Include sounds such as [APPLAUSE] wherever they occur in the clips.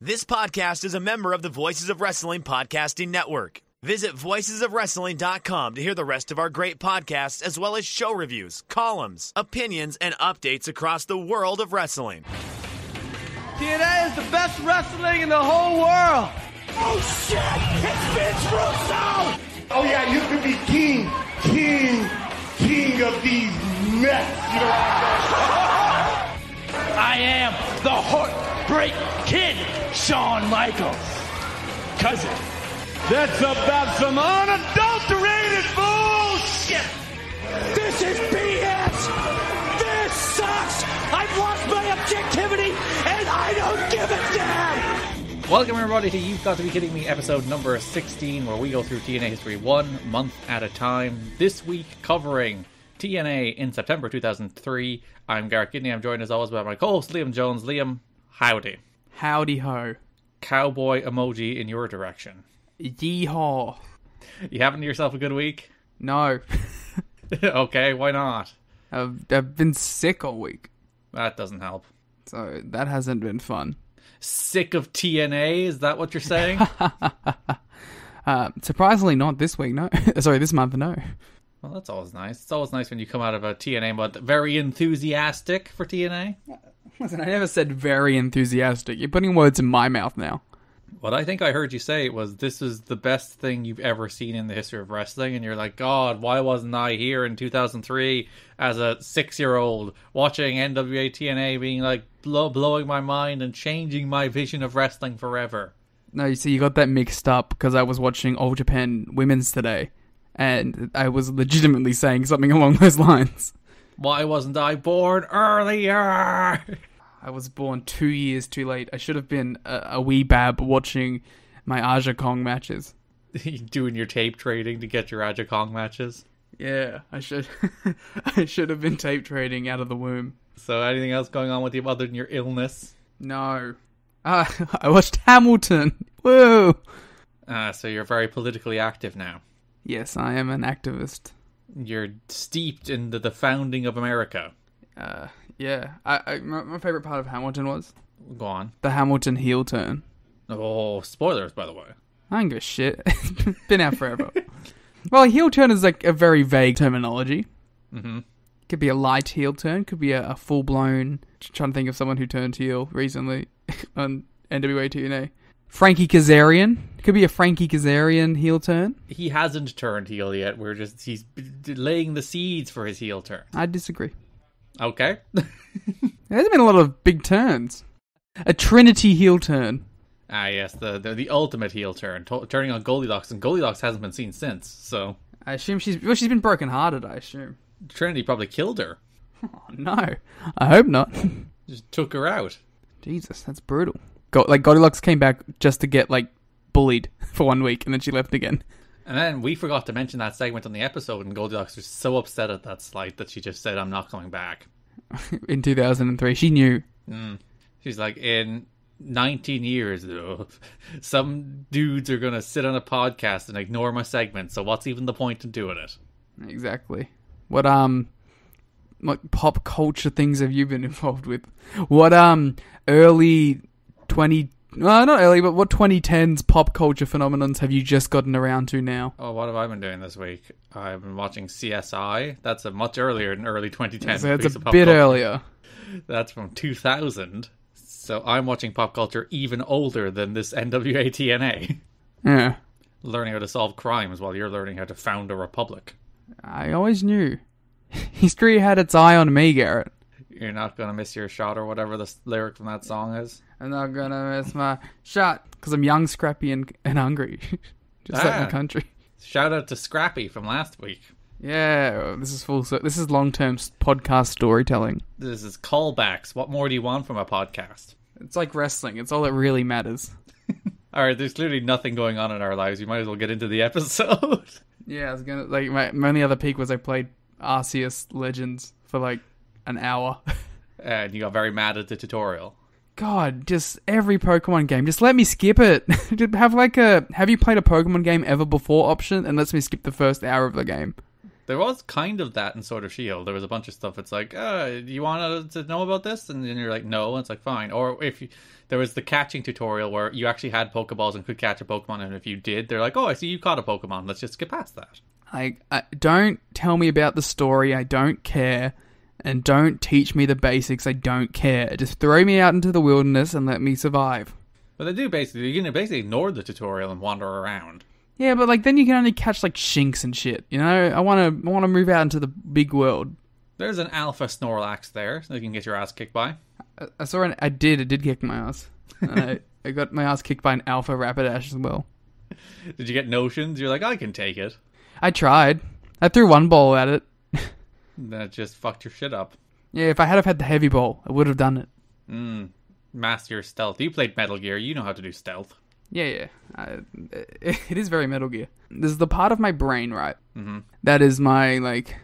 This podcast is a member of the Voices of Wrestling Podcasting Network. Visit voicesofwrestling.com to hear the rest of our great podcasts, as well as show reviews, columns, opinions, and updates across the world of wrestling. TNA is the best wrestling in the whole world. Oh shit! It's Vince Russo! Oh yeah, you could be king, king, king of these nuts. You know what [LAUGHS] I'm? I am the Heartbreak Kid, Shawn Michaels. Cousin. That's about some unadulterated bullshit. This is BS! This sucks! I've lost my objectivity and I don't give a damn! Welcome everybody to You've Got to Be Kidding Me episode number 16 where we go through TNA history one month at a time. This week covering TNA in September 2003. I'm Garrett Kidney. I'm joined as always by my co-host Liam Jones. Liam, howdy. Howdy ho. Cowboy emoji in your direction. Yeehaw. You having yourself a good week? No. [LAUGHS] [LAUGHS] okay, why not? I've, I've been sick all week, That doesn't help. so that hasn't been fun. Sick of TNA? Is that what you're saying? [LAUGHS] Uh, surprisingly, not this week, no. Sorry, this month, no. well, that's always nice. It's always nice when you come out of a TNA month very enthusiastic for TNA. Listen, I never said very enthusiastic. You're putting words in my mouth now. What I think I heard you say was this is the best thing you've ever seen in the history of wrestling, and you're like, God, why wasn't I here in 2003 as a six year old watching NWA TNA being like blow, blowing my mind and changing my vision of wrestling forever? No, you see, you got that mixed up because I was watching All Japan Women's today, and I was legitimately saying something [LAUGHS] along those lines. Why wasn't I born earlier? [LAUGHS] I was born two years too late. I should have been a, a wee bab watching my Aja Kong [LAUGHS] matches. [LAUGHS] Doing your tape trading to get your Aja Kong matches. Yeah, I should. [LAUGHS] I should have been tape trading out of the womb. So, anything else going on with you other than your illness? No. I watched Hamilton. Woo! Uh, so, you're very politically active now. Yes, I am an activist. You're steeped in the, the founding of America. Uh, yeah. I, I my, my favorite part of Hamilton was Go on. the Hamilton heel turn. Oh, spoilers, by the way. I don't give a shit. It's [LAUGHS] been out forever. [LAUGHS] well, a heel turn is like a very vague terminology. Mhm. Could be a light heel turn. Could be a, a full blown. Trying to think of someone who turned heel recently [LAUGHS] on NWA TNA. Frankie Kazarian. Could be a Frankie Kazarian heel turn. He hasn't turned heel yet. We're just he's b- laying the seeds for his heel turn. I disagree. Okay. [LAUGHS] There's been a lot of big turns. A Trinity heel turn. ah, yes, the, the the ultimate heel turn, to- turning on Goldilocks, and Goldilocks hasn't been seen since. So I assume she's well. She's been broken hearted. I assume. Trinity probably killed her. Oh, no, I hope not. [LAUGHS] Just took her out. Jesus, that's brutal. Go- like Goldilocks came back just to get like bullied [LAUGHS] for one week, and then she left again. And then we forgot to mention that segment on the episode, and Goldilocks was so upset at that slight that she just said, "I'm not coming back." [LAUGHS] In 2003, she knew. She's like, in 19 years, though, [LAUGHS] some dudes are gonna sit on a podcast and ignore my segment. So what's even the point in doing it? Exactly. What um, what pop culture things have you been [LAUGHS] involved with? What um, early 20. No, not early, but what 2010s pop culture phenomenons have you just gotten around to now? Oh, what have I been doing this week? I've been watching CSI. That's a much earlier than early 2010. So it's a bit culture. earlier. That's from 2000. So I'm watching pop culture even older than this NWA TNA. Yeah. learning how to solve crimes while you're learning how to found a republic. I always knew. [LAUGHS] History had its eye on me, Garrett. You're not gonna miss your shot or whatever the lyric from that song is. I'm not gonna miss my shot because I'm young, scrappy, and, and hungry. [LAUGHS] Just like Ah. my country. Shout out to Scrappy from last week. Yeah, this is full. So this is long-term podcast storytelling. This is callbacks. What more do you want from a podcast? It's like wrestling. It's all that really matters. [LAUGHS] All right, there's clearly nothing going on in our lives. You might as well get into the episode. [LAUGHS] Yeah, I was gonna like my, my only other peak was I played Arceus Legends for like an hour. and you got very mad at the tutorial. God, just every Pokemon game, just let me skip it. [LAUGHS] Have like a have you played a Pokemon game ever before option and lets me skip the first hour of the game. There was kind of that in Sword of Shield. There was a bunch of stuff. It's like, uh, do you want to know about this? And then you're like, no. And it's like, fine. Or if you, there was the catching tutorial where you actually had Pokeballs and could catch a Pokemon, and if you did, they're like, oh, I see you caught a Pokemon. Let's just skip past that. Like, I, don't tell me about the story. I don't care. And don't teach me the basics. I don't care. Just throw me out into the wilderness and let me survive. But they do basically, you can basically ignore the tutorial and wander around. Yeah, but like then you can only catch like Shinx and shit. You know, I want to I want to move out into the big world. There's an alpha Snorlax there, so you can get your ass kicked by. I, I saw an I did it did kick my ass. I, [LAUGHS] I got my ass kicked by an alpha Rapidash as well. Did you get notions? You're like, I can take it. I tried. I threw one ball at it. That just fucked your shit up. Yeah, if I had have had the heavy ball, I would have done it. Mm. Master stealth. You played Metal Gear. You know how to do stealth. Yeah, yeah. I, [LAUGHS] it is very Metal Gear. There's the part of my brain, right? Mhm. That is my like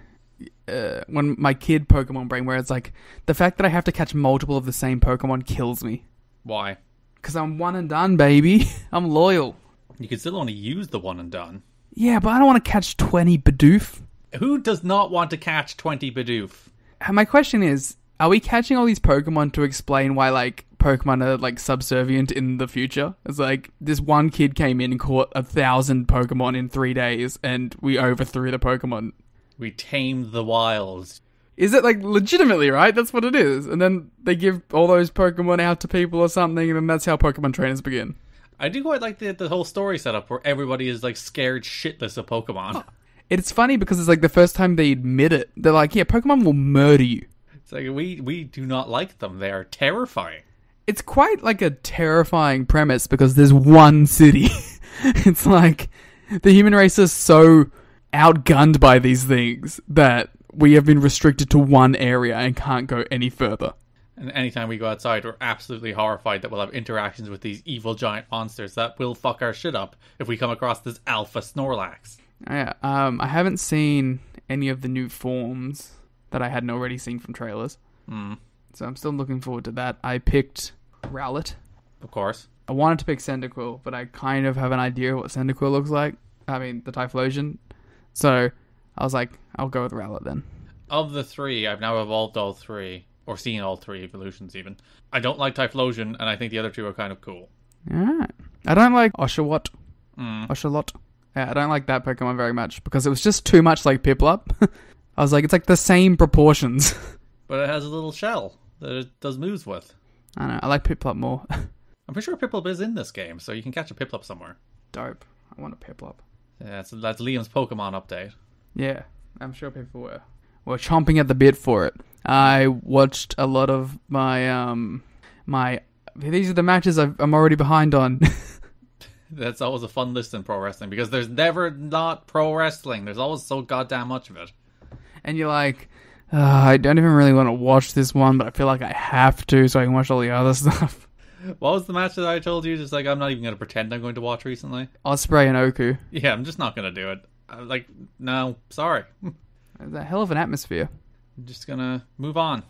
uh, when my kid Pokemon brain, where it's like the fact that I have to catch multiple of the same Pokemon kills me. Why? Cause I'm one and done, baby. [LAUGHS] I'm loyal. You can still only use the one and done. Yeah, but I don't want to catch twenty Bidoof. Who does not want to catch 20 Bidoof? Uh, my question is, are we catching all these Pokemon to explain why like Pokemon are like subservient in the future? It's like this one kid came in and caught a thousand Pokemon in three days, and we overthrew the Pokemon. We tamed the wilds. Is it like legitimately right? That's what it is. And then they give all those Pokemon out to people or something, and then that's how Pokemon trainers begin. I do quite like the, the whole story setup where everybody is like scared shitless of Pokemon. Oh, It's funny because it's like the first time they admit it. They're like, yeah, Pokemon will murder you. It's like we we do not like them. They are terrifying. It's quite like a terrifying premise because there's one city. [LAUGHS] it's like the human race is so outgunned by these things that we have been restricted to one area and can't go any further. And anytime we go outside, we're absolutely horrified that we'll have interactions with these evil giant monsters that will fuck our shit up if we come across this alpha Snorlax. Yeah, um, I haven't seen any of the new forms that I hadn't already seen from trailers. Hmm. So I'm still looking forward to that. I picked Rowlet. Of course. I wanted to pick Cyndaquil, but I kind of have an idea what Cyndaquil looks like. I mean, the Typhlosion. So I was like, I'll go with Rowlet then. Of the three, I've now evolved all three, or seen all three evolutions even. I don't like Typhlosion, and I think the other two are kind of cool. Alright. I don't like Oshawott. Mm. Oshawott. Yeah, I don't like that Pokemon very much because it was just too much like Piplup. [LAUGHS] I was like, it's like the same proportions. [LAUGHS] But it has a little shell that it does moves with. I don't know. I like Piplup more. [LAUGHS] I'm pretty sure Piplup is in this game, so you can catch a Piplup somewhere. Dope. I want a Piplup. Yeah, that's, that's Liam's Pokemon update. Yeah, I'm sure people were were chomping at the bit for it. I watched a lot of my um my these are the matches I've, I'm already behind on. That's always a fun list in pro wrestling because there's never not pro wrestling. There's always so goddamn much of it. and you're like, uh, I don't even really want to watch this one, but I feel like I have to so I can watch all the other [LAUGHS] stuff. What was the match that I told you? Just like I'm not even gonna pretend I'm going to watch recently. Ospreay and Oku. Yeah, I'm just not gonna do it. I'm like, no, sorry. It's a hell of an atmosphere. I'm just gonna move on.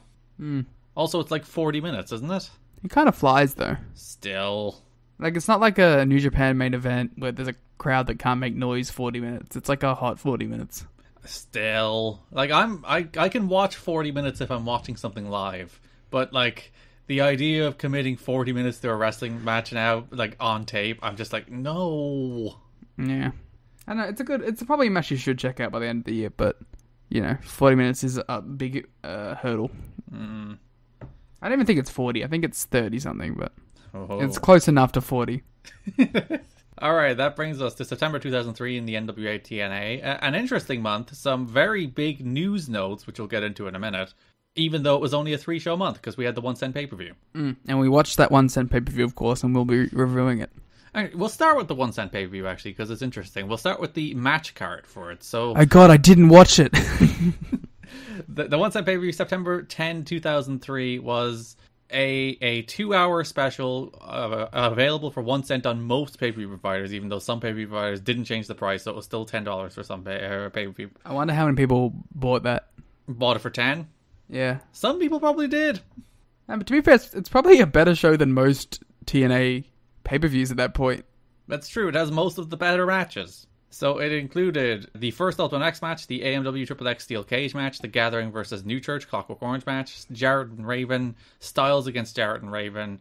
Also, it's like 40 minutes, isn't it? It kind of flies though. Still. Like it's not like a New Japan main event where there's a crowd that can't make noise 40 minutes. It's like a hot 40 minutes. Still. Like I'm I I can watch 40 minutes if I'm watching something live. But like the idea of committing 40 minutes to a wrestling match now like on tape, I'm just like, no. Yeah. I know it's a good. It's probably a match you should check out by the end of the year, but you know, 40 minutes is a big uh, hurdle. Mm. I don't even think it's 40. I think it's 30 something, but Oh. it's close enough to 40. [LAUGHS] All right, that brings us to September 2003 in the NWA TNA. A- An interesting month, some very big news notes, which we'll get into in a minute, even though it was only a three show month because we had the one cent pay per view. Mm. And we watched that one cent pay per view, of course, and we'll be reviewing it. We'll start with the one cent pay per view actually because it's interesting. We'll start with the match card for it. So Oh god, I didn't watch it. [LAUGHS] the, the one cent pay per view September 10, 2003 was a a two hour special uh, available for one cent on most pay per view providers, even though some pay per view providers didn't change the price, so it was still ten dollars for some pay uh, per view. I wonder how many people bought that. Bought it for ten. Yeah. Some people probably did. Um, but to be fair, it's, it's probably a better show than most TNA pay per views at that point. That's true. It has most of the better matches. So it included the first Ultimate X match, the AMW Triple X Steel Cage match, the Gathering versus New Church Clockwork Orange match, Jarrett and Raven, Styles against Jarrett and Raven,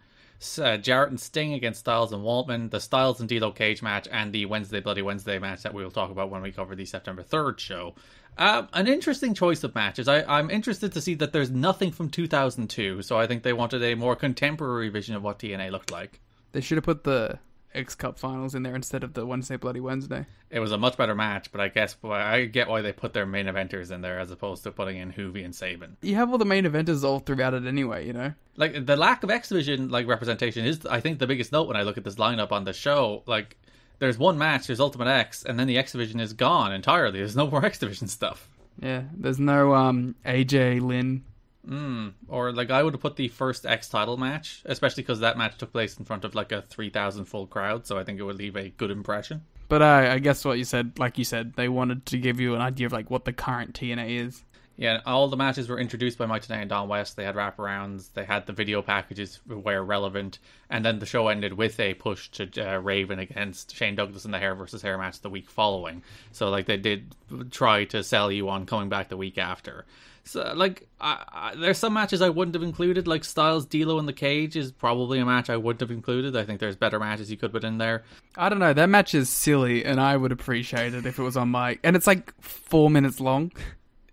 uh, Jarrett and Sting against Styles and Waltman, the Styles and D'Lo Cage match, and the Wednesday Bloody Wednesday match that we will talk about when we cover the September 3rd show. Um, an interesting choice of matches. I, I'm interested to see that there's nothing from 2002, so I think they wanted a more contemporary vision of what TNA looked like. They should have put the X Cup finals in there instead of the Wednesday Bloody Wednesday. It was a much better match, but I guess I get why they put their main eventers in there as opposed to putting in Juvi and Sabin. You have all the main eventers all throughout it anyway, you know. Like the lack of X Division like representation is, I think, the biggest note when I look at this lineup on the show. Like, there's one match, there's Ultimate X, and then the X Division is gone entirely. There's no more X Division stuff. Yeah, there's no um AJ Lynn. Mm. Or like I would have put the first X title match, especially because that match took place in front of like a three thousand full crowd, so I think it would leave a good impression. But uh, I guess what you said, like you said, they wanted to give you an idea of like what the current TNA is. Yeah, all the matches were introduced by Mike Tenay and Don West. They had wraparounds, they had the video packages where relevant, and then the show ended with a push to uh, Raven against Shane Douglas in the hair versus hair match the week following. So like they did try to sell you on coming back the week after. So like, I, I, there's some matches I wouldn't have included, like Styles D'Lo in the cage is probably a match I wouldn't have included. I think there's better matches you could put in there. I don't know. That match is silly, and I would appreciate it if it was on my. And it's like four minutes long.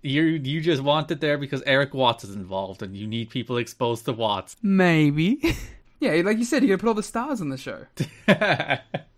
You you just want it there because Erik Watts is involved, and you need people exposed to Watts. Maybe. [LAUGHS] yeah, like you said, you gotta put all the stars on the show. [LAUGHS]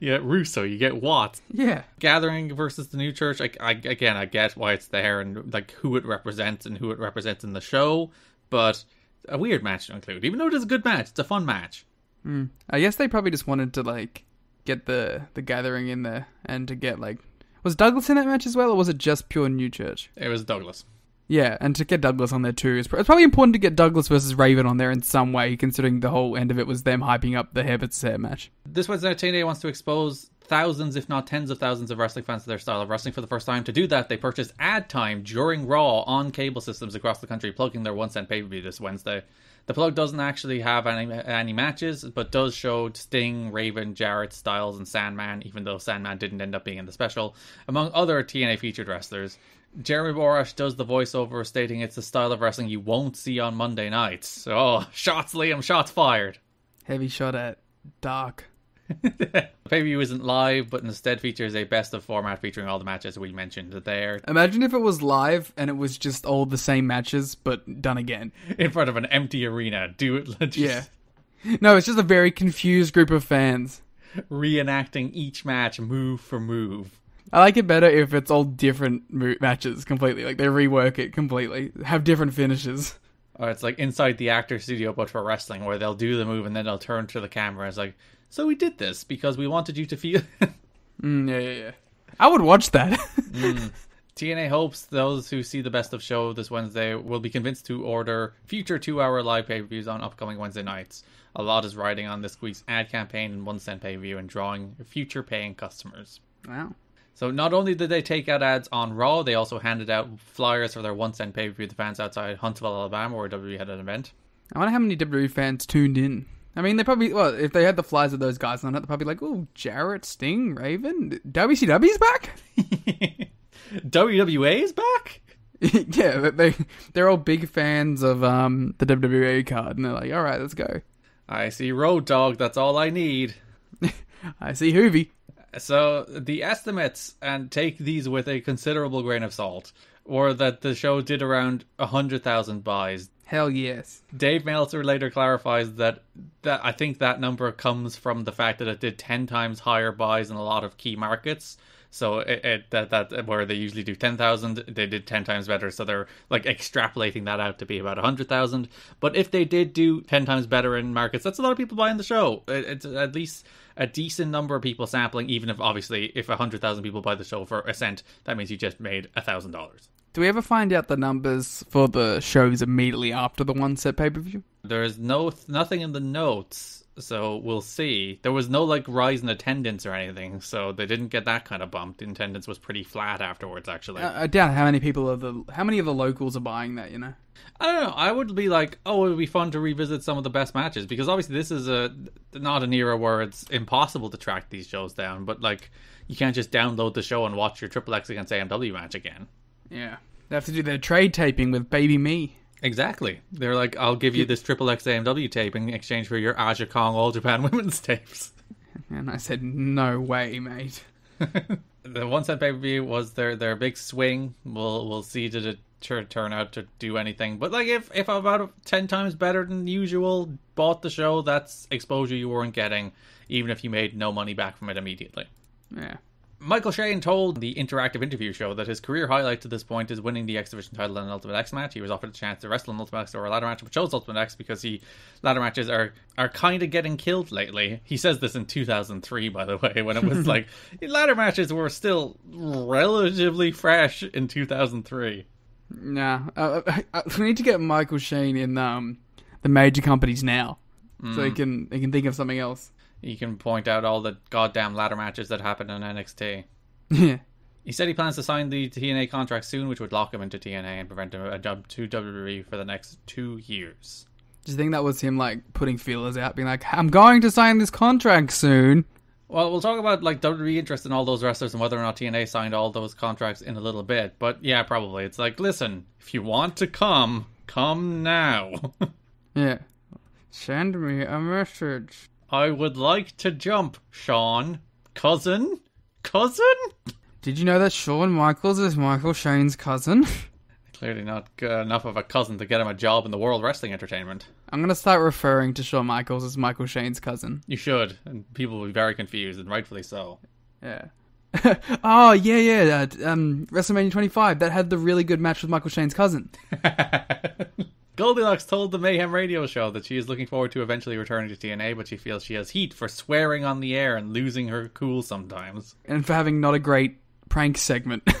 yeah, Russo, you get Watts. Yeah. Gathering versus the New Church. I, I, again, I get why it's there and like who it represents and who it represents in the show, but a weird match to include. Even though it is a good match, it's a fun match. Mm. I guess they probably just wanted to like get the the gathering in there and to get like was Douglas in that match as well, or was it just pure New Church? It was Douglas. Yeah, and to get Douglas on there too it's probably important to get Douglas versus Raven on there in some way, considering the whole end of it was them hyping up the hair hair match. This Wednesday TNA wants to expose thousands, if not tens of thousands, of wrestling fans to their style of wrestling for the first time. To do that, they purchased ad time during Raw on cable systems across the country, plugging their one cent pay per view this Wednesday. The plug doesn't actually have any any matches, but does show Sting, Raven, Jarrett, Styles, and Sandman, even though Sandman didn't end up being in the special, among other TNA featured wrestlers. Jeremy Borash does the voiceover, stating it's the style of wrestling you won't see on Monday nights. Oh, shots, Liam, shots fired. Heavy shot at Doc. the [LAUGHS] pay-per-view isn't live, but instead features a best of format featuring all the matches we mentioned there. Imagine if it was live and it was just all the same matches, but done again. In front of an empty arena. Do it [LAUGHS] just Yeah. No, it's just a very confused group of fans. reenacting each match move for move. I like it better if it's all different mo- matches completely. Like they rework it completely, have different finishes. Or it's like inside the actor studio, but for wrestling, where they'll do the move and then they'll turn to the camera. It's like, so we did this because we wanted you to feel. [LAUGHS] Mm, yeah, yeah, yeah. I would watch that. [LAUGHS] TNA hopes those who see the best of show this Wednesday will be convinced to order future two-hour live pay-per-views on upcoming Wednesday nights. A lot is riding on this week's ad campaign and one cent pay-per-view and drawing future paying customers. wow. So not only did they take out ads on Raw, they also handed out flyers for their one cent pay per view to fans outside Huntsville, Alabama, where WWE had an event. I wonder how many WWE fans tuned in. I mean, they probably well, if they had the flies of those guys on it, they're probably like, "Oh, Jarrett, Sting, Raven, WCW's back." [LAUGHS] WWA is back. [LAUGHS] yeah, they they're all big fans of um the WWE card, and they're like, "All right, let's go." I see Road Dog. That's all I need. [LAUGHS] I see Juvi. So the estimates, and take these with a considerable grain of salt, were that the show did around hundred thousand buys. Hell yes. Dave Meltzer later clarifies that that I think that number comes from the fact that it did ten times higher buys in a lot of key markets. So it, it that that where they usually do ten thousand, they did ten times better. So they're like extrapolating that out to be about hundred thousand. But if they did do ten times better in markets, that's a lot of people buying the show. It, it's at least a decent number of people sampling. Even if obviously if hundred thousand people buy the show for a cent, that means you just made a thousand dollars. Do we ever find out the numbers for the shows immediately after the one set pay per view? There is no nothing in the notes so we'll see. There was no like rise in attendance or anything, so they didn't get that kind of bump. The attendance was pretty flat afterwards, actually. I I doubt how many people of the how many of the locals are buying that. You know. I don't know. I would be like, oh, it would be fun to revisit some of the best matches because obviously this is a not an era where it's impossible to track these shows down, but like you can't just download the show and watch your Triple X against AMW match again. Yeah. They have to do their trade taping with Baby Me. Exactly. They're like, I'll give you this Triple X AMW tape in exchange for your Aja Kong All Japan [LAUGHS] Women's tapes. And I said, no way, mate. [LAUGHS] the one cent pay per view was their their big swing. We'll we'll see did it tur- turn out to do anything. But like if if about ten times better than usual bought the show, that's exposure you weren't getting, even if you made no money back from it immediately. Yeah. Michael Shane told the interactive interview show that his career highlight to this point is winning the X Division title in an Ultimate X match. He was offered a chance to wrestle in Ultimate X or a ladder match, but chose Ultimate X because he ladder matches are are kind of getting killed lately. He says this in 2003, by the way, when it was [LAUGHS] like ladder matches were still relatively fresh in 2003. Nah. Uh, [LAUGHS] uh, we need to get Michael Shane in um, the major companies now. So he can he can think of something else. You can point out all the goddamn ladder matches that happened on NXT. Yeah. He said he plans to sign the TNA contract soon, which would lock him into TNA and prevent him uh, a job to WWE for the next two years. Do you think that was him like putting feelers out, being like, "I'm going to sign this contract soon"? Well, we'll talk about like WWE interest in all those wrestlers and whether or not TNA signed all those contracts in a little bit. But yeah, probably. It's like, listen, if you want to come, come now. [LAUGHS] Yeah. Send me a message. I would like to jump, Sean. Cousin? Cousin? Did you know that Shawn Michaels is Michael Shane's cousin? [LAUGHS] Clearly not good enough of a cousin to get him a job in the World Wrestling Entertainment. I'm gonna start referring to Shawn Michaels as Michael Shane's cousin. You should, and people will be very confused, and rightfully so. Yeah. [LAUGHS] oh yeah, yeah. Uh, um, WrestleMania 25 that had the really good match with Michael Shane's cousin. [LAUGHS] Goldilocks told the Mayhem radio show that she is looking forward to eventually returning to TNA, but she feels she has heat for swearing on the air and losing her cool sometimes. and for having not a great prank segment. [LAUGHS]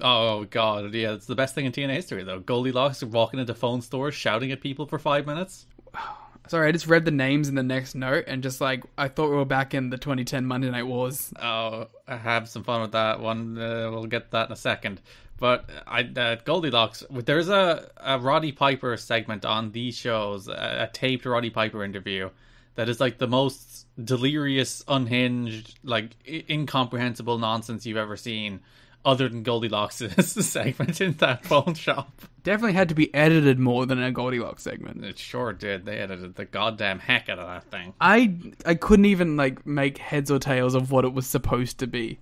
Oh god, yeah, it's the best thing in TNA history though. Goldilocks walking into phone stores shouting at people for five minutes. [SIGHS] Sorry, I just read the names in the next note and just like I thought we were back in the 2010 Monday Night Wars. Oh, have some fun with that one. Uh, we'll get that in a second. But I, uh, Goldilocks, there's a, a Roddy Piper segment on these shows, a, a taped Roddy Piper interview that is like the most delirious, unhinged, like i- incomprehensible nonsense you've ever seen, other than Goldilocks' [LAUGHS] segment in that phone shop. Definitely had to be edited more than a Goldilocks segment. It sure did. They edited the goddamn heck out of that thing. I I couldn't even like make heads or tails of what it was supposed to be.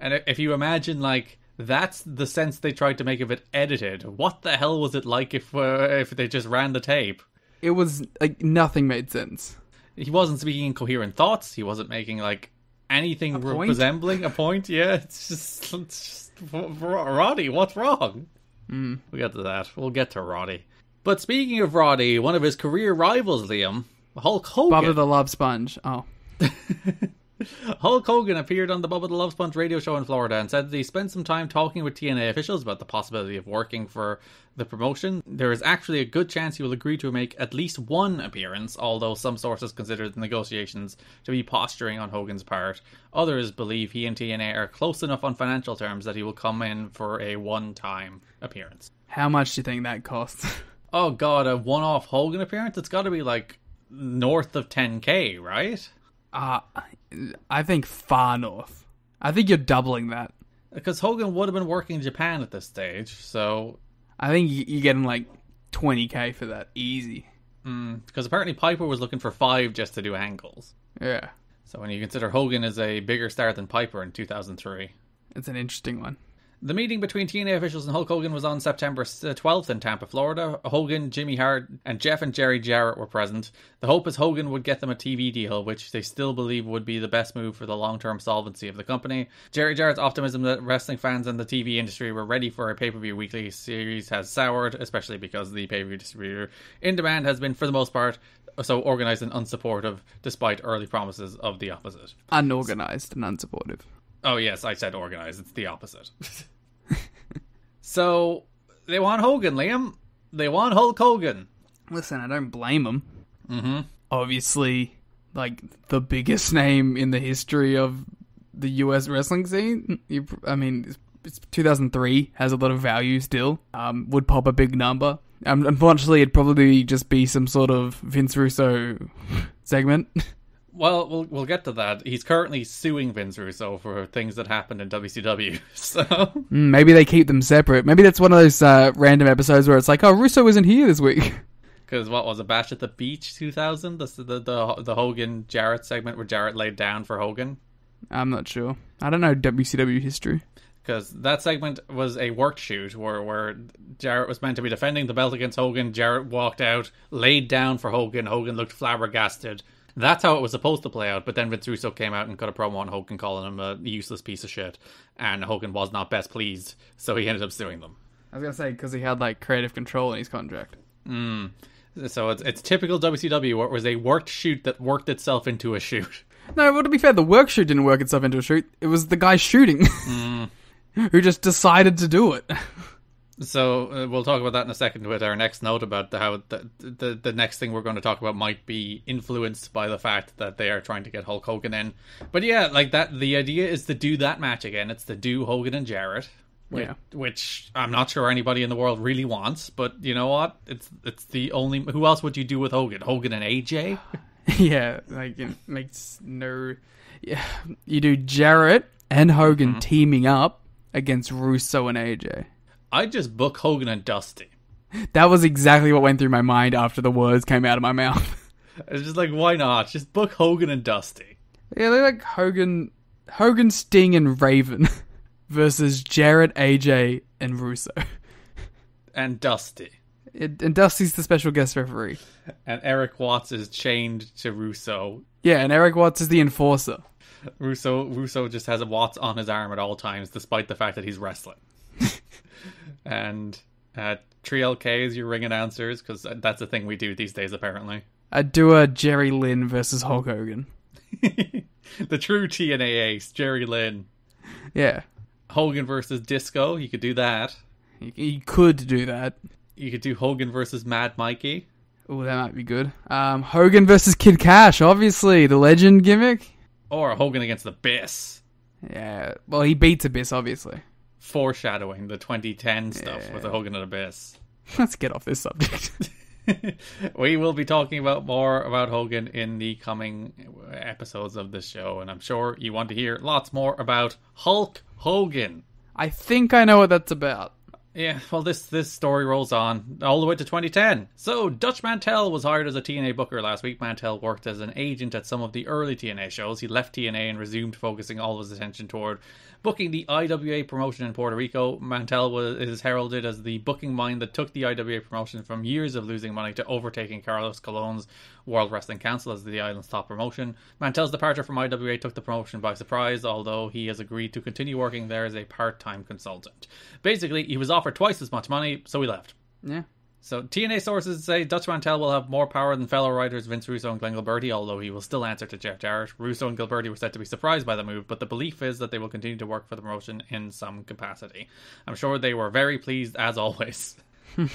And if you imagine, like, that's the sense they tried to make of it edited, what the hell was it like if uh, if they just ran the tape? It was like nothing made sense. He wasn't speaking in coherent thoughts. He wasn't making like anything point? resembling a point. Yeah, it's just, it's just Roddy. What's wrong? Mm. We get to that. We'll get to Roddy. But speaking of Roddy, one of his career rivals, Liam Hulk Hogan. Bubba the Love Sponge. Oh, [LAUGHS] [LAUGHS] Hulk Hogan appeared on the Bubba the Love Sponge radio show in Florida and said that he spent some time talking with TNA officials about the possibility of working for the promotion. There is actually a good chance he will agree to make at least one appearance, although some sources consider the negotiations to be posturing on Hogan's part. Others believe he and TNA are close enough on financial terms that he will come in for a one time appearance. how much do you think that costs? [LAUGHS] Oh god, a one off Hogan appearance? It's gotta be like north of 10k, right? Uh, I think far north. I think you're doubling that. Because Hogan would have been working in Japan at this stage, so I think you- you're getting like 20k for that easy. because apparently Piper was looking for five just to do angles. Yeah, So when you consider Hogan is a bigger star than Piper in 2003. it's an interesting one. The meeting between TNA officials and Hulk Hogan was on September 12th uh, in Tampa, Florida. Hogan, Jimmy Hart, and Jeff and Jerry Jarrett were present. The hope is Hogan would get them a TV deal, which they still believe would be the best move for the long term solvency of the company. Jerry Jarrett's optimism that wrestling fans and the TV industry were ready for a pay per view weekly series has soured, especially because the pay per view distributor in demand has been, for the most part, so organized and unsupportive, despite early promises of the opposite. Unorganized and unsupportive. Oh yes, I said organized. It's the opposite. [LAUGHS] so they want Hogan, Liam. They want Hulk Hogan. Listen, I don't blame them. Mm-hmm. Obviously, like the biggest name in the history of the US wrestling scene. You, I mean, it's, it's 2003 has a lot of value still. Um, would pop a big number. Um, unfortunately, it'd probably just be some sort of Vince Russo [LAUGHS] segment. Well, we'll we'll get to that. He's currently suing Vince Russo for things that happened in WCW. [LAUGHS] So Mm, Maybe they keep them separate. Maybe that's one of those uh, random episodes where it's like, oh, Russo isn't here this week. [LAUGHS] because what was a Bash at the Beach 2000? That's the the the Hogan Jarrett segment where Jarrett laid down for Hogan. I'm not sure. I don't know WCW history. because that segment was a work shoot where where Jarrett was meant to be defending the belt against Hogan. Jarrett walked out, laid down for Hogan. Hogan looked flabbergasted. That's how it was supposed to play out. But then Vince Russo came out and cut a promo on Hogan, calling him a useless piece of shit, and Hogan was not best pleased, so he ended up suing them. I was gonna say because he had like creative control in his contract. Mm. So it's it's typical WCW where it was a worked shoot that worked itself into a shoot. No, well, to be fair, the work shoot didn't work itself into a shoot. It was the guy shooting mm. [LAUGHS] who just decided to do it. So uh, we'll talk about that in a second with our next note about the, how the, the the next thing we're going to talk about might be influenced by the fact that they are trying to get Hulk Hogan in. But yeah, like that, the idea is to do that match again. It's to do Hogan and Jarrett, which, Yeah. which I'm not sure anybody in the world really wants. But you know what? It's it's the only. Who else would you do with Hogan? Hogan and AJ? [LAUGHS] yeah, like it makes no. Yeah, you do Jarrett and Hogan teaming up against Russo and AJ. I'd just book Hogan and Dusty. That was exactly what went through my mind after the words came out of my mouth. [LAUGHS] It's just like why not? Just book Hogan and Dusty. yeah, they're like Hogan, Hogan, Sting, and Raven [LAUGHS] versus Jarrett, AJ, and Russo. And Dusty. It, and Dusty's the special guest referee. And Erik Watts is chained to Russo Yeah, and Erik Watts is the enforcer. Russo Russo just has a Watts on his arm at all times, despite the fact that he's wrestling. [LAUGHS] and uh, Trio K is your ring announcers because that's a thing we do these days, apparently. I'd do a Jerry Lynn versus Hulk Hogan. [LAUGHS] the true TNA ace, Jerry Lynn. Yeah, Hogan versus Disco, you could do that. you, you could do that. You could do Hogan versus Mad Mikey. Oh, that might be good. Um, Hogan versus Kid Cash, obviously the legend gimmick. Or Hogan against the Abyss. Yeah, well, he beats Abyss, obviously. Foreshadowing the 2010 stuff with the Hogan and Abyss. [LAUGHS] Let's get off this subject. [LAUGHS] [LAUGHS] we will be talking about more about Hogan in the coming episodes of this show, and I'm sure you want to hear lots more about Hulk Hogan. I think I know what that's about. Yeah, well, this this story rolls on all the way to 2010. So, Dutch Mantell was hired as a TNA booker last week. Mantell worked as an agent at some of the early TNA shows. He left TNA and resumed focusing all of his attention toward booking the IWA promotion in Puerto Rico. Mantell was is heralded as the booking mind that took the IWA promotion from years of losing money to overtaking Carlos Colon's World Wrestling Council as the island's top promotion. Mantell's departure from IWA took the promotion by surprise, although he has agreed to continue working there as a part-time consultant. Basically, he was offered twice as much money, so he left. Yeah. So TNA sources say Dutch Mantell will have more power than fellow writers Vince Russo and Glenn Gilberti, although he will still answer to Jeff Jarrett. Russo and Gilberti were said to be surprised by the move, but the belief is that they will continue to work for the promotion in some capacity. I'm sure they were very pleased as always. [LAUGHS]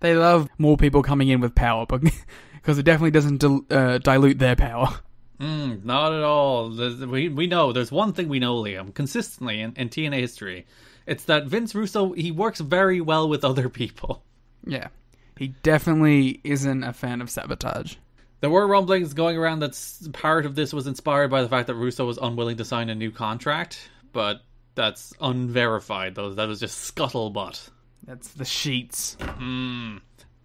They love more people coming in with power, but [LAUGHS] because it definitely doesn't dil- uh, dilute their power. Mm, not at all. We we know there's one thing we know, Liam, consistently in, in TNA history. It's that Vince Russo he works very well with other people. Yeah. He definitely isn't a fan of sabotage. There were rumblings going around that part of this was inspired by the fact that Russo was unwilling to sign a new contract, but that's unverified. Though that was just scuttlebutt. That's the sheets. Hmm.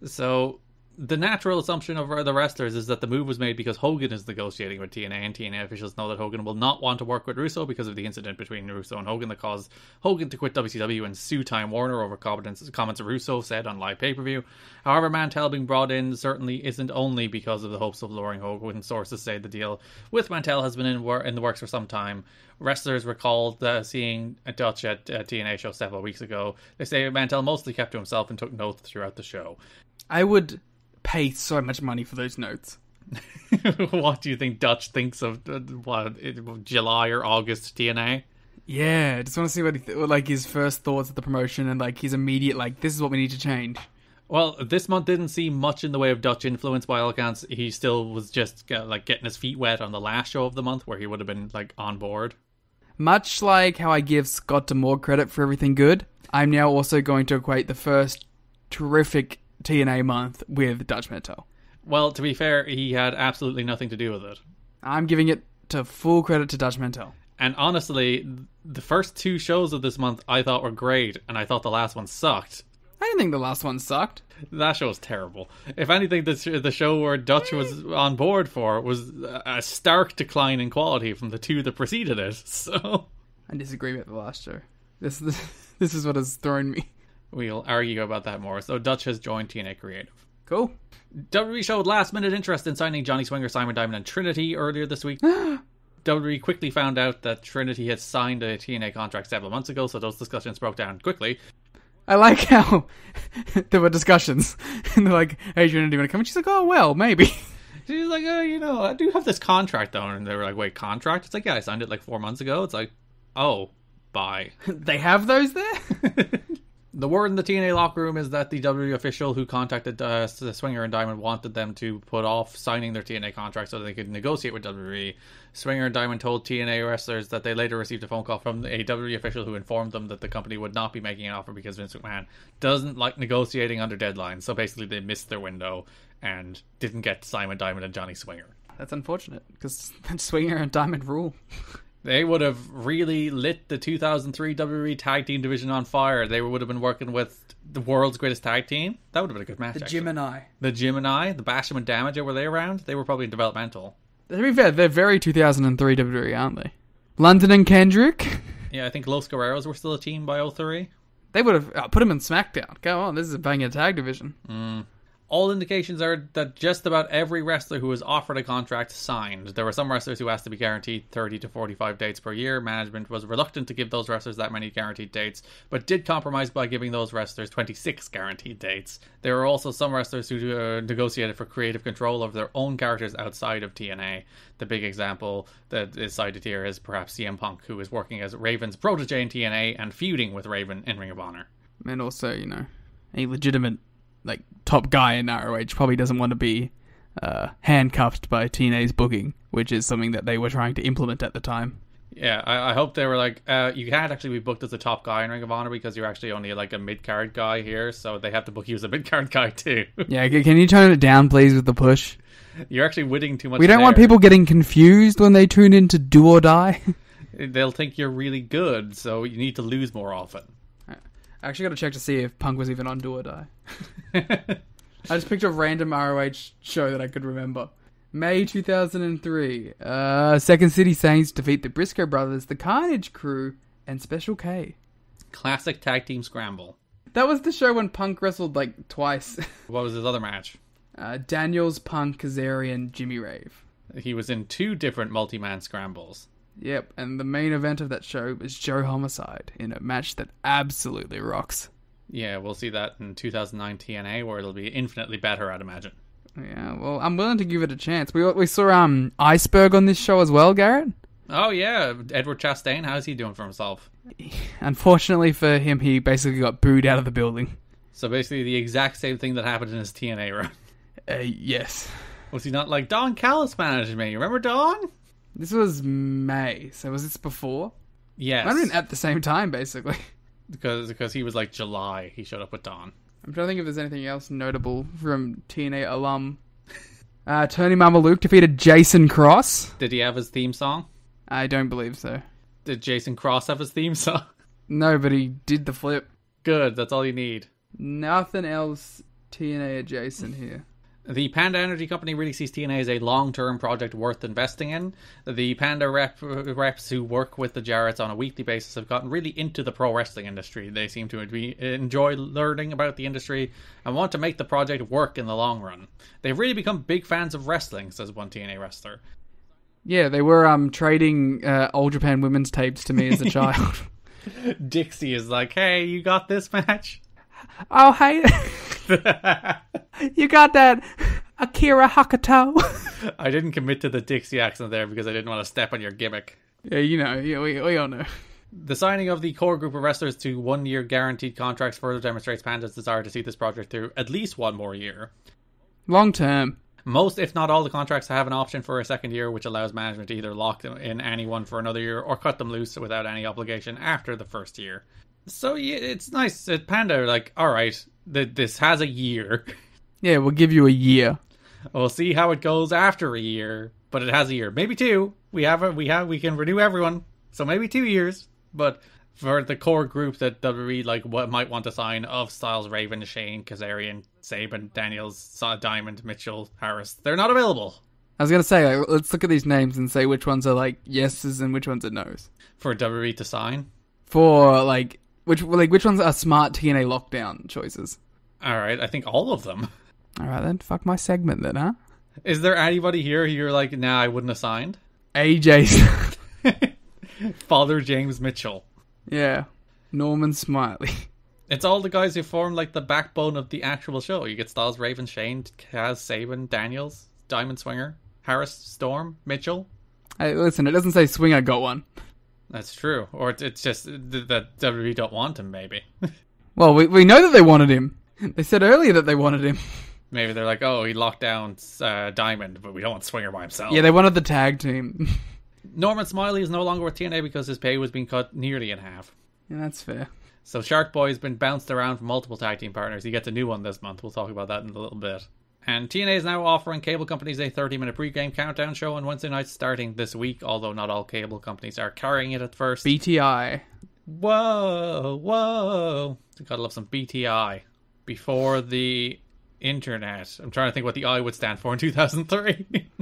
So the natural assumption of the wrestlers is that the move was made because Hogan is negotiating with TNA, and TNA officials know that Hogan will not want to work with Russo because of the incident between Russo and Hogan that caused Hogan to quit WCW and sue Time Warner over comments, Russo said on live pay per view. However, Mantell being brought in certainly isn't only because of the hopes of luring Hogan. Sources say the deal with Mantell has been in, wor- in the works for some time. Wrestlers recalled uh, seeing a Dutch at a TNA show several weeks ago. They say Mantell mostly kept to himself and took notes throughout the show. I would pay so much money for those notes. [LAUGHS] what do you think Dutch thinks of uh, what it- July or August TNA? Yeah, just want to see what he th- like his first thoughts of the promotion and like his immediate like this is what we need to change. Well, this month didn't see much in the way of Dutch influence by all accounts. He still was just uh, like getting his feet wet on the last show of the month, where he would have been like on board. Much like how I give Scott D'Amore credit for everything good, I'm now also going to equate the first terrific TNA month with Dutch Mantell. Well, to be fair, he had absolutely nothing to do with it. I'm giving it to full credit to Dutch Mantell. And honestly, the first two shows of this month I thought were great, and I thought the last one sucked. I didn't think the last one sucked. That show was terrible. If anything, the, the show where Dutch was on board for was a stark decline in quality from the two that preceded it. [LAUGHS] So I disagree with the last show. This this, [LAUGHS] this is what has thrown me. We'll argue about that more. So Dutch has joined TNA Creative. Cool. WWE showed last minute interest in signing Johnny Swinger, Simon Diamond, and Trinity earlier this week. [GASPS] WWE quickly found out that Trinity had signed a TNA contract several months ago, so those discussions broke down quickly. I like how [LAUGHS] there were discussions, [LAUGHS] and they're like, "Hey, Trinity, do you want to come?" And she's like, "Oh, well, maybe." [LAUGHS] She's like, oh, you know, I do have this contract though, and they were like, wait, contract? It's like, yeah, I signed it like four months ago. It's like, oh, bye. they have those there. The word in the TNA locker room is that the WWE official who contacted uh, Swinger and Diamond wanted them to put off signing their TNA contract so they could negotiate with WWE. Swinger and Diamond told TNA wrestlers that they later received a phone call from a WWE official who informed them that the company would not be making an offer because Vince McMahon doesn't like negotiating under deadlines. So basically, they missed their window and didn't get Simon Diamond and Johnny Swinger. That's unfortunate because [LAUGHS] Swinger and Diamond rule. [LAUGHS] They would have really lit the 2003 WWE Tag Team division on fire. They would have been working with the world's greatest tag team. That would have been a good match. actually. Gemini. The Gemini, the Basham and Damaja, were they around? They were probably developmental. To be fair, they're very 2003 WWE, aren't they? London and Kendrick. Yeah, I think Los Guerreros were still a team by 03. They would have uh, put him in SmackDown. Go on, this is a banging tag division. All indications are that just about every wrestler who was offered a contract signed. There were some wrestlers who asked to be guaranteed 30 to 45 dates per year. Management was reluctant to give those wrestlers that many guaranteed dates, but did compromise by giving those wrestlers 26 guaranteed dates. There were also some wrestlers who uh, negotiated for creative control over their own characters outside of TNA. The big example that is cited here is perhaps CM Punk, who is working as Raven's protege in TNA and feuding with Raven in Ring of Honor. And also, you know, a legitimate, like, top guy in ROH probably doesn't want to be uh, handcuffed by TNA's booking, which is something that they were trying to implement at the time. Yeah, I, I hope they were like, uh, you can't actually be booked as a top guy in Ring of Honor because you're actually only like a mid card guy here, so they have to book you as a mid card guy too. [LAUGHS] Yeah, can you tone it down, please, with the push? you're actually winning too much. We don't want people getting confused when they tune in to Do or Die. [LAUGHS] They'll think you're really good, so you need to lose more often. I actually got to check to see if Punk was even on Do or Die. [LAUGHS] I just picked a random ROH show that I could remember. May 2003. Uh, Second City Saints defeat the Briscoe Brothers, the Carnage Crew, and Special K. Classic tag team scramble. That was the show when Punk wrestled like twice. [LAUGHS] What was his other match? Uh, Daniels, Punk, Kazarian, Jimmy Rave. He was in two different multi man scrambles. Yep, and the main event of that show was Joe Homicide in a match that absolutely rocks. Yeah, we'll see that in 2009 TNA, where it'll be infinitely better, I'd imagine. Yeah, well, I'm willing to give it a chance. We we saw um Iceberg on this show as well, Garrett. Oh yeah, Edward Chastain, how's he doing for himself? [LAUGHS] Unfortunately for him, he basically got booed out of the building. So basically, the exact same thing that happened in his TNA run. Uh, yes. Was he not like Don Callis managed me? Remember Don? This was May, so was this before? Yes, I mean, at the same time, basically. [LAUGHS] because because he was like July. He showed up with Don. I'm trying to think if there's anything else notable from TNA alum. [LAUGHS] Uh, Tony Mamaluke defeated Jason Cross. Did he have his theme song? I don't believe so. Did Jason Cross have his theme song? No, but he did the flip. Good, that's all you need. Nothing else TNA adjacent here. The Panda Energy Company really sees TNA as a long-term project worth investing in. The Panda rep, reps who work with the Jarretts on a weekly basis have gotten really into the pro wrestling industry. They seem to be, enjoy learning about the industry and want to make the project work in the long run. They've really become big fans of wrestling, says one TNA wrestler. Yeah, they were um trading uh, All Japan women's tapes to me as a [LAUGHS] child. Dixie is like, "Hey, you got this match?" Oh, hey, you got that Akira Hokuto? I didn't commit to the Dixie accent there because I didn't want to step on your gimmick. yeah, you know, yeah, we, we all know. The signing of the core group of wrestlers to one year guaranteed contracts further demonstrates Panda's desire to see this project through at least one more year. Long term. Most, if not all, the contracts have an option for a second year, which allows management to either lock them in anyone for another year or cut them loose without any obligation after the first year. So yeah, it's nice. At Panda, like, all right, th- this has a year. [LAUGHS] Yeah, we'll give you a year. We'll see how it goes after a year, but it has a year, maybe two. We have a, we have we can renew everyone, so maybe two years. But for the core group that WWE like what might want to sign of Styles, Raven, Shane, Kazarian, Sabin, Daniels, Diamond, Mitchell, Harris, they're not available I was gonna say, like, let's look at these names and say which ones are like yeses and which ones are nos. for WWE to sign. For like which like which ones are smart TNA lockdown choices. All right, I think all of them. All right then, fuck my segment then, huh? Is there anybody here who you're like, nah, I wouldn't have signed? AJ. [LAUGHS] Father James Mitchell. yeah, Norman Smiley. It's all the guys who form like the backbone of the actual show. You get Styles, Raven, Shane, Kaz, Sabin, Daniels, Diamond Swinger, Harris, Storm, Mitchell. Hey, listen, it doesn't say Swinger got one. That's true. Or it's- it's just that WWE don't want him, maybe. [LAUGHS] Well, we we know that they wanted him. [LAUGHS] They said earlier that they wanted him. [LAUGHS] maybe they're like, oh, he locked down uh, Diamond, but we don't want Swinger by himself. Yeah, they wanted the tag team. Norman Smiley is no longer with TNA because his pay was being cut nearly in half. yeah, that's fair. So Shark Boy's been bounced around from multiple tag team partners. He gets a new one this month. We'll talk about that in a little bit. And TNA is now offering cable companies a 30 minute pre-game countdown show on Wednesday nights starting this week, although not all cable companies are carrying it at first. BTI. whoa, whoa. Gotta love some BTI. Before the internet. I'm trying to think what the I would stand for in 2003. [LAUGHS]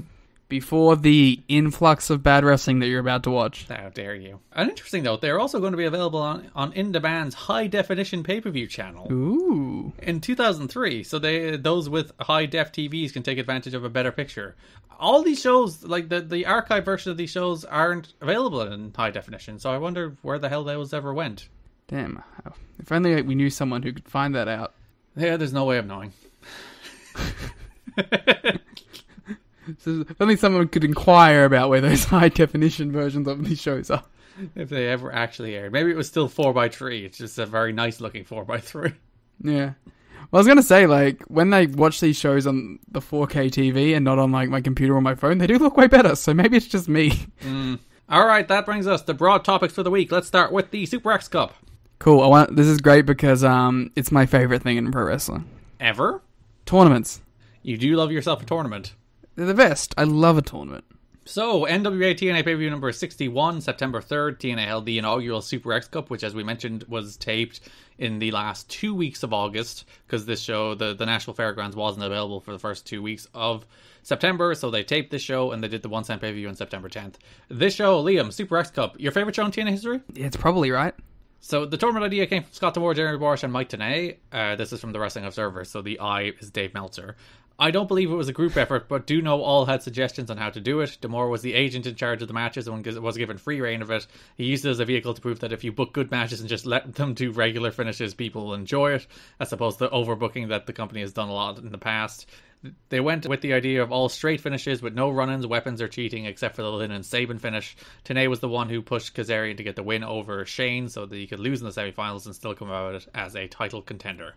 Before the influx of bad wrestling that you're about to watch. How dare you. And interesting though, they're also going to be available on, on In Demand's high definition pay per view channel. Ooh. in 2003 so they those with high def tvs can take advantage of a better picture all these shows like the the archive version of these shows aren't available in high definition so i wonder where the hell those ever went Damn. If only we knew someone who could find that out. yeah there's no way of knowing [LAUGHS] [LAUGHS] So if only someone could inquire about where those [LAUGHS] high definition versions of these shows are. if they ever actually aired maybe it was still 4x3 it's just a very nice looking 4x3 Yeah. Well, I was gonna say, like, when I watch these shows on the 4K TV and not on like my computer or my phone, they do look way better. So maybe it's just me. [LAUGHS] all right that brings us to broad topics for the week let's start with the super x cup Cool. I want. This is great because um, it's my favorite thing in pro wrestling. ever Tournaments. you do love yourself a tournament They're the best. I love a tournament. So, NWA TNA pay per view number 61, September 3rd. TNA held the inaugural Super X Cup, which, as we mentioned, was taped in the last two weeks of August because this show, the, the National Fairgrounds, wasn't available for the first two weeks of September. So, they taped this show and they did the one cent pay per view on September 10th. This show, Liam, Super X Cup, your favorite show in TNA history? Yeah, it's probably right. So the tournament idea came from Scott D'Amore, Jeremy Borash, and Mike Tenay. Uh, this is from the Wrestling Observer, so the I is Dave Meltzer. I don't believe it was a group effort, but do know all had suggestions on how to do it. D'Amore was the agent in charge of the matches and was given free reign of it. He used it as a vehicle to prove that if you book good matches and just let them do regular finishes, people will enjoy it, as opposed to overbooking that the company has done a lot in the past. They went with the idea of all straight finishes with no run-ins, weapons, or cheating, except for the Lynn and Sabin finish. Tenay was the one who pushed Kazarian to get the win over Shane, so that he could lose in the semifinals and still come out as a title contender.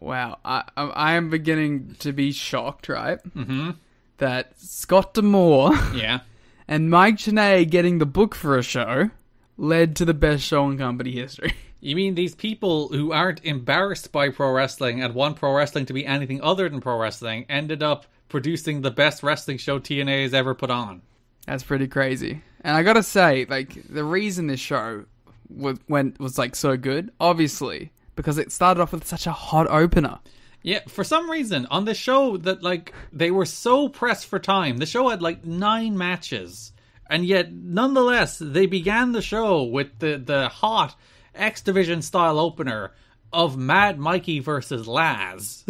Wow, I I I am beginning to be shocked, right? Mm-hmm. That Scott D'Amore Yeah, [LAUGHS] and Mike Tenay getting the book for a show led to the best show in company history. [LAUGHS] you mean these people who aren't embarrassed by pro wrestling and want pro wrestling to be anything other than pro wrestling ended up producing the best wrestling show TNA has ever put on? That's pretty crazy. And I gotta say, like the reason this show was went was like so good, obviously, because it started off with such a hot opener. Yeah, for some reason on the show that like they were so pressed for time. The show had like nine matches, and yet nonetheless they began the show with the the hot X Division style opener of Mad Mikey versus Laz.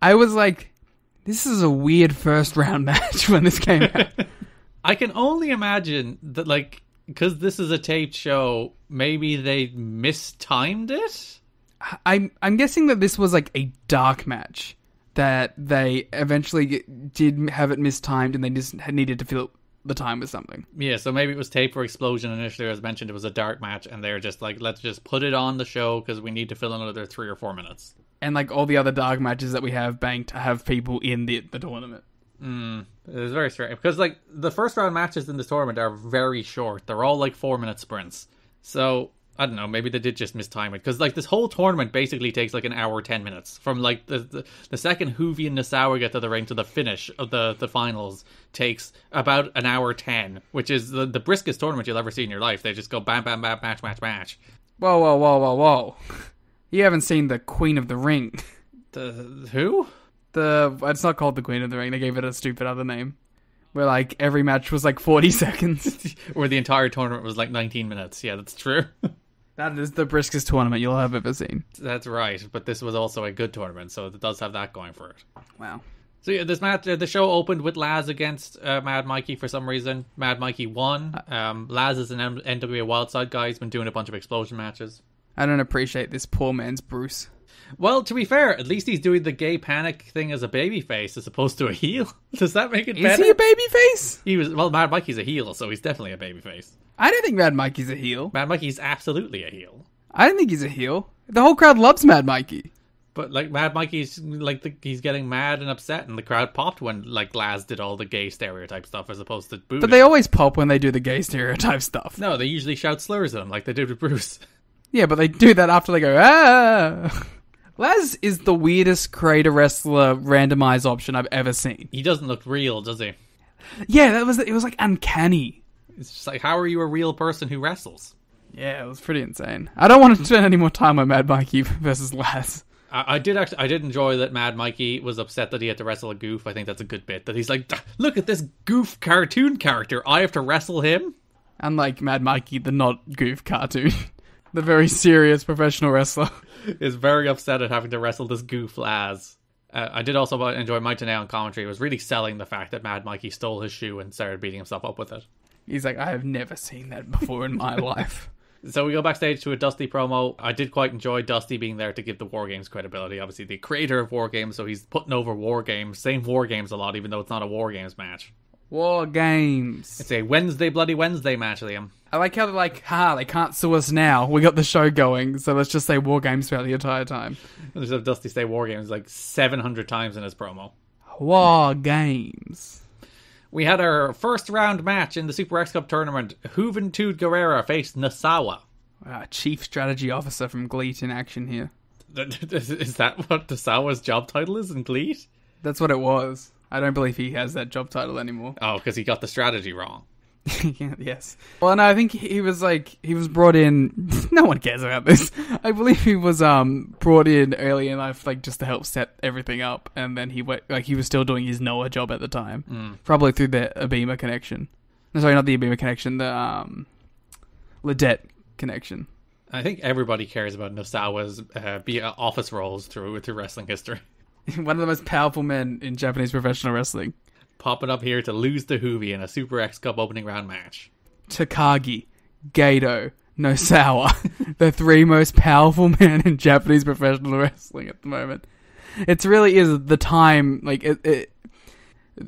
I [LAUGHS] was like, this is a weird first round [LAUGHS] match when this came out. [LAUGHS] I can only imagine that like because this is a taped show, maybe they mistimed it. I'm I'm guessing that this was like a dark match that they eventually did have it mistimed and they just had needed to fill the time with something. Yeah, so maybe it was taped for Explosion initially, as mentioned. It was a dark match, and they're just like, let's just put it on the show because we need to fill another three or four minutes. And like all the other dark matches that we have banked have people in the the tournament. Hmm. It was very strange because like the first round matches in this tournament are very short. They're all like four minute sprints. So I don't know. Maybe they did just mistime it because like this whole tournament basically takes like an hour ten minutes from like the the, the second Juvi and Nosawa get to the ring to the finish of the the finals takes about an hour ten, which is the the briskest tournament you'll ever see in your life. They just go bam bam bam match match match. Whoa, whoa, whoa, whoa, whoa! [LAUGHS] You haven't seen the Queen of the Ring. The who? The it's not called the Queen of the Ring. They gave it a stupid other name. Where like every match was like forty [LAUGHS] seconds. [LAUGHS] Where the entire tournament was like nineteen minutes. Yeah, that's true. [LAUGHS] that is the briskest tournament you'll have ever seen. that's right. But this was also a good tournament, so it does have that going for it. Wow. So yeah, this match, uh, the show opened with Laz against uh, Mad Mikey for some reason. Mad Mikey won. Um, Laz is an M- NWA Wildside guy. He's been doing a bunch of explosion matches. I don't appreciate this poor man's Bruce. Well, to be fair, at least he's doing the gay panic thing as a babyface as opposed to a heel. [LAUGHS] Does that make it Is better? he a babyface? He was well. Mad Mikey's a heel, so he's definitely a babyface. I don't think Mad Mikey's a heel. Mad Mikey's absolutely a heel. I don't think he's a heel. The whole crowd loves Mad Mikey. But like Mad Mikey's like the, he's getting mad and upset, and the crowd popped when like Laz did all the gay stereotype stuff as opposed to booing. But they always pop when they do the gay stereotype stuff. no, they usually shout slurs at him like they did with Bruce. [LAUGHS] Yeah, but they do that after they go, ah. [LAUGHS] Laz is the weirdest creator wrestler randomized option I've ever seen. He doesn't look real, does he? Yeah, that was it was like uncanny. It's just like, how are you a real person who wrestles? Yeah, it was pretty insane. I don't want to spend any more time on Mad Mikey [LAUGHS] versus Laz. I, I did actually, I did enjoy that Mad Mikey was upset that he had to wrestle a goof. I think that's a good bit. That he's like, look at this goof cartoon character. I have to wrestle him. Unlike Mad Mikey, the not goof cartoon. [LAUGHS] the very serious professional wrestler. [LAUGHS] Is very upset at having to wrestle this goof Laz. Uh, I did also enjoy Mike Tenay on commentary. It was really selling the fact that Mad Mikey stole his shoe and started beating himself up with it. He's like, I have never seen that before in my [LAUGHS] life. So we go backstage to a Dusty promo. I did quite enjoy Dusty being there to give the War Games credibility. Obviously, the creator of War Games, so he's putting over War Games, saying War Games a lot, even though it's not a War Games match. War games. It's a Wednesday Bloody Wednesday match, Liam. I like how they're like, ha, they can't sue us now. We got the show going, so let's just say war games throughout the entire time. There's a Dusty say War Games like 700 times in his promo. War games. We had our first round match in the Super X Cup tournament. Juventud Guerrera faced Nosawa. Ah, wow, chief strategy officer from GLEAT in action here. [LAUGHS] Is that what Nosawa's job title is in GLEAT? That's what it was. I don't believe he has that job title anymore. Oh, because he got the strategy wrong. [LAUGHS] yes. Well, no, I think he was like he was brought in. [LAUGHS] no one cares about this. I believe he was um brought in early in life, like just to help set everything up, and then he went like he was still doing his Noah job at the time, probably through the Abema connection. No, sorry, not the Abema connection, the um, LIDET connection. I think everybody cares about Nosawa's uh, be office roles through through wrestling history. [LAUGHS] One of the most powerful men in Japanese professional wrestling. Popping up here to lose to Juvi in a Super X Cup opening round match. Takagi, Gedo, Nosawa, [LAUGHS] the three most powerful [LAUGHS] men in Japanese professional wrestling at the moment. It really is the time. Like, it, it,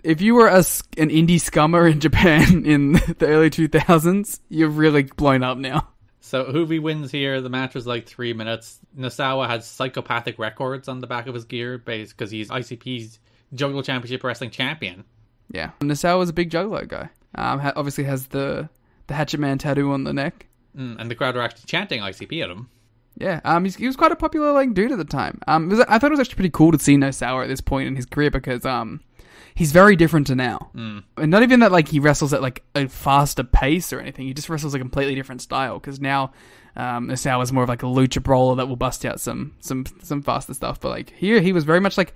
if you were a, an indie scummer in Japan in the early 2000s, you're really blown up now. So Juvi wins here. The match was like three minutes. Nosawa has psychopathic records on the back of his gear base because he's ICP's Juggalo Championship Wrestling champion. Yeah, Nosawa was a big juggalo guy. Um, ha- obviously has the the Hatchet Man tattoo on the neck. Mm, and the crowd are actually chanting ICP at him. Yeah, um, he's, he was quite a popular like dude at the time. Um, was, I thought it was actually pretty cool to see Nosawa at this point in his career because um, he's very different to now, mm. and not even that like he wrestles at like a faster pace or anything. He just wrestles a completely different style because now um, No is more of like a lucha brawler that will bust out some some some faster stuff. But like here, he was very much like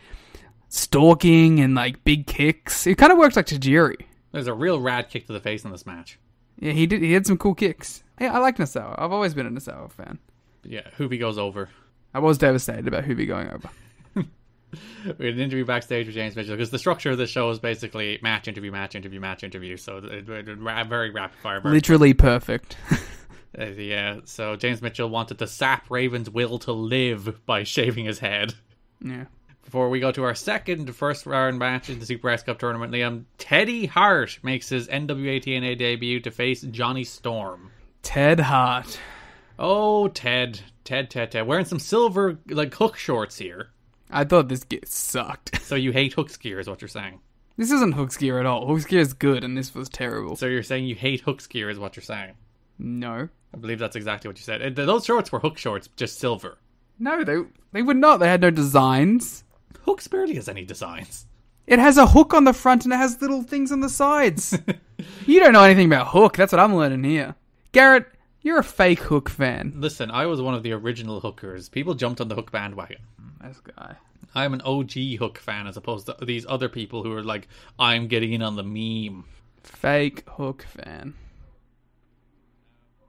stalking and like big kicks. It kind of works like Tajiri. There's a real rad kick to the face in this match. Yeah, he did. He had some cool kicks. Yeah, I like Nosawa. I've always been a Nosawa fan. Yeah, Juvi goes over. I was devastated about Juvi going over. [LAUGHS] We had an interview backstage with James Mitchell because the structure of the show is basically match, interview, match, interview, match, interview. So it, it, it, very rapid fire. Very, Literally perfect. [LAUGHS] uh, yeah. So James Mitchell wanted to sap Raven's will to live by shaving his head. yeah. before we go to our second first round match in the Super X Cup tournament, Liam, Teddy Hart makes his NWA TNA debut to face Johnny Storm. Ted Hart. Oh, Ted, Ted, Ted, Ted, wearing some silver like hook shorts here. I thought this gear sucked. [LAUGHS] So you hate Hook's gear, is what you're saying. This isn't Hook's gear at all. Hook's gear is good, and this was terrible. So you're saying you hate Hook's gear, is what you're saying. No. I believe that's exactly what you said. Those shorts were hook shorts, just silver. No, they they would not. They had no designs. Hooks barely has any designs. It has a hook on the front and it has little things on the sides. [LAUGHS] you don't know anything about Hook. That's what I'm learning here. Garrett, you're a fake Hook fan. Listen, I was one of the original hookers. People jumped on the hook bandwagon. Mm, this guy. I'm an OG hook fan as opposed to these other people who are like, I'm getting in on the meme. Fake Hook fan.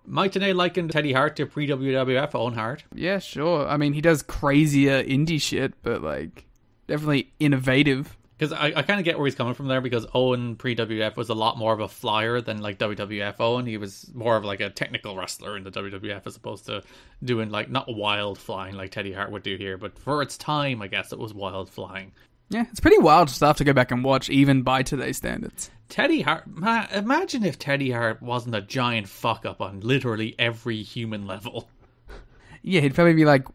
Mike Tenay likened Teddy Hart to pre WWF Owen Hart. Yeah, sure. I mean, he does crazier indie shit, but like, definitely innovative. Because I, I kind of get where he's coming from there because Owen pre WWF was a lot more of a flyer than like WWF Owen. He was more of like a technical wrestler in the WWF as opposed to doing like not wild flying like Teddy Hart would do here. But for its time, I guess it was wild flying. Yeah, it's pretty wild stuff to go back and watch, even by today's standards. Teddy Hart, ma- imagine if Teddy Hart wasn't a giant fuck up on literally every human level. Yeah, he'd probably be like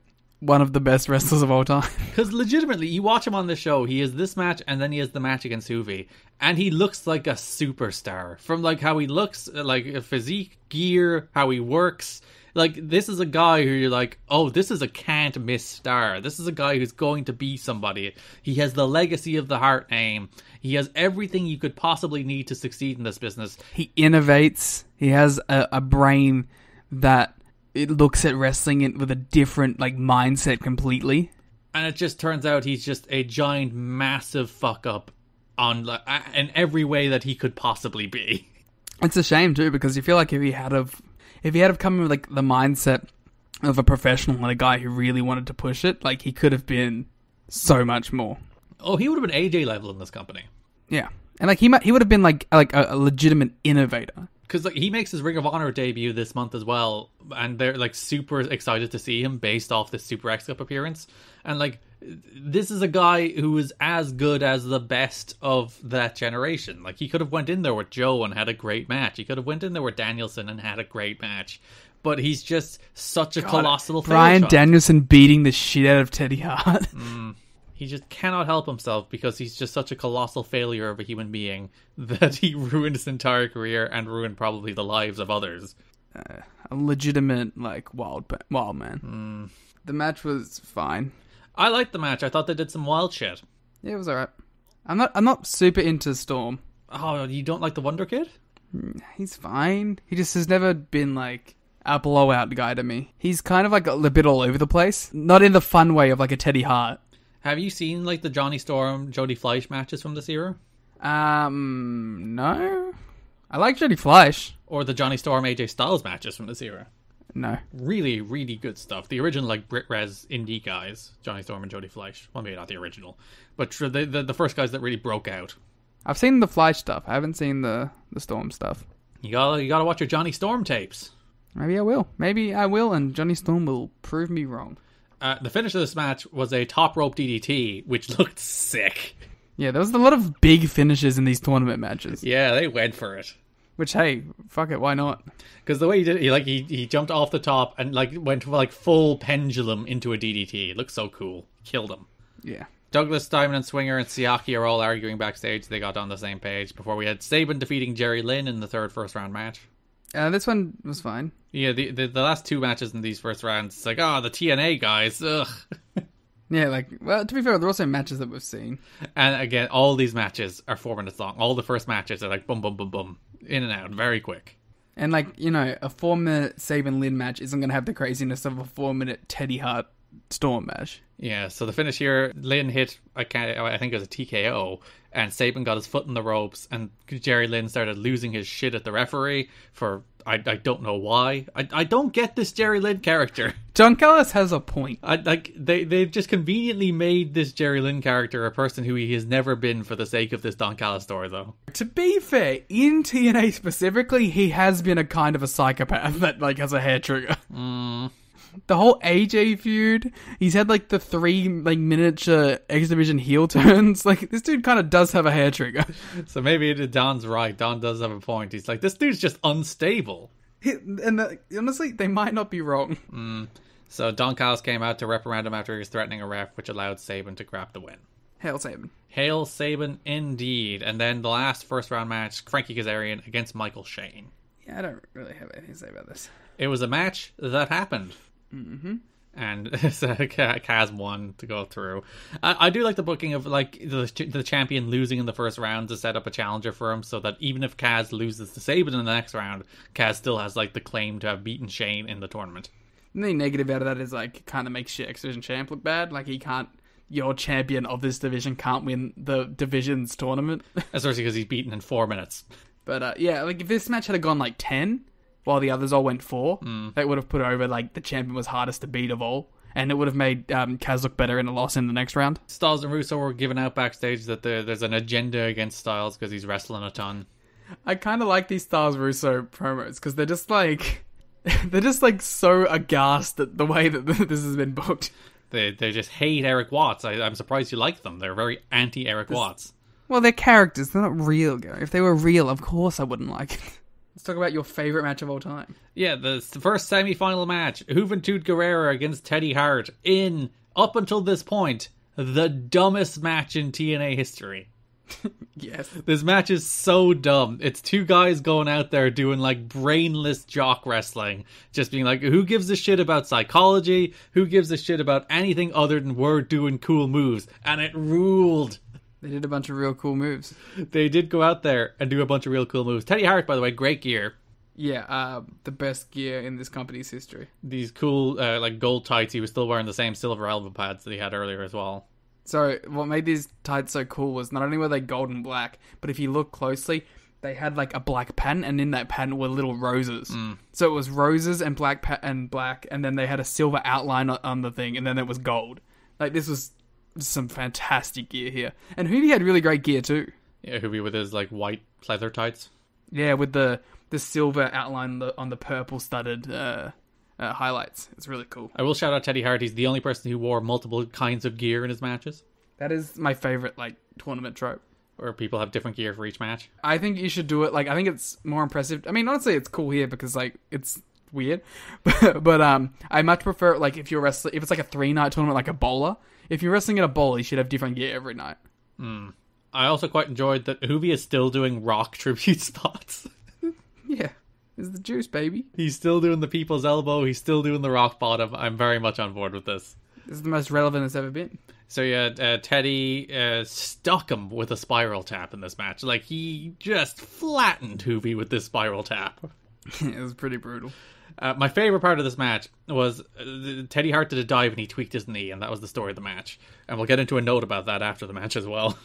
one of the best wrestlers of all time. [LAUGHS] Because legitimately, you watch him on the show, he has this match and then he has the match against Juvi, and he looks like a superstar. From like how he looks, like a physique, gear, how he works. Like this is a guy who you're like, oh, this is a can't miss star. This is a guy who's going to be somebody. He has the legacy of the Hart name. He has everything you could possibly need to succeed in this business. he innovates. He has a, a brain that it looks at wrestling in, with a different like mindset completely. and it just turns out he's just a giant, massive fuck up on like, in every way that he could possibly be. [LAUGHS] It's a shame too because you feel like if he had of if he had have come in with like the mindset of a professional and a guy who really wanted to push it, like he could have been so much more. Oh, he would have been AJ level in this company Yeah, and like he might he would have been like like a, a legitimate innovator. Because like he makes his Ring of Honor debut this month as well, and they're like super excited to see him based off this Super X Cup appearance. And like, this is a guy who is as good as the best of that generation. Like he could have went in there with Joe and had a great match. He could have went in there with Danielson and had a great match. But he's just such a colossal Brian. Danielson beating the shit out of Teddy Hart. Mm. He just cannot help himself because he's just such a colossal failure of a human being [LAUGHS] that he ruined his entire career and ruined probably the lives of others. Uh, a legitimate like wild wild man. Hmm. The match was fine. I liked the match. I thought they did some wild shit. Yeah, it was alright. I'm not I'm not super into Storm. Oh, you don't like the Wonder Kid? Mm, he's fine. He just has never been like a blowout guy to me. He's kind of like a bit all over the place. Not in the fun way of like a Teddy Hart. Have you seen like the Johnny Storm, Jody Fleisch matches from this era? Um, no. I like Jody Fleisch. Or the Johnny Storm AJ Styles matches from this era? No. Really, really good stuff. The original like Brit Res indie guys, Johnny Storm and Jody Fleisch. Well, maybe not the original, but the, the the first guys that really broke out. I've seen the Fleisch stuff. I haven't seen the the Storm stuff. You gotta you gotta watch your Johnny Storm tapes. Maybe I will. Maybe I will, and Johnny Storm will prove me wrong. Uh, the finish of this match was a top rope DDT, which [LAUGHS] looked sick. Yeah, there was a lot of big finishes in these tournament matches. Yeah, they went for it. Which, hey, fuck it, why not? Because the way he did it, he like he, he jumped off the top and like went for, like full pendulum into a DDT. It looked so cool. Killed him. Yeah. Douglas, Diamond, and Swinger and Siaki are all arguing backstage. They got on the same page before we had Sabin defeating Jerry Lynn in the third first round match. Uh, this one was fine. Yeah, the, the the last two matches in these first rounds, it's like, oh, the TNA guys, ugh. [LAUGHS] Yeah, like, well, to be fair, there are also matches that we've seen. And again, all these matches are four minutes long. All the first matches are like boom, boom, boom, boom, in and out, very quick. And, like, you know, a four minute Sabin Lynn match isn't going to have the craziness of a four minute Teddy Hart Storm match. Yeah, so the finish here, Lynn hit, I, can't, I think it was a TKO, and Sabin got his foot in the ropes, and Jerry Lynn started losing his shit at the referee for, I, I don't know why. I, I don't get this Jerry Lynn character. [LAUGHS] Don Callis has a point. I, like they they've just conveniently made this Jerry Lynn character a person who he has never been for the sake of this Don Callis story, though. To be fair, in TNA specifically, he has been a kind of a psychopath that, like, has a hair trigger. Mm. The whole AJ feud. He's had like the three like miniature X Division heel turns. [LAUGHS] Like this dude kind of does have a hair trigger. [LAUGHS] So maybe Don's right. Don does have a point. He's like, this dude's just unstable. and the, honestly, they might not be wrong. Mm. So Don Callis came out to reprimand him after he was threatening a ref, which allowed Sabin to grab the win. Hail Sabin. Hail Sabin indeed. And then the last first round match, Frankie Kazarian against Michael Shane. Yeah, I don't really have anything to say about this. It was a match that happened. Mm-hmm. And [LAUGHS] so Kaz won to go through. I, I do like the booking of like the the champion losing in the first round to set up a challenger for him, so that even if Kaz loses to Sabin in the next round, Kaz still has like the claim to have beaten Shane in the tournament. The negative out of that is like kind of makes X Division champ look bad. Like he can't, your champion of this division can't win the division's tournament. [LAUGHS] Especially because he's beaten in four minutes. but uh, yeah, like if this match had gone like ten, while the others all went four, that would have put over like the champion was hardest to beat of all, and it would have made um, Kaz look better in a loss in the next round. Styles and Russo were given out backstage that there, there's an agenda against Styles because he's wrestling a ton. I kind of like these Styles Russo promos because they're just like. [LAUGHS] They're just like so aghast at the way that [LAUGHS] this has been booked. They they just hate Erik Watts. I, I'm surprised you like them. They're very anti Erik Watts. Well, they're characters. They're not real, Gary. If they were real, of course I wouldn't like it. Let's talk about your favorite match of all time. Yeah, the, first semi-final match, Juventud Guerrera against Teddy Hart in up until this point the dumbest match in TNA history. [LAUGHS] Yes. This match is so dumb. It's two guys going out there doing like brainless jock wrestling, just being like, who gives a shit about psychology? Who gives a shit about anything other than we're doing cool moves? And it ruled. They did a bunch of real cool moves. They did go out there and do a bunch of real cool moves. Teddy Hart, by the way, great gear. Yeah, uh, the best gear in this company's history. These cool uh, like gold tights. He was still wearing the same silver elbow pads that he had earlier as well. So, what made these tights so cool was not only were they gold and black, but if you look closely, they had like a black pattern, and in that pattern were little roses. So it was roses and black pa- and black, and then they had a silver outline on, on the thing, and then it was gold. Like this was some fantastic gear here, and Juvi had really great gear too. Yeah, Juvi with his like white leather tights. Yeah, with the the silver outline on the, on the purple studded uh, uh, highlights. It's really cool. I will shout out Teddy Hart. He's the only person who wore multiple kinds of gear in his matches, That is my favorite like tournament trope. where people have different gear for each match. I think you should do it. Like, I think it's more impressive. I mean, honestly, it's cool here because like it's weird, but, [LAUGHS] but um, I much prefer like if you're wrestling if it's like a three night tournament, like a bowler. If you're wrestling at a bowl, you should have different gear every night. I also quite enjoyed that Juvi is still doing rock [LAUGHS] tribute spots. Yeah, it's the juice, baby. He's still doing the people's elbow. He's still doing the rock bottom. I'm very much on board with this. This is the most relevant it's ever been. So yeah, uh, Teddy uh, stuck him with a spiral tap in this match. Like he just flattened Juvi with this spiral tap. [LAUGHS] it was pretty brutal. Uh, my favorite part of this match was uh, Teddy Hart did a dive and he tweaked his knee, and that was the story of the match. And we'll get into a note about that after the match as well.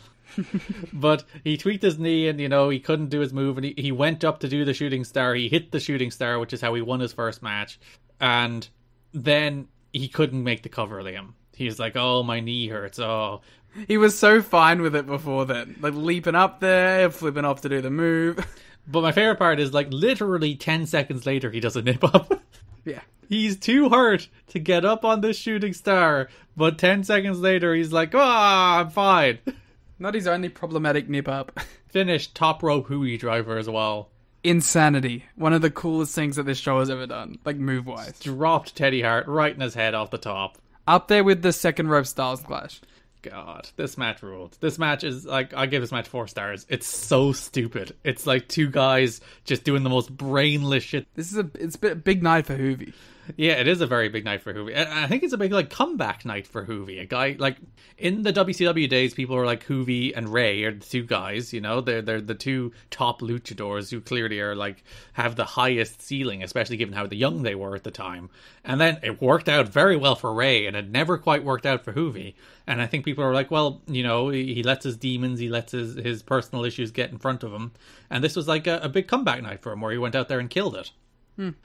[LAUGHS] but he tweaked his knee, and you know he couldn't do his move, and he, he went up to do the shooting star. He hit the shooting star, which is how he won his first match, and then he couldn't make the cover, Liam. He was like, "Oh, my knee hurts." Oh, He was so fine with it before then, like leaping up there, flipping off to do the move. [LAUGHS] but my favorite part is like literally ten seconds later, he does a nip up. [LAUGHS] yeah, He's too hurt to get up on this shooting star, but 10 seconds later, he's like, ah, I'm fine. [LAUGHS] not his only problematic nip up. [LAUGHS] Finished top rope Juvi Driver as well. Insanity, one of the coolest things that this show has ever done, like move wise. Dropped Teddy Hart right in his head off the top. Up there with the second rope Styles Clash. God, this match ruled. This match is like, I give this match four stars. It's so stupid. It's like two guys just doing the most brainless shit. This is a it's a big night for Juvi. Yeah, it is a very big night for Juvi. I think it's a big like comeback night for Juvi. A guy like in the WCW days, people were like Juvi and Ray are the two guys. You know, they're they're the two top luchadors who clearly are like have the highest ceiling, especially given how the young they were at the time. And then it worked out very well for Ray, and it never quite worked out for Juvi. And I think people are like, well, you know, he, he lets his demons, he lets his his personal issues get in front of him, and this was like a, a big comeback night for him, where he went out there and killed it.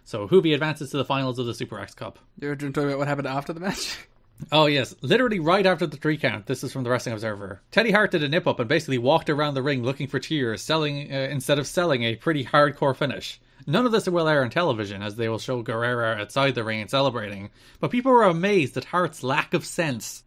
So Juvi advances to the finals of the Super X Cup. You're talking about what happened after the match? [LAUGHS] Oh yes, literally right after the three count. This is from the Wrestling Observer. Teddy Hart did a nip up and basically walked around the ring looking for cheers, selling uh, instead of selling a pretty hardcore finish. None of this will air on television, as they will show Guerrero outside the ring and celebrating. But people were amazed at Hart's lack of sense.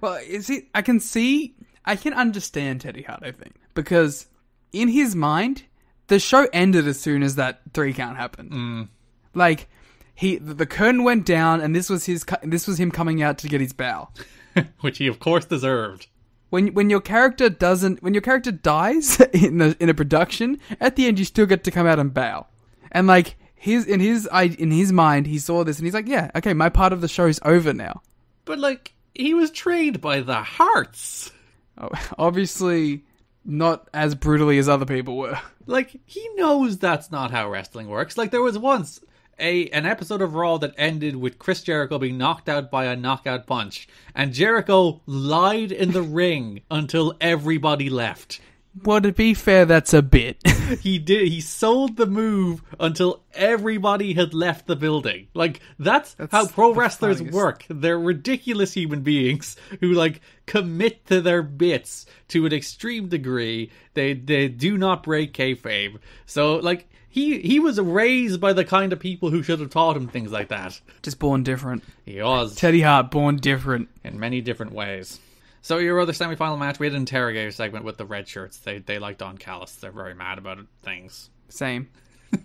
Well, is it? I can see, I can understand Teddy Hart. I think because in his mind, the show ended as soon as that three count happened. Mm. Like he, the curtain went down, and this was his, this was him coming out to get his bow. [LAUGHS] Which he, of course, deserved. When when your character doesn't, when your character dies [LAUGHS] in a in a production, at the end you still get to come out and bow. And like his in his I in his mind, he saw this and he's like, yeah, okay, my part of the show's over now. But, like, he was trained by the Harts. Oh, [LAUGHS] obviously, not as brutally as other people were. Like, he knows that's not how wrestling works. Like, there was once a an episode of Raw that ended with Chris Jericho being knocked out by a knockout punch, and Jericho lied in the [LAUGHS] ring until everybody left. Well, to be fair, that's a bit. [LAUGHS] He did. He sold the move until everybody had left the building. Like that's, That's how pro wrestlers funniest. work. They're ridiculous human beings who like commit to their bits to an extreme degree. They they do not break kayfabe. So like he he was raised by the kind of people who should have taught him things like that. Just born different. He was Teddy Hart, born different. in many different ways. So your other semifinal match, we had an interrogator segment with the red shirts. They they like Don Callis. They're very mad about things. Same. [LAUGHS]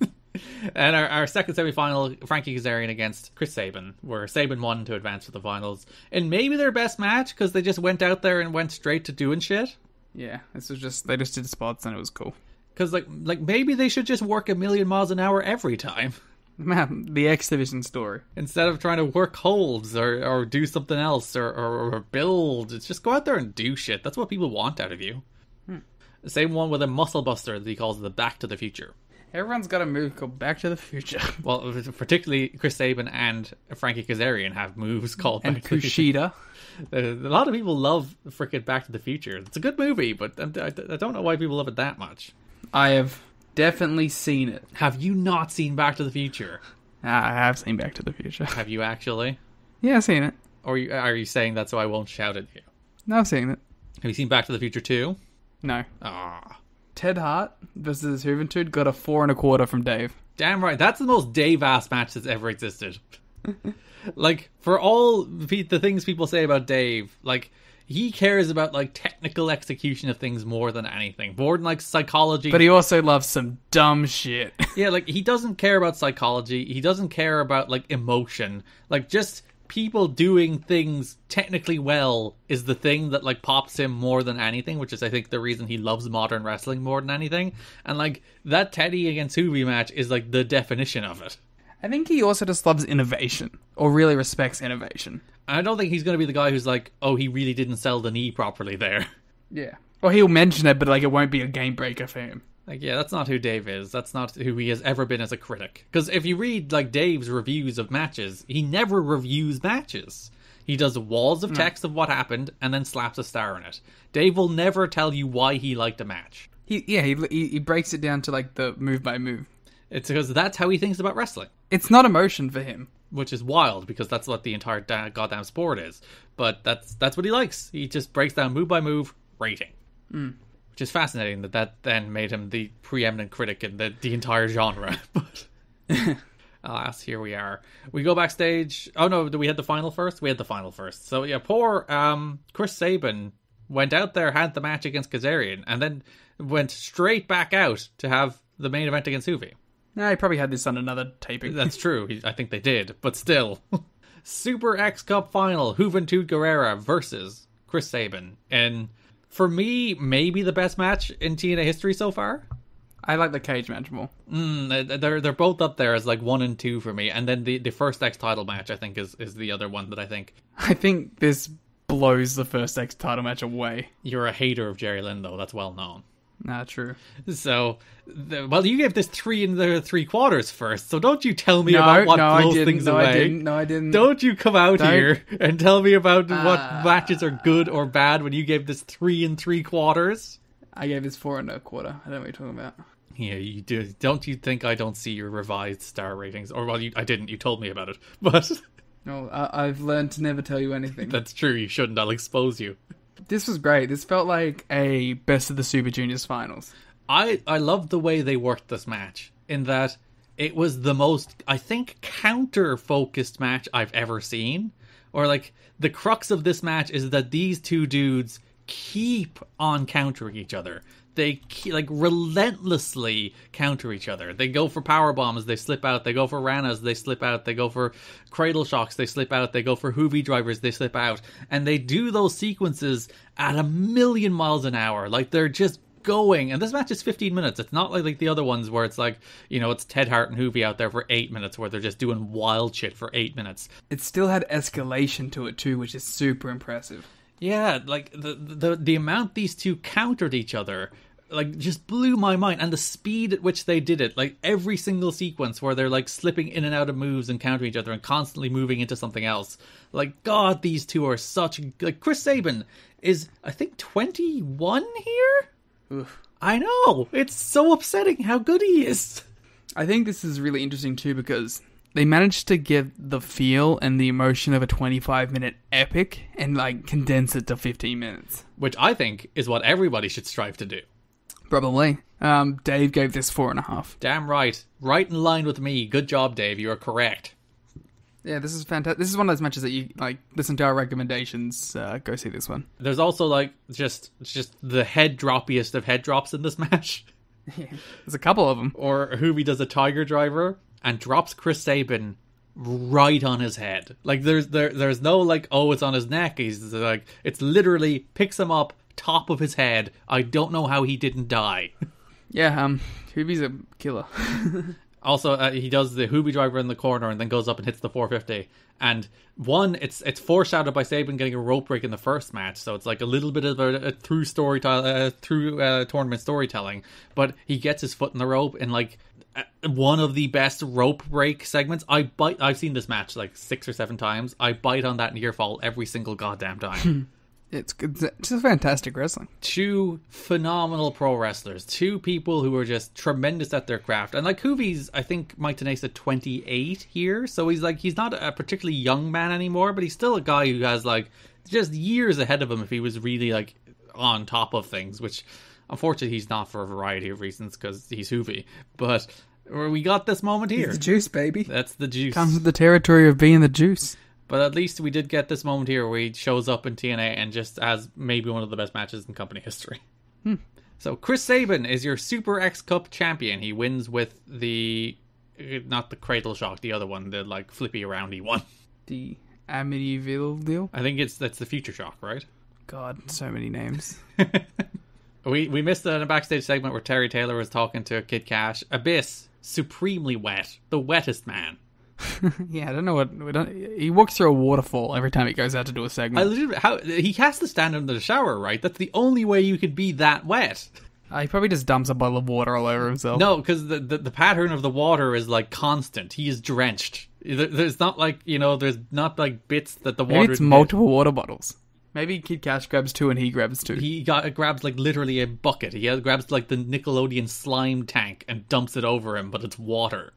And our, our second semifinal, Frankie Kazarian against Chris Sabin, where Sabin won to advance to the finals. And maybe their best match because they just went out there and went straight to doing shit. Yeah, this was just they just did spots and it was cool. Because like like maybe they should just work a million miles an hour every time [LAUGHS] [LAUGHS] Man, the X Division story. instead of trying to work holds or, or do something else or, or, or build. Just go out there and do shit. That's what people want out of you. Hmm. Same one with a muscle buster that he calls the Back to the Future. Everyone's got a move called Back to the Future. [LAUGHS] Well, particularly Chris Sabin and Frankie Kazarian have moves hmm. called and Back to the Kushida. [LAUGHS] A lot of people love frickin' Back to the Future. It's a good movie, but I don't know why people love it that much. I have definitely seen it. Have you not seen Back to the Future? I have seen Back to the Future. Have you actually? Yeah, I've seen it. Or are you, are you saying that so I won't shout at you? No, I've seen it. Have you seen Back to the Future 2? No. Ah. Ted Hart versus Juventud got a four and a quarter from Dave. Damn right. That's the most Dave ass match that's ever existed. [LAUGHS] like, for all the things people say about Dave, like, he cares about, like, technical execution of things more than anything. Borden likes psychology. But he also loves some dumb shit. [LAUGHS] Yeah, like he doesn't care about psychology. He doesn't care about like emotion. Like just people doing things technically well is the thing that like pops him more than anything, which is I think the reason he loves modern wrestling more than anything. And like that Teddy against Juvi match is like the definition of it. I think he also just loves innovation, or really respects innovation. I don't think he's going to be the guy who's like, "Oh, he really didn't sell the knee properly there." [LAUGHS] Yeah. Or he'll mention it, but like it won't be a game breaker for him. Like, yeah, that's not who Dave is. That's not who he has ever been as a critic. Because if you read like Dave's reviews of matches, he never reviews matches. He does walls of hmm. text of what happened and then slaps a star in it. Dave will never tell you why he liked a match. He yeah he he, he breaks it down to like the move by move. It's because that's how he thinks about wrestling, It's not emotion for him. which is wild because that's what the entire da- goddamn sport is. But that's that's what he likes. He just breaks down move by move rating. Which is fascinating that that then made him the preeminent critic in the, the entire genre. [LAUGHS] but [LAUGHS] alas, here we are. We go backstage. Oh no, did we had the final first? We had the final first. So yeah, poor um, Chris Sabin went out there, had the match against Kazarian, and then went straight back out to have the main event against Juvi. No, he probably had this on another taping. That's [LAUGHS] true. He- I think they did, but still. [LAUGHS] Super X Cup final: Juventud Guerrera versus Chris Sabin, and for me, maybe the best match in TNA history so far. I like the cage match more. Mm, they're they're both up there as like one and two for me, and then the the first X title match I think is is the other one that I think I think this blows the first X title match away. you're a hater of Jerry Lynn though. That's well known. Nah, true. So, the, well, you gave this three and the three quarters first, so don't you tell me No, about what no, blows things No, away. I didn't. No, I didn't. Don't you come out Don't- here and tell me about Ah. what matches are good or bad when you gave this three and three quarters. I gave this four and a quarter. I don't know what you're talking about. Yeah, you do. Don't you think I don't see your revised star ratings? Or well, you, I didn't. You told me about it, [LAUGHS] but No, I, I've learned to never tell you anything. that's true. You shouldn't. I'll expose you. This was great. This felt like a best of the Super Juniors finals. I I love the way they worked this match in that it was the most, I think, counter focused match I've ever seen. Or like the crux of this match is that these two dudes keep on countering each other. They like relentlessly counter each other. They go for power bombs, they slip out. They go for ranas, they slip out. They go for cradle shocks, they slip out. They go for Juvi drivers, they slip out. And they do those sequences at a million miles an hour. Like they're just going. And this match is 15 minutes. It's not like, like the other ones where it's like, you know, it's Ted Hart and Juvi out there for eight minutes where they're just doing wild shit for eight minutes. It still had escalation to it too, which is super impressive. Yeah, like the the the amount these two countered each other like just blew my mind and the speed at which they did it like every single sequence where they're like slipping in and out of moves and countering each other and constantly moving into something else. Like god these two are such like chris sabin is i think 21 here? I know! It's so upsetting how good he is. I think this is really interesting too because they managed to get the feel and the emotion of a 25 minute epic and like condense it to 15 minutes. which i think is what everybody should strive to do Probably. Um, Dave gave this four and a half. damn right right in line with me good job dave you are correct Yeah, this is fantastic. This is one of those matches that you like. Listen to our recommendations. Uh, go see this one. there's also like just just the head droppiest of head drops in this [LAUGHS] match There's a couple of them. or Juvi does a tiger driver and drops Chris Sabin right on his head. Like there's there there's no like oh it's on his neck. He's like it's literally picks him up top of his head. I don't know how he didn't die. Yeah, um, Juvi's a killer. [LAUGHS] Also, uh, he does the Juvi Driver in the corner and then goes up and hits the 450. And one, it's it's foreshadowed by Sabin getting a rope break in the first match, so it's like a little bit of a, a through story uh, through uh, tournament storytelling. But he gets his foot in the rope in like uh, one of the best rope break segments. I bite. I've seen this match like six or seven times. I bite on that near fall every single goddamn time. [LAUGHS] it's just fantastic wrestling. two phenomenal pro wrestlers, two people who are just tremendous at their craft. And like Juvi's, I think Mike Tenay's 28 here, so he's like he's not a particularly young man anymore, but he's still a guy who has like just years ahead of him if he was really like on top of things, which unfortunately he's not for a variety of reasons because he's Hoovy. But we got this moment here. The juice, baby. That's the juice. Comes with the territory of being the juice. But at least we did get this moment here where he shows up in TNA and just has maybe one of the best matches in company history. Hmm. So Chris Sabin is your Super X Cup champion. He wins with the uh, not the cradle shock, the other one, the like flippy aroundy one. The Amityville deal. I think it's that's the future shock, right? God, so many names. [LAUGHS] We we missed a backstage segment where Terry Taylor was talking to Kid Cash. Abyss, supremely wet, the wettest man. [LAUGHS] yeah, I don't know what. We don't, he walks through a waterfall every time he goes out to do a I segment. legit, how he has to stand under the shower, right? That's the only way you could be that wet. Uh, he probably just dumps a bottle of water all over himself. No, because the, the the pattern of the water is like constant. He is drenched. There- There's not like you know. There's not like bits that the water. maybe it's multiple water bottles. Maybe Kid Cash grabs two and he grabs two. He got grabs like literally a bucket. He uh, grabs like the Nickelodeon slime tank and dumps it over him, but it's water.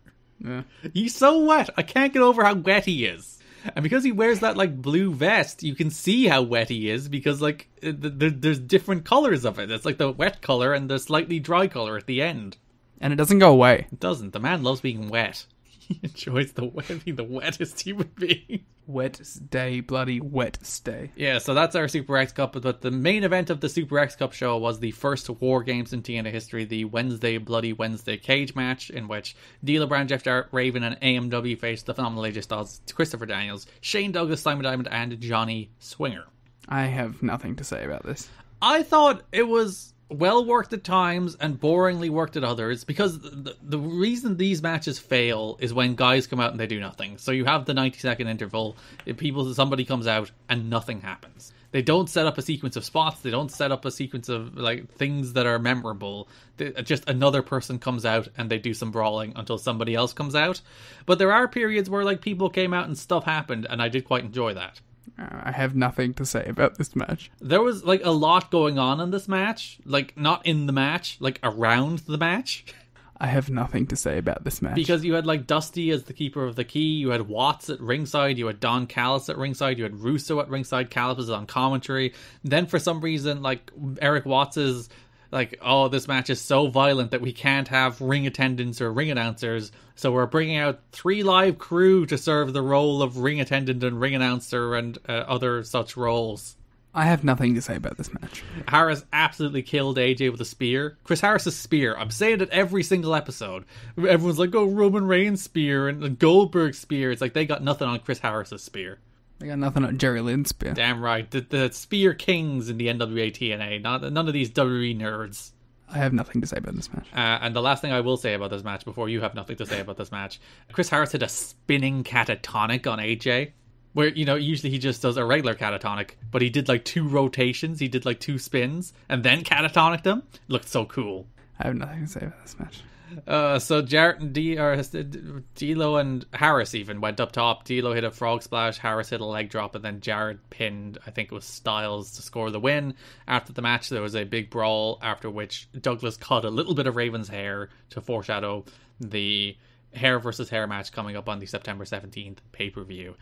Yeah. He's so wet. I can't get over how wet he is. And because he wears that like blue vest, you can see how wet he is because like eh, th- th- there's different colors of it. It's like the wet color and the slightly dry color at the end. and it doesn't go away. It doesn't. The man loves being wet. [LAUGHS] He enjoys the wet, being the wettest human being. [LAUGHS] Wet day, bloody wet stay. Yeah, so that's our Super X Cup. But the main event of the Super X Cup show was the first War Games in TNA history, the Wednesday Bloody Wednesday cage match, in which D'Lo Brown, Jeff Jarrett, Raven, and AMW faced the phenomenal AJ Styles, Christopher Daniels, Shane Douglas, Simon Diamond, and Johnny Swinger. I have nothing to say about this. I thought it was well worked at times and boringly worked at others because the, the reason these matches fail is when guys come out and they do nothing. So you have the 90 second interval, if people somebody comes out and nothing happens. They don't set up a sequence of spots, they don't set up a sequence of like things that are memorable. They, uh, just another person comes out and they do some brawling until somebody else comes out. But there are periods where like people came out and stuff happened and I did quite enjoy that. I have nothing to say about this match. There was like a lot going on in this match, like not in the match, like around the match, I have nothing to say about this match. because you had like Dusty as the keeper of the key, you had Watts at ringside, you had Don Callis at ringside, you had Russo at ringside, Callis was on commentary. Then for some reason, like Erik Watts's like, oh, this match is so violent that we can't have ring attendants or ring announcers, so we're bringing out three live crew to serve the role of ring attendant and ring announcer and uh, other such roles. I have nothing to say about this match. Harris absolutely killed AJ with a spear. Chris Harris's spear. I'm saying it every single episode. Everyone's like, oh, Roman Reigns spear and Goldberg spear. It's like they got nothing on Chris Harris's spear. They got nothing on Jerry Lynn's spear. Damn right. The, the spear kings in the NWA TNA. Not, none of these WWE nerds. I have nothing to say about this match. Uh, and the last thing I will say about this match, before you have nothing to say about this match, Chris Harris hit a spinning catatonic on AJ. Where, you know, usually he just does a regular catatonic, but he did like two rotations, he did like two spins, and then catatonic them. looked so cool. I have nothing to say about this match. Uh, so Jarrett and D or D'Lo and Harris even went up top. D'Lo hit a frog splash, Harris hit a leg drop, and then Jarrett pinned. I think it was Styles to score the win. After the match, there was a big brawl. After which Douglas cut a little bit of Raven's hair to foreshadow the hair versus hair match coming up on the September seventeenth pay per view.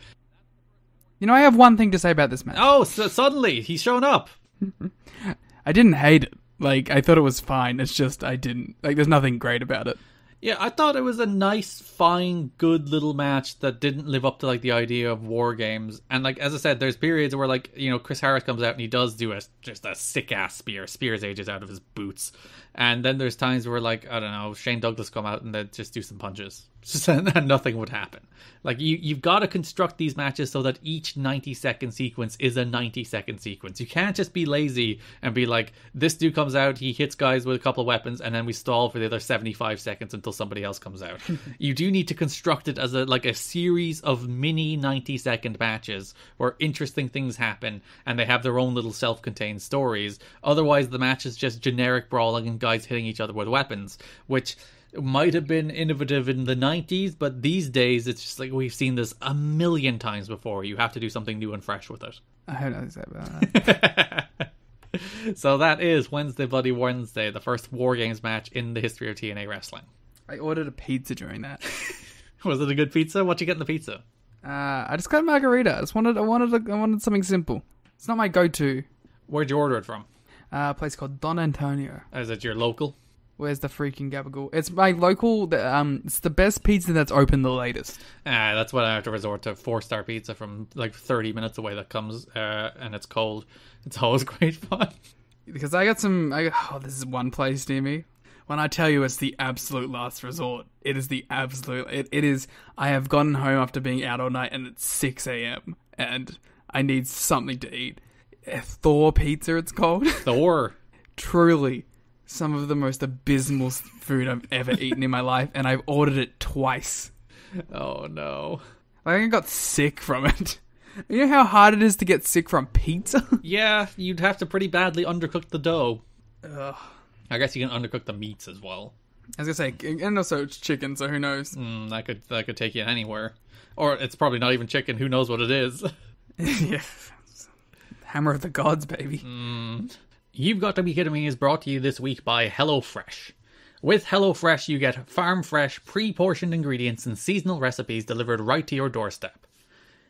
You know, I have one thing to say about this match. Oh, so suddenly he's shown up. [LAUGHS] I didn't hate it. Like, I thought it was fine. It's just, I didn't. Like, there's nothing great about it. Yeah, I thought it was a nice, fine, good little match that didn't live up to like the idea of war games. And like as I said, there's periods where like you know Chris Harris comes out and he does do a just a sick ass spear, spears ages out of his boots. And then there's times where like I don't know Shane Douglas come out and they just do some punches, [LAUGHS] and nothing would happen. Like you you've got to construct these matches so that each 90 second sequence is a 90 second sequence. You can't just be lazy and be like this dude comes out, he hits guys with a couple of weapons, and then we stall for the other 75 seconds until somebody else comes out. [LAUGHS] you do need to construct it as a like a series of mini 90 second matches where interesting things happen and they have their own little self-contained stories. Otherwise, the match is just generic brawling and guys hitting each other with weapons, which might have been innovative in the 90s, but these days it's just like we've seen this a million times before. You have to do something new and fresh with it. I have nothing to say about that. [LAUGHS] so that is Wednesday Bloody Wednesday, the first War Games match in the history of TNA wrestling. I ordered a pizza during that. [LAUGHS] Was it a good pizza? What'd you get in the pizza? Uh, I just got a margarita. I just wanted, I wanted, a, I wanted something simple. It's not my go-to. Where'd you order it from? Uh, a place called Don Antonio. Is that your local? Where's the freaking gabagool? It's my local. Um, it's the best pizza that's open the latest. Ah, that's what I have to resort to. Four star pizza from like thirty minutes away that comes, uh, and it's cold. It's always [LAUGHS] great fun. Because I got some. I, oh, this is one place near me. When I tell you it's the absolute last resort, it is the absolute. It, it is. I have gotten home after being out all night, and it's six a.m. and I need something to eat. Thor pizza, it's called. [LAUGHS] Thor. Truly, some of the most abysmal food I've ever eaten in my life, and I've ordered it twice. Oh no. I got sick from it. You know how hard it is to get sick from pizza? [LAUGHS] Yeah, you'd have to pretty badly undercook the dough. Ugh. I guess you can undercook the meats as well. I was gonna say, and also it's chicken, so who knows? Mm, that could that could take you anywhere, or it's probably not even chicken. Who knows what it is? [LAUGHS] yeah. Hammer of the gods, baby. Mm. You've Got to Be Kidding Me is brought to you this week by HelloFresh. With HelloFresh, you get farm fresh, pre portioned ingredients and seasonal recipes delivered right to your doorstep.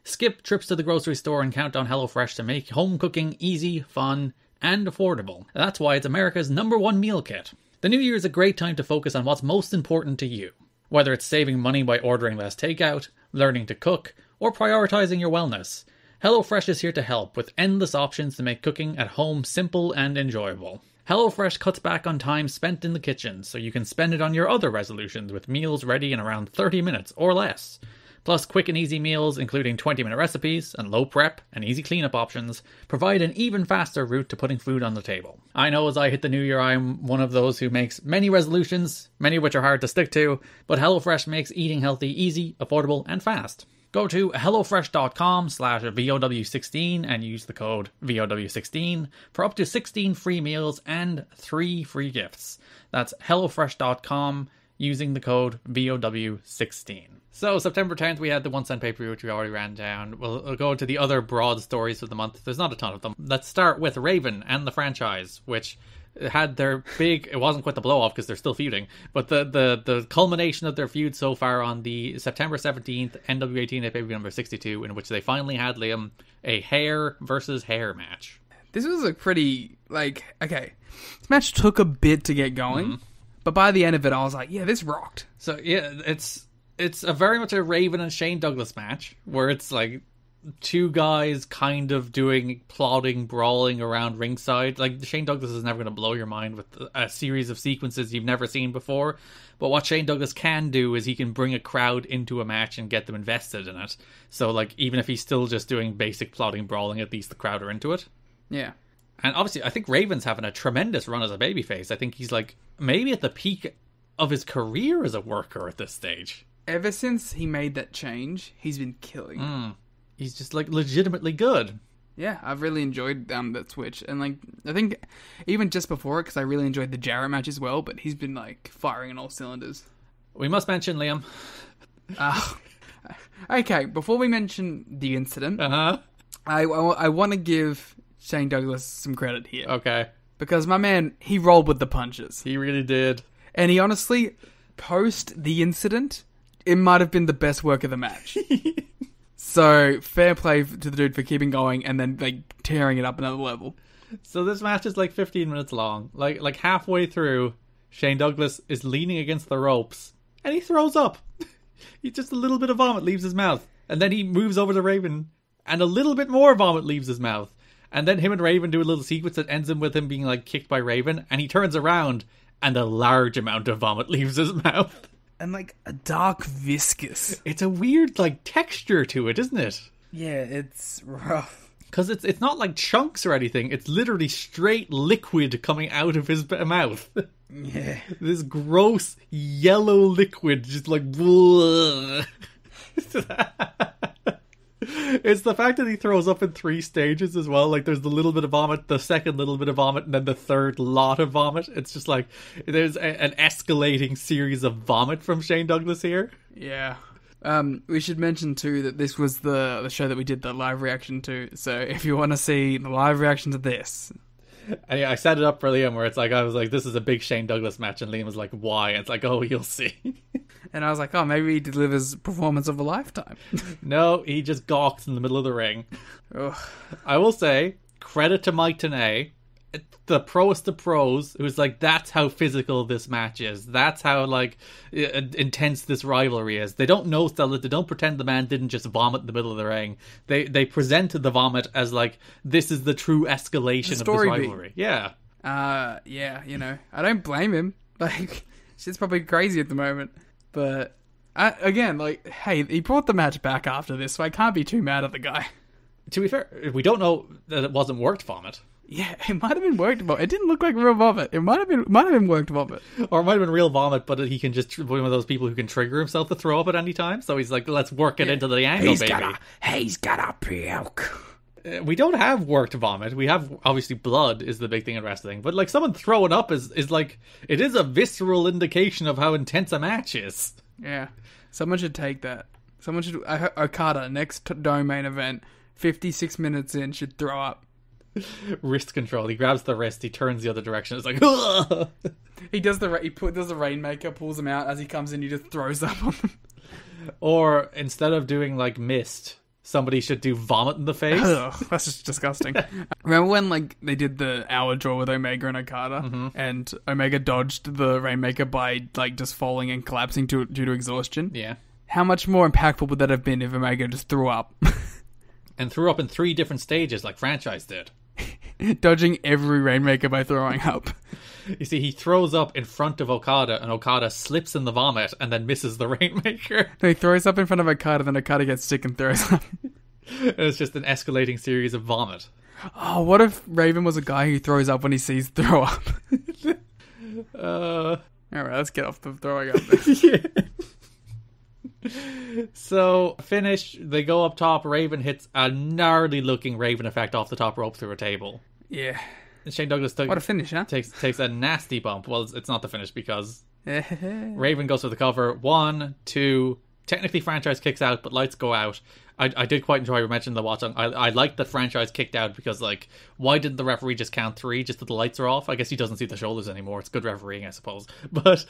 Skip trips to the grocery store and count on HelloFresh to make home cooking easy, fun, and affordable. That's why it's America's number one meal kit. The new year is a great time to focus on what's most important to you. Whether it's saving money by ordering less takeout, learning to cook, or prioritizing your wellness, HelloFresh is here to help with endless options to make cooking at home simple and enjoyable. HelloFresh cuts back on time spent in the kitchen so you can spend it on your other resolutions with meals ready in around 30 minutes or less. Plus, quick and easy meals, including 20 minute recipes and low prep and easy cleanup options, provide an even faster route to putting food on the table. I know as I hit the new year, I'm one of those who makes many resolutions, many of which are hard to stick to, but HelloFresh makes eating healthy easy, affordable, and fast. Go to HelloFresh.com slash VOW16 and use the code VOW16 for up to 16 free meals and 3 free gifts. That's HelloFresh.com using the code VOW16. So, September 10th, we had the one cent paper, which we already ran down. We'll, we'll go to the other broad stories of the month. There's not a ton of them. Let's start with Raven and the franchise, which had their big it wasn't quite the blow off because they're still feuding but the, the the culmination of their feud so far on the september 17th nwa TNA pay number 62 in which they finally had liam a hair versus hair match This was a pretty like okay. This match took a bit to get going, Mm-hmm. but by the end of it, I was like, yeah, this rocked. So yeah, it's it's a very much a Raven and Shane Douglas match where it's like two guys kind of doing plodding, brawling around ringside. Like Shane Douglas is never going to blow your mind with a series of sequences you've never seen before. But what Shane Douglas can do is he can bring a crowd into a match and get them invested in it. So like even if he's still just doing basic plodding, brawling, at least the crowd are into it. Yeah, And obviously, I think Raven's having a tremendous run as a babyface. I think he's like maybe at the peak of his career as a worker at this stage. ever since he made that change, he's been killing. Mm. He's just like legitimately good. Yeah, I've really enjoyed um, that switch, and like I think even just before it, because I really enjoyed the Jarrett match as well. But he's been like firing on all cylinders. We must mention Liam. [LAUGHS] Ah. okay, before we mention the incident, Uh huh. I, I, want to give Shane Douglas some credit here Okay. because my man he rolled with the punches, He really did. and he honestly post the incident, it might have been the best work of the match. [LAUGHS] so fair play to the dude for keeping going and then like tearing it up another level. So this match is like 15 minutes long. Like like halfway through, Shane Douglas is leaning against the ropes and he throws up. [LAUGHS] he just a little bit of vomit leaves his mouth, and then he moves over to Raven, and a little bit more vomit leaves his mouth. And then him and Raven do a little sequence that ends him with him being like kicked by Raven, and he turns around and a large amount of vomit [LAUGHS] leaves his mouth. And like a dark viscous. It's a weird like texture to it, isn't it? Yeah, it's rough. Because it's it's not like chunks or anything. It's literally straight liquid coming out of his uh, mouth. [LAUGHS] Yeah. this gross yellow liquid, just like. [LAUGHS] it's the fact that he throws up in three stages as well. Like there's the little bit of vomit, the second little bit of vomit, and then the third lot of vomit. It's just like there's a, an escalating series of vomit from Shane Douglas here. Yeah. Um, we should mention too that this was the the show that we did the live reaction to. So if you want to see the live reaction to this, [LAUGHS] And I set it up for Liam where it's like I was like, "This is a big Shane Douglas match," and Liam was like, "Why?" And it's like, "Oh, you'll see." [LAUGHS] and I was like, oh, maybe he delivers performance of a lifetime. [LAUGHS] no, he just gawks in the middle of the ring. Ugh. I will say credit to Mike Tenay, the proest of pros, who's like, "That's how physical this match is. That's how like intense this rivalry is." They don't know sell. They don't pretend the man didn't just vomit in the middle of the ring. They they presented the vomit as like this is the true escalation of this story beat. rivalry. Yeah. Uh, yeah, you know, I don't blame him. [LAUGHS] Like, shit's probably crazy at the moment. But I, again, like, hey, he brought the match back after this, so I can't be too mad at the guy. To be fair, we don't know that it wasn't worked vomit. Yeah, [LAUGHS] it might have been worked vomit. It didn't look like real vomit. It might have been might have been worked vomit. Or it might have been real vomit, but he can just be one of those people who can trigger himself to throw up at any time. So he's like, let's work it into the angle, baby. he's got a puke. Uh, we don't have worked vomit. We have obviously blood is the big thing in wrestling, but like someone throwing up is is like it is a visceral indication of how intense a match is. Yeah, someone should take that. Someone should. I heard Okada next t- dome main event. Fifty six minutes in should throw up. [LAUGHS] Wrist control. He grabs the wrist. He turns the other direction. It's like, "Ugh." He does the he put does the rainmaker, pulls him out as he comes in. He just throws up on them. [LAUGHS] or instead of doing like mist, somebody should do vomit in the face. [LAUGHS] Ugh, that's just disgusting. Remember when like they did the hour draw with Omega and Okada, mm-hmm. and Omega dodged the rainmaker by like just falling and collapsing to, due to exhaustion? yeah, How much more impactful would that have been if Omega just threw up, and threw up in three different stages like franchise did. [LAUGHS] dodging every rainmaker by throwing up? You see, he throws up in front of Okada, and Okada slips in the vomit and then misses the [LAUGHS] rainmaker. he throws up in front of Okada, then Okada gets sick and throws up. and [LAUGHS] it's just an escalating series of vomit. Oh, what if Raven was a guy who throws up when he sees throw up? Uh, All right, let's get off the throwing up. thing. So finish. They go up top. Raven hits a gnarly looking Raven effect off the top rope through a table. yeah, And Shane Douglas took, what a finish, huh? takes takes a nasty bump. Well, it's, not the finish because [LAUGHS] Raven goes for the cover. One, two. Technically, franchise kicks out, but lights go out. I, I did quite enjoy. We mentioned the watch on. I I like that franchise kicked out because like, why didn't the referee just count three just that the lights are off? I guess he doesn't see the shoulders anymore. It's good refereeing, I suppose. [LAUGHS] But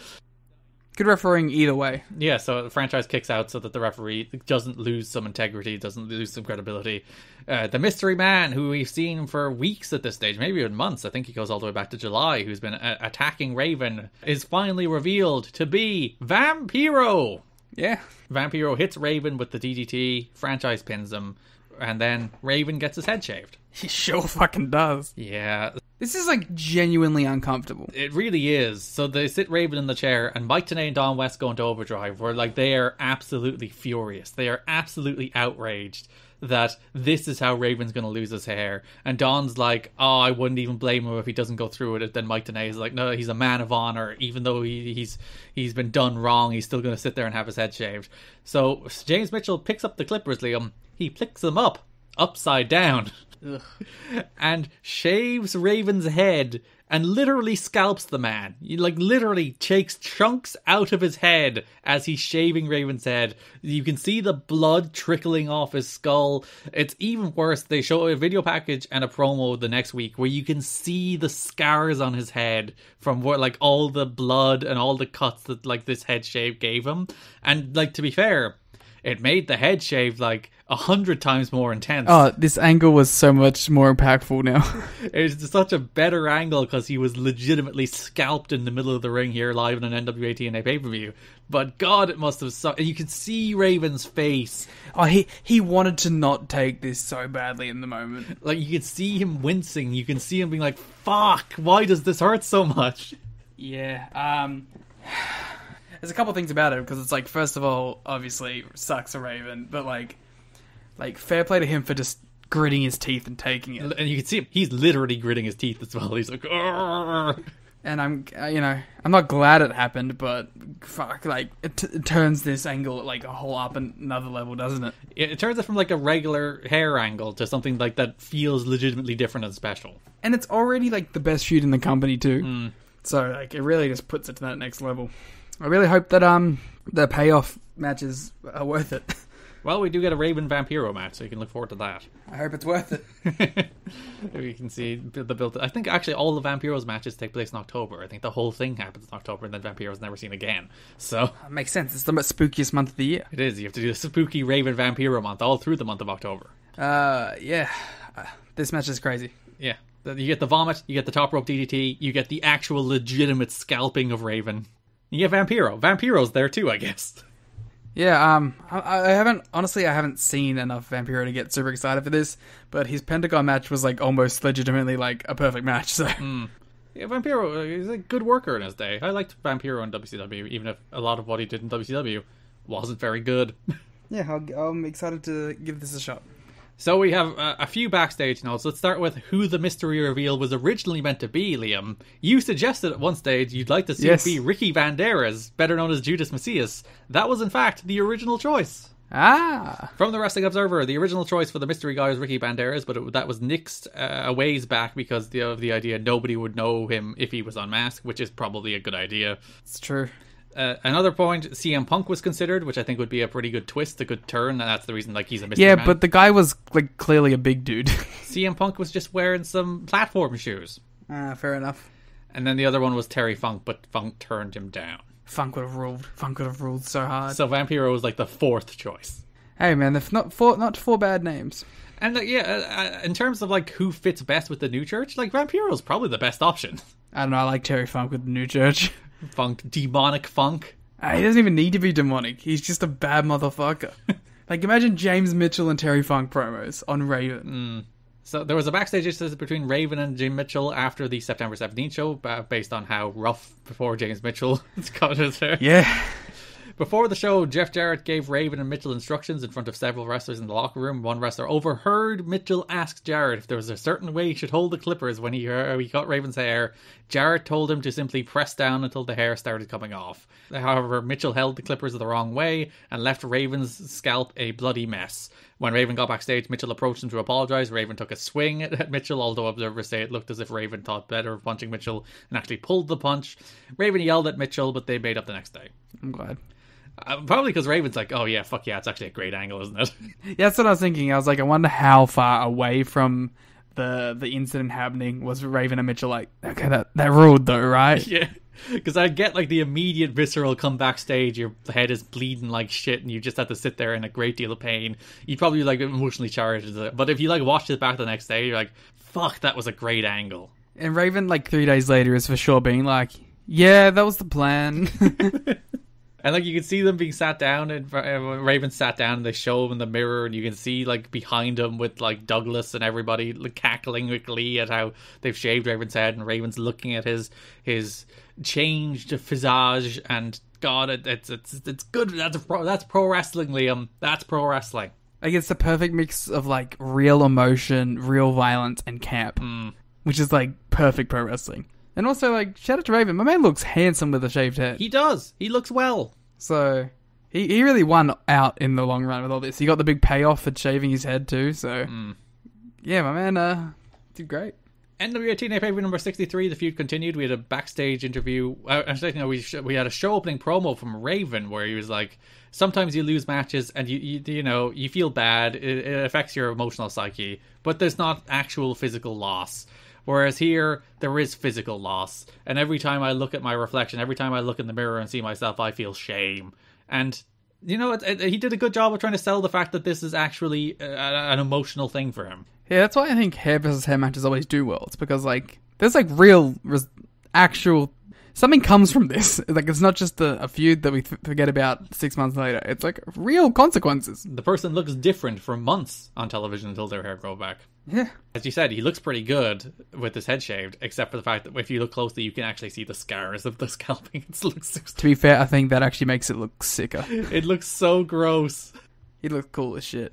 Good refereeing either way. Yeah, so the franchise kicks out so that the referee doesn't lose some integrity, doesn't lose some credibility. Uh, the mystery man, who we've seen for weeks at this stage, maybe even months, I think he goes all the way back to July, who's been uh, attacking Raven, is finally revealed to be Vampiro. Yeah. Vampiro hits Raven with the DDT, franchise pins him, and then Raven gets his head shaved. He sure fucking does. Yeah, This is like genuinely uncomfortable. It really is. So they sit Raven in the chair, and Mike Tenay and Don West go into overdrive, where like they are absolutely furious. They are absolutely outraged that this is how Raven's going to lose his hair. And Don's like, "Oh, I wouldn't even blame him if he doesn't go through with it." Then Mike Tenay is like, "No, he's a man of honor. Even though he, he's he's been done wrong, he's still going to sit there and have his head shaved." So James Mitchell picks up the Clippers, Liam. He picks them up upside down [LAUGHS] and shaves Raven's head and literally scalps the man. He, like literally takes chunks out of his head as he's shaving Raven's head. You can see the blood trickling off his skull. It's even worse. They show a video package and a promo the next week where you can see the scars on his head from what like all the blood and all the cuts that like this head shave gave him. And like to be fair, it made the head shave like a hundred times more intense. Oh, this angle was so much more impactful now. [LAUGHS] it was such a better angle because he was legitimately scalped in the middle of the ring here live in an NWA TNA pay per view. But God, it must have sucked. You could see Raven's face. oh, he he wanted to not take this so badly in the moment. Like, you could see him wincing. You can see him being like, fuck, why does this hurt so much? Yeah. Um. [SIGHS] There's a couple things about it because it's like, first of all, obviously sucks a Raven, but like, like fair play to him for just gritting his teeth and taking it. And you can see him. He's literally gritting his teeth as well. He's like, "Argh." And I'm, uh, you know, I'm not glad it happened, but fuck, like it, t- it turns this angle like a whole up another level, doesn't it? it, it turns it from like a regular hair angle to something like that feels legitimately different and special. And it's already like the best shoot in the company too. So like it really just puts it to that next level. I really hope that um the payoff matches are worth it. [LAUGHS] Well, we do get a Raven Vampiro match, so you can look forward to that. I hope it's worth it. [LAUGHS] you can see the build. I think actually all the Vampiros matches take place in October. I think the whole thing happens in October, and then Vampiro's never seen again. So That makes sense. It's the spookiest month of the year. it is. You have to do the spooky Raven Vampiro month all through the month of October. Uh, yeah. Uh, this match is crazy. Yeah, you get the vomit, you get the top rope DDT, you get the actual legitimate scalping of Raven. You get Vampiro. Vampiro's there too, I guess. [LAUGHS] Yeah, um, I, I haven't honestly, I haven't seen enough Vampiro to get super excited for this. But his Pentagon match was like almost legitimately like a perfect match. [LAUGHS] So Yeah, Vampiro uh, is a good worker in his day. I liked Vampiro in WCW, even if a lot of what he did in WCW wasn't very good. [LAUGHS] yeah, I'll, I'm excited to give this a shot. So we have uh, a few backstage notes. Let's start with who the mystery reveal was originally meant to be, Liam. You suggested at one stage you'd like to see Yes. it be Ricky Banderas, better known as Judas Mesias. That was in fact the original choice. Ah, From the Wrestling Observer, the original choice for the mystery guy was Ricky Banderas, but it, that was nixed uh, a ways back because the, of the idea nobody would know him if he was unmasked, which is probably a good idea. it's true. Uh, another point, CM Punk was considered, which I think would be a pretty good twist, a good turn, and that's the reason like he's a mystery Yeah, man. but the guy was like clearly a big dude. [LAUGHS] CM Punk was just wearing some platform shoes. ah, fair enough. And then the other one was Terry Funk, but Funk turned him down. Funk would have ruled. Funk would have ruled so hard. So Vampiro was like the fourth choice. hey, man, they're not four, not four bad names. And like, yeah, uh, in terms of like who fits best with the new church, like Vampiro's probably the best option. I don't know. I like Terry Funk with the new church. [LAUGHS] Funk, demonic Funk. Ah, he doesn't even need to be demonic. He's just a bad motherfucker. [LAUGHS] like imagine James Mitchell and Terry Funk promos on Raven. So there was a backstage incident between Raven and Jim Mitchell after the September 17th show, uh, based on how rough before James Mitchell [LAUGHS] got his hair. Yeah. Before the show, Jeff Jarrett gave Raven and Mitchell instructions in front of several wrestlers in the locker room. One wrestler overheard Mitchell ask Jarrett if there was a certain way he should hold the clippers when he, uh, he cut Raven's hair. Jarrett told him to simply press down until the hair started coming off. However, Mitchell held the clippers the wrong way and left Raven's scalp a bloody mess. When Raven got backstage, Mitchell approached him to apologize. Raven took a swing at Mitchell, although observers say it looked as if Raven thought better of punching Mitchell and actually pulled the punch. Raven yelled at Mitchell, but they made up the next day. I'm glad. Uh, probably because Raven's like, oh yeah, fuck yeah, it's actually a great angle, isn't it? [LAUGHS] Yeah, that's what I was thinking. I was like, I wonder how far away from the the incident happening was Raven and Mitchell. Like, okay, that that ruled though, right? [LAUGHS] yeah. Because I get like the immediate visceral come backstage, your head is bleeding like shit, and you just have to sit there in a great deal of pain. You'd probably like emotionally charged. it. But if you like watch it back the next day, you're like, fuck, that was a great angle. And Raven, like three days later, is for sure being like, "Yeah, that was the plan." [LAUGHS] And like you can see them being sat down, and uh, Raven sat down, and they show him in the mirror, and you can see like behind him with like Douglas and everybody like, cackling with glee at how they've shaved Raven's head, and Raven's looking at his his changed visage, and God, it, it's it's it's good. That's pro, that's pro wrestling, Liam. That's pro wrestling. like it's the perfect mix of like real emotion, real violence, and camp, which is like perfect pro wrestling. And also, like, shout out to Raven. My man looks handsome with a shaved head. He does. He looks well. So he he really won out in the long run with all this. He got the big payoff for shaving his head too. So yeah, my man uh did great. NWA TNA pay number 63, the feud continued. We had a backstage interview. Uh, actually, no, we, sh- we had a show opening promo from Raven where he was like, sometimes you lose matches and you, you, you know, you feel bad. It, it affects your emotional psyche, but there's not actual physical loss. Whereas here, there is physical loss. And every time I look at my reflection, every time I look in the mirror and see myself, I feel shame. And, you know, it, it, he did a good job of trying to sell the fact that this is actually uh, an emotional thing for him. Yeah, that's why I think hair versus hair matches always do well. It's because like there's like real, res- actual something comes from this. [LAUGHS] Like it's not just a, a feud that we th- forget about six months later. It's like real consequences. The person looks different for months on television until their hair grows back. Yeah. As you said, he looks pretty good with his head shaved, except for the fact that if you look closely, you can actually see the scars of the [LAUGHS] scalping. It looks, To be fair, I think that actually makes it look sicker. [LAUGHS] it looks so gross. he looks cool as shit.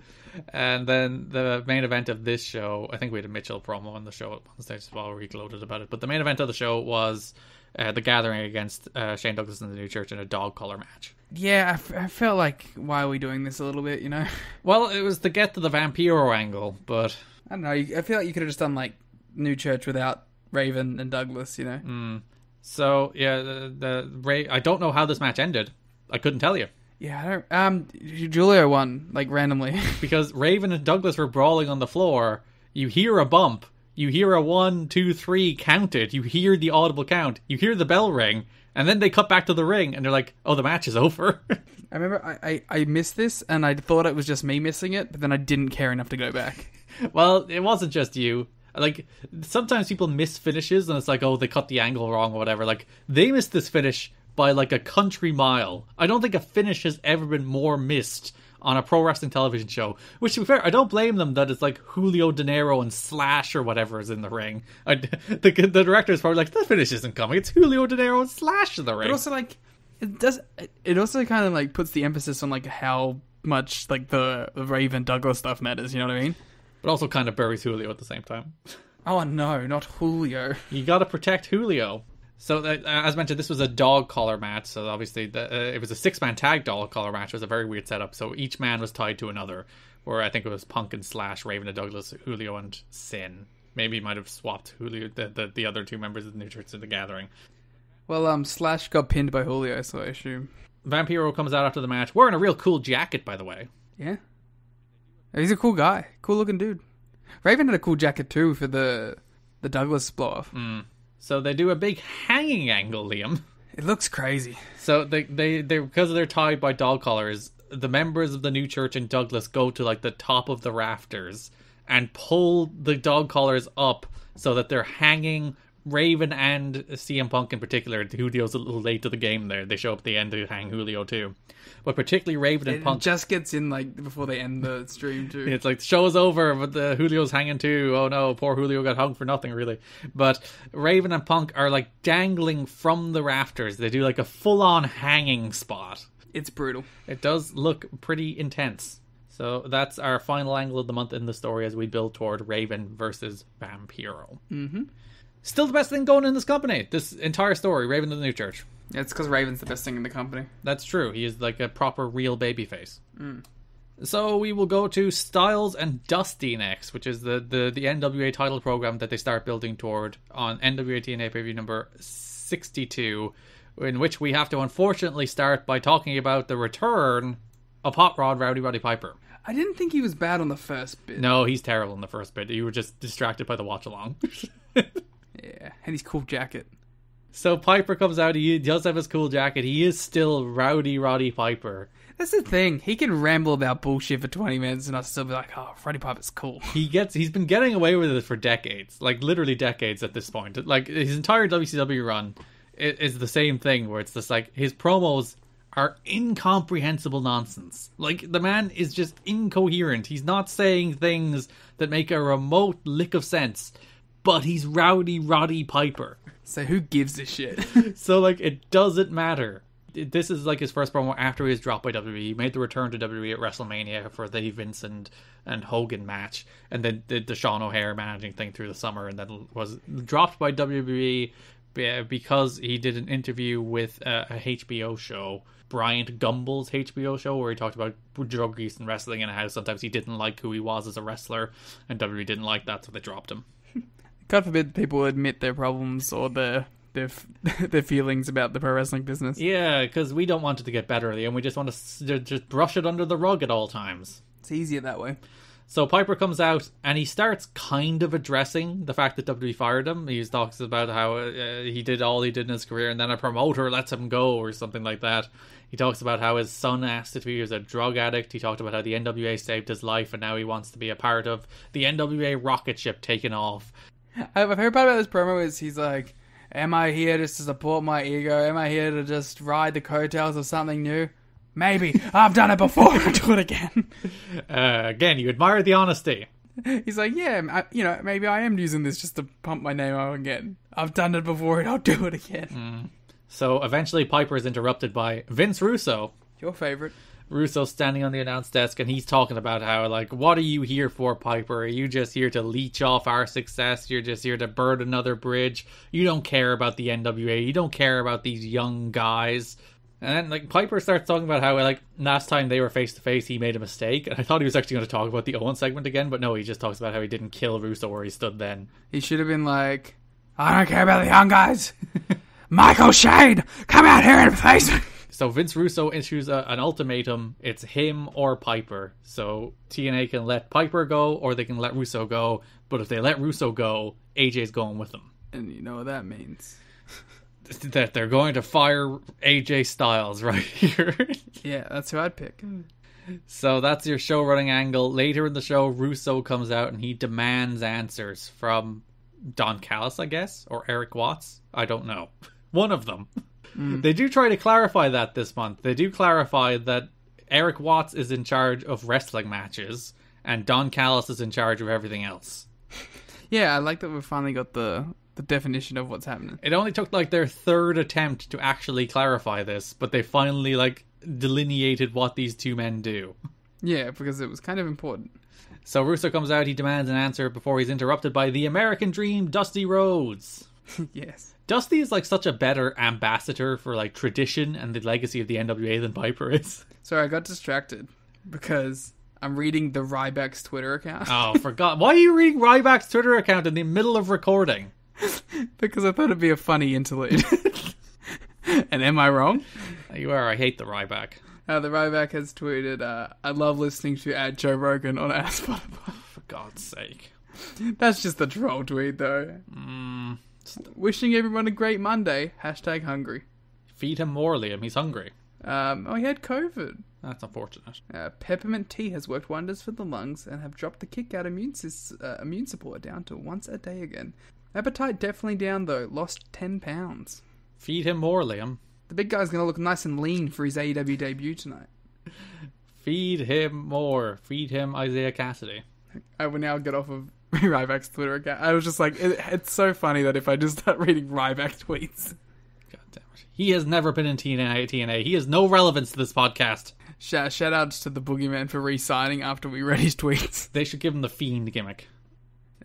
And then the main event of this show, I think we had a Mitchell promo on the show at one stage as well, where he gloated about it. But the main event of the show was uh, the gathering against uh, Shane Douglas and the New Church in a dog collar match. Yeah, I, f- I felt like why are we doing this a little bit? You know, [LAUGHS] Well, it was to get to the Vampiro angle, but I don't know. I feel like you could have just done like New Church without Raven and Douglas. You know. Mm. so yeah, the, the Ray. I don't know how this match ended. I couldn't tell you. Yeah, I don't. Um, Julio won like randomly. [LAUGHS] because Raven and Douglas were brawling on the floor. You hear a bump. You hear a one, two, three counted. You hear the audible count. You hear the bell ring, and then they cut back to the ring, and they're like, "Oh, the match is over." [LAUGHS] I remember I, I, I missed this and I thought it was just me missing it, but then I didn't care enough to go back. [LAUGHS] well, it wasn't just you. Like sometimes people miss finishes, and it's like, "Oh, they cut the angle wrong" or whatever. Like they missed this finish by like a country mile. I don't think a finish has ever been more missed on a pro wrestling television show. Which, to be fair, I don't blame them that it's like Julio Dinero and Slash or whatever is in the ring. [LAUGHS] I, the, the director is probably like, the finish isn't coming. It's Julio Dinero and Slash in the ring. But also like it does it also kind of like puts the emphasis on like how much like the, Raven Douglas stuff matters, you know what I mean? but also kind of buries Julio at the same time. Oh no, not Julio. You got to protect Julio. So, uh, as mentioned, this was a dog collar match. So, obviously, the, uh, it was a six man tag dog collar match. It was a very weird setup. So, each man was tied to another, where I think it was Punk and Slash, Raven and Douglas, Julio and Sin. Maybe he might have swapped Julio, the, the, the other two members of the New Church in the Gathering. Well, um, Slash got pinned by Julio, so I assume. Vampiro comes out after the match, wearing a real cool jacket, by the way. Yeah, he's a cool guy, cool looking dude. Raven had a cool jacket too for the the Douglas blow off. So, they do a big hanging angle, Liam. It looks crazy. So they they they because they're tied by dog collars, the members of the new church in Douglas go to like the top of the rafters and pull the dog collars up so that they're hanging Raven and CM Punk in particular. Julio's a little late to the game there. They show up at the end to hang Julio too. But particularly Raven and It Punk just gets in like before they end the stream too. it's like the show is over, but the Julio's hanging too. Oh no, poor Julio got hung for nothing, really. But Raven and Punk are like dangling from the rafters. They do like a full-on hanging spot. It's brutal. It does look pretty intense. So that's our final angle of the month in the story as we build toward Raven versus Vampiro. Mm-hmm. Still the best thing going in this company. This entire story, Raven to the New Church. It's because Raven's the best thing in the company. That's true. He is like a proper real baby babyface. Mm. So we will go to Styles and Dusty next, which is the, the, the NWA title program that they start building toward on NWA TNA pay number 62, in which we have to unfortunately start by talking about the return of Hot Rod Rowdy Roddy Piper. I didn't think he was bad on the first bit. No, he's terrible in the first bit. You were just distracted by the watch along. [LAUGHS] Yeah, and his cool jacket. So Piper comes out. He does have his cool jacket. He is still rowdy Roddy Piper. That's the thing. He can ramble about bullshit for 20 minutes and I'll still be like, oh, Roddy Piper's cool. He gets. He's been getting away with it for decades, like literally decades at this point. Like his entire WCW run is the same thing, where it's just like his promos are incomprehensible nonsense. Like the man is just incoherent. He's not saying things that make a remote lick of sense. But he's rowdy Roddy Piper. So who gives a shit? [LAUGHS] [LAUGHS] So like it doesn't matter. This is like his first promo after he was dropped by WWE. He made the return to WWE at WrestleMania for the Vince and, and Hogan match, and then did the Sean O'Haire managing thing through the summer, and then was dropped by WWE because he did an interview with a, a HBO show, Bryant Gumbel's HBO show, where he talked about drug use and wrestling and how sometimes he didn't like who he was as a wrestler, and WWE didn't like that, so they dropped him. [LAUGHS] God forbid people admit their problems or their their [LAUGHS] their feelings about the pro wrestling business. Yeah, because we don't want it to get better, and we just want to just brush it under the rug at all times. It's easier that way. So Piper comes out and he starts kind of addressing the fact that WWE fired him. He talks about how uh, he did all he did in his career, and then a promoter lets him go, or something like that. He talks about how his son asked if he was a drug addict. He talked about how the NWA saved his life, and now he wants to be a part of the NWA rocket ship taking off. My favorite part about this promo is he's like, "Am I here just to support my ego? Am I here to just ride the coattails of something new? Maybe [LAUGHS] I've done it before. I'll do it again." [LAUGHS] Uh, again, you admire the honesty. [LAUGHS] He's like, "Yeah, I, you know, maybe I am using this just to pump my name out again. I've done it before, and I'll do it again." So eventually, Piper is interrupted by Vince Russo, Your favorite? Russo standing on the announce desk and he's talking about how like what are you here for Piper? Are you just here to leech off our success? You're just here to burn another bridge. You don't care about the NWA. You don't care about these young guys. And then like Piper starts talking about how like last time they were face to face he made a mistake. And I thought he was actually going to talk about the Owen segment again, but no, he just talks about how he didn't kill Russo where he stood then. He should have been like, "I don't care about the young guys. [LAUGHS] Michael Shane, come out here and face me." So Vince Russo issues a, an ultimatum. It's him or Piper. So TNA can let Piper go, or they can let Russo go. But if they let Russo go, AJ's going with them. And you know what that means. [LAUGHS] That they're going to fire AJ Styles right [LAUGHS] here. Yeah, that's who I'd pick. so that's your show running angle. Later in the show, Russo comes out and he demands answers from Don Callis, I guess, or Erik Watts. I don't know. [LAUGHS] One of them. Mm. They do try to clarify that this month. They do clarify that Erik Watts is in charge of wrestling matches and Don Callis is in charge of everything else. [LAUGHS] Yeah, I like that we finally got the the definition of what's happening. It only took like their third attempt to actually clarify this, but they finally like delineated what these two men do. Yeah, because it was kind of important. So Russo comes out, he demands an answer before he's interrupted by the American Dream, Dusty Rhodes. [LAUGHS] yes. Dusty is like such a better ambassador for like tradition and the legacy of the NWA than Piper is. [LAUGHS] Sorry, I got distracted because I'm reading the Ryback's Twitter account Oh, [LAUGHS] forgot. Why are you reading Ryback's Twitter account in the middle of recording? [LAUGHS] because I thought it'd be a funny interlude. and am I wrong? You are. I hate the Ryback. Uh, the Ryback has tweeted, uh, "I love listening to at Joe Rogan on our Spotify." For God's sake. That's just a troll tweet, though. Wishing everyone a great Monday. Hashtag hungry. Feed him more, Liam. He's hungry. Um, oh, he had COVID. That's unfortunate. Uh, peppermint tea has worked wonders for the lungs and have dropped the kick out immune, uh, immune support down to once a day again. Appetite definitely down though, lost 10 pounds. Feed him more, Liam. The big guy's gonna look nice and lean for his AEW debut tonight. Feed him more. Feed him Isaiah Kassidy. I will now get off of [LAUGHS] Ryback's Twitter account. I was just like, it, it's so funny that if I just start reading Ryback tweets. God damn it. He has never been in TNA. TNA. He has no relevance to this podcast. Shout, shout outs to the Boogeyman for re signing after we read his tweets. [LAUGHS] They should give him the Fiend gimmick.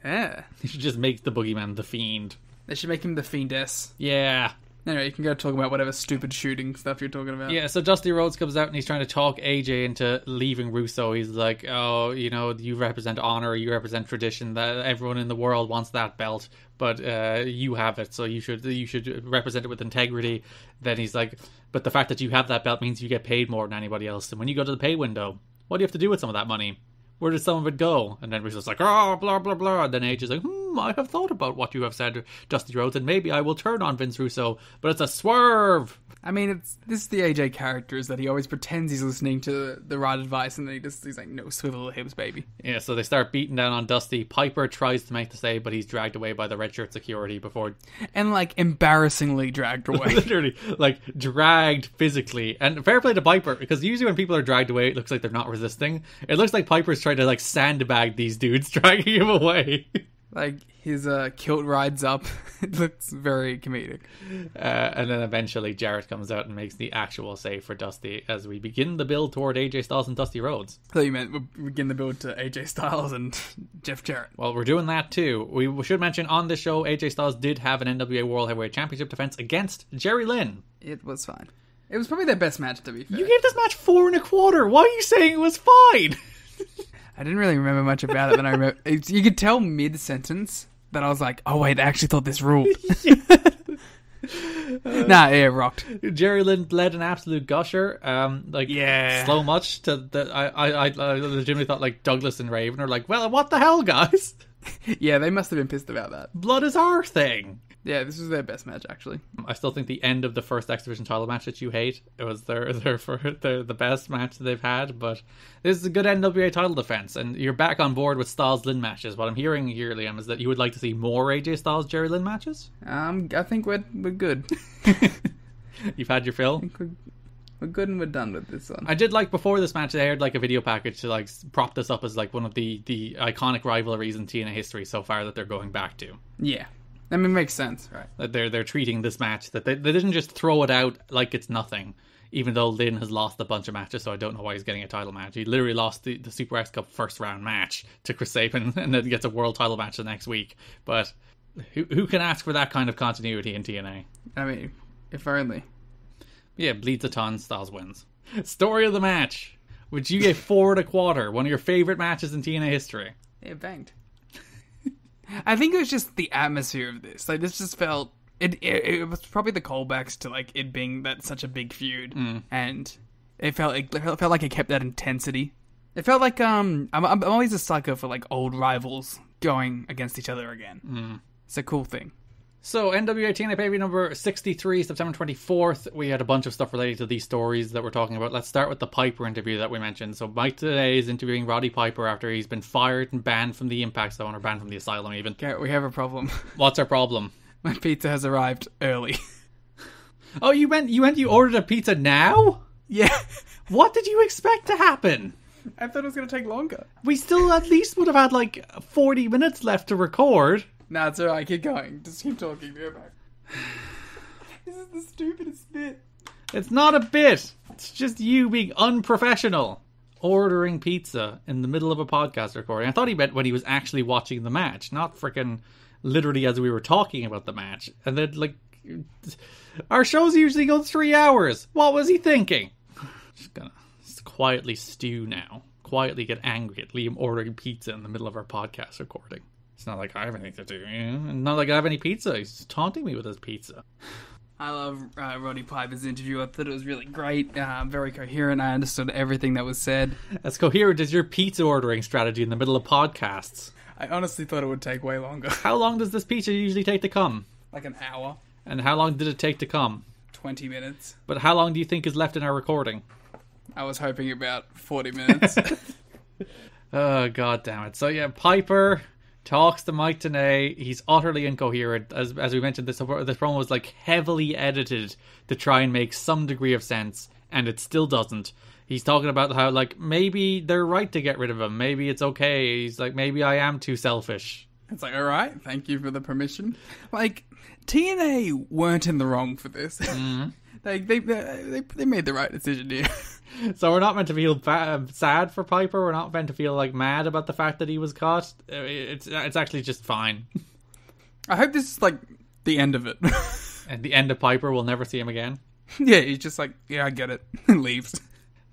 Yeah. They should just make the Boogeyman the Fiend. They should make him the Fiendess. Yeah. Anyway, you can go talk about whatever stupid shooting stuff you're talking about. Yeah, so Dusty Rhodes comes out and he's trying to talk AJ into leaving Russo. He's like, "Oh, you know, you represent honor, you represent tradition. That everyone in the world wants that belt, but uh, you have it, so you should you should represent it with integrity." Then he's like, "But the fact that you have that belt means you get paid more than anybody else. And when you go to the pay window, what do you have to do with some of that money? Where some of it go?" And then Russo's like, "Oh, blah blah blah." And then AJ's like, "Hmm." hmm, I have thought about what you have said, Dusty Rhodes, and maybe I will turn on Vince Russo, but it's a swerve. I mean, it's this is the AJ character is that he always pretends he's listening to the right advice, and then he just he's like, "No, swivel the hips, baby." Yeah, so they start beating down on Dusty. Piper tries to make the save, but he's dragged away by the red shirt security before And like embarrassingly dragged [LAUGHS] away. literally like dragged physically. And fair play to Piper because usually when people are dragged away, it looks like they're not resisting. It looks like Piper's trying to like sandbag these dudes, [LAUGHS] dragging him away. Like his uh, kilt rides up. [LAUGHS] it looks very comedic. Uh, and then eventually Jarrett comes out and makes the actual save for Dusty as we begin the build toward AJ Styles and Dusty Rhodes. Thought you meant we begin the build to AJ Styles and [LAUGHS] Jeff Jarrett. Well, we're doing that too. We should mention on this show, AJ Styles did have an NWA World Heavyweight Championship defense against Jerry Lynn. It was fine. It was probably their best match, to be fair. You gave this match four and a quarter. Why are you saying it was fine? [LAUGHS] I didn't really remember much about it. Then I remember [LAUGHS] you could tell mid sentence that I was like, "Oh wait, I actually thought this ruled." [LAUGHS] [LAUGHS] nah, yeah, it rocked. Jerry Lynn led an absolute gusher. Um, like Yeah. slow much to that. I, I, I, I legitimately thought like Douglas and Raven are like, well, what the hell, guys? Yeah, they must have been pissed about that. Blood is our thing. Yeah, this was their best match actually. I still think the end of the first X Division title match that you hate it was their [LAUGHS] their for their, the best match that they've had. But this is a good NWA title defense, and you're back on board with Styles Lynn matches. What I'm hearing here, Liam, is that you would like to see more AJ Styles Jerry Lynn matches. Um, I think we're we're good. [LAUGHS] You've had your fill. we're, we're good and we're done with this one. I did like before this match they aired like a video package to like prop this up as like one of the the iconic rivalries in TNA history so far that they're going back to. yeah, I mean, it makes sense, right? That they're they're treating this match that they they didn't just throw it out like it's nothing. Even though Lynn has lost a bunch of matches, so I don't know why he's getting a title match. He literally lost the, the Super X Cup first round match to Chris Sabin, [LAUGHS] and then gets a world title match the next week. But who who can ask for that kind of continuity in TNA? I mean, if only. Yeah, bleeds a ton. Styles wins. Story of the match, which you gave four and a quarter. One of your favorite matches in TNA history. It banged. I think it was just the atmosphere of this. Like this just felt it. It, it was probably the callbacks to like it being that such a big feud, and it felt it felt like it kept that intensity. It felt like um I'm I'm always a sucker for like old rivals going against each other again. It's a cool thing. So NWA TNA pay number 63, September 24th. We had a bunch of stuff related to these stories that we're talking about. Let's start with the Piper interview that we mentioned. So Mike Tenay is interviewing Roddy Piper after he's been fired and banned from the Impact Zone or banned from the Asylum even. Garrett, we have a problem. [LAUGHS] What's our problem? My pizza has arrived early. [LAUGHS] Oh, you went you went you ordered a pizza now? yeah, [LAUGHS] What did you expect to happen? I thought it was gonna take longer. We still at least would have had like 40 minutes left to record. Nah, it's alright. Keep going. Just keep talking. Back. [SIGHS] this is the stupidest bit. It's not a bit. It's just you being unprofessional. Ordering pizza in the middle of a podcast recording. I thought he meant when he was actually watching the match, not freaking literally as we were talking about the match. And then, like, our shows usually go three hours. What was he thinking? Just gonna just quietly stew now. Quietly get angry at Liam ordering pizza in the middle of our podcast recording. It's not like I have anything to do. You know? Not like I have any pizza. He's taunting me with his pizza. I love uh, Roddy Piper's interview. I thought it was really great, uh, very coherent. I understood everything that was said. As coherent as your pizza ordering strategy in the middle of podcasts. I honestly thought it would take way longer, How long does this pizza usually take to come? like an hour, And how long did it take to come? twenty minutes. But how long do you think is left in our recording? I was hoping about forty minutes. [LAUGHS] Oh god damn it. So yeah, Piper talks to Mike Tenay. He's utterly incoherent. As as we mentioned, this this promo was like heavily edited to try and make some degree of sense, and it still doesn't. He's talking about how like maybe they're right to get rid of him. Maybe it's okay. He's like maybe I am too selfish. it's like, all right, thank you for the permission. Like TNA weren't in the wrong for this. like they, they they made the right decision here. [LAUGHS] So we're not meant to feel ba- sad for Piper. We're not meant to feel like mad about the fact that he was caught. Uh, It's it's actually just fine. [LAUGHS] I hope this is like the end of it. [LAUGHS] and the end of Piper, we'll never see him again. yeah, he's just like, yeah, I get it, and leaves.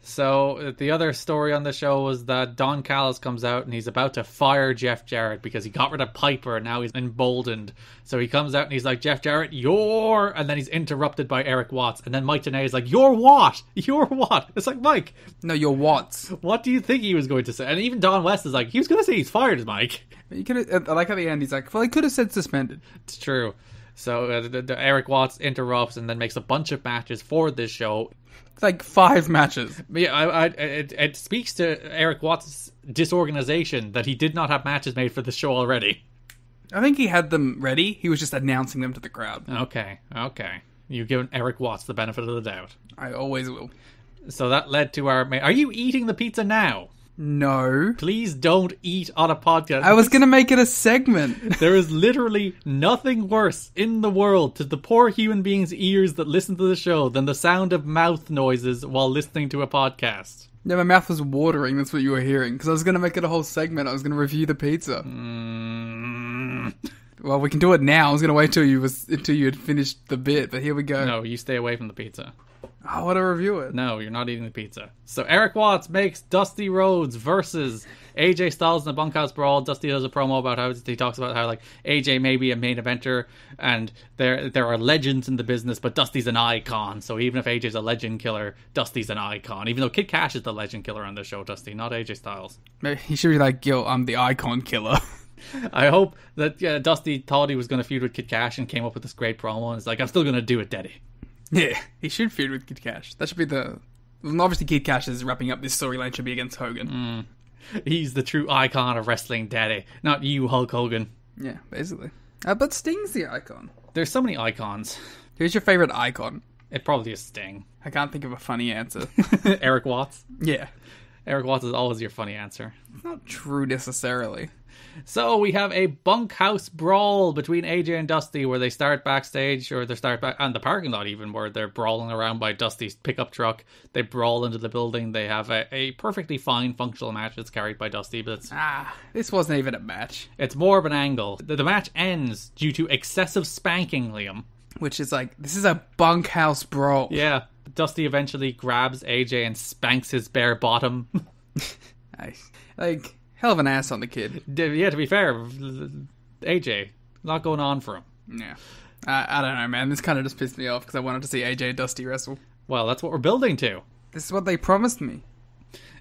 So uh, the other story on the show was that Don Callis comes out and he's about to fire Jeff Jarrett because he got rid of Piper and now he's emboldened. So he comes out and he's like, Jeff Jarrett, you're, and then he's interrupted by Erik Watts, and then Mike Tenay is like, you're what? You're what? It's like Mike, No, you're Watts. what do you think he was going to say? And even Don West is like, he was going to say he's fired, Mike. You could. I like at the end. He's like, well, he could have said suspended. It's true. So uh, the, the Erik Watts interrupts and then makes a bunch of matches for this show. Like five matches. Yeah, I, I, it, it speaks to Erik Watts' disorganization that he did not have matches made for the show already. I think he had them ready. He was just announcing them to the crowd. Okay, okay. You've given Erik Watts the benefit of the doubt. I always will. So that led to our. ma- Are you eating the pizza now? No. Please don't eat on a podcast. I was gonna make it a segment. [LAUGHS] There is literally nothing worse in the world to the poor human beings' ears that listen to the show than the sound of mouth noises while listening to a podcast. yeah, my mouth was watering. That's what you were hearing. Because I was gonna make it a whole segment. I was gonna review the pizza. Mm, Well, we can do it now. I was gonna wait till you was until you had finished the bit, but here we go. no, you stay away from the pizza. I want to review it. No, you're not eating the pizza. So Erik Watts makes Dusty Rhodes versus AJ Styles in the bunkhouse brawl. Dusty does a promo about how he talks about how like AJ may be a main eventer and there there are legends in the business, but Dusty's an icon. So even if AJ's a legend killer, Dusty's an icon. Even though Kid Cash is the legend killer on the show, Dusty, not AJ Styles. Maybe he should be like, "Yo, I'm the icon killer." [LAUGHS] I hope that uh, Dusty thought he was going to feud with Kid Cash and came up with this great promo and it's like, I'm still going to do it, Daddy. [LAUGHS] yeah, he should feud with Kid Cash. That should be the. well, Obviously, Kid Cash is wrapping up this storyline. Should be against Hogan. He's the true icon of wrestling, Daddy, not you, Hulk Hogan. Yeah, basically. Uh, but Sting's the icon. There's so many icons. Who's your favorite icon? It probably is Sting. I can't think of a funny answer. [LAUGHS] Erik Watts. yeah, Erik Watts is always your funny answer. it's not true necessarily. So we have a bunkhouse brawl between AJ and Dusty, where they start backstage, or they start back on the parking lot, even where they're brawling around by Dusty's pickup truck. They brawl into the building. They have a, a perfectly fine, functional match that's carried by Dusty, but it's Ah, this wasn't even a match. it's more of an angle. The, the match ends due to excessive spanking, Liam. Which is like, this is a bunkhouse brawl. Yeah, Dusty eventually grabs AJ and spanks his bare bottom. [LAUGHS] Nice. Like, hell of an ass on the kid. yeah, to be fair, AJ, a lot going on for him. Yeah. I I don't know, man. This kind of just pissed me off because I wanted to see AJ Dusty wrestle. Well, that's what we're building to. This is what they promised me.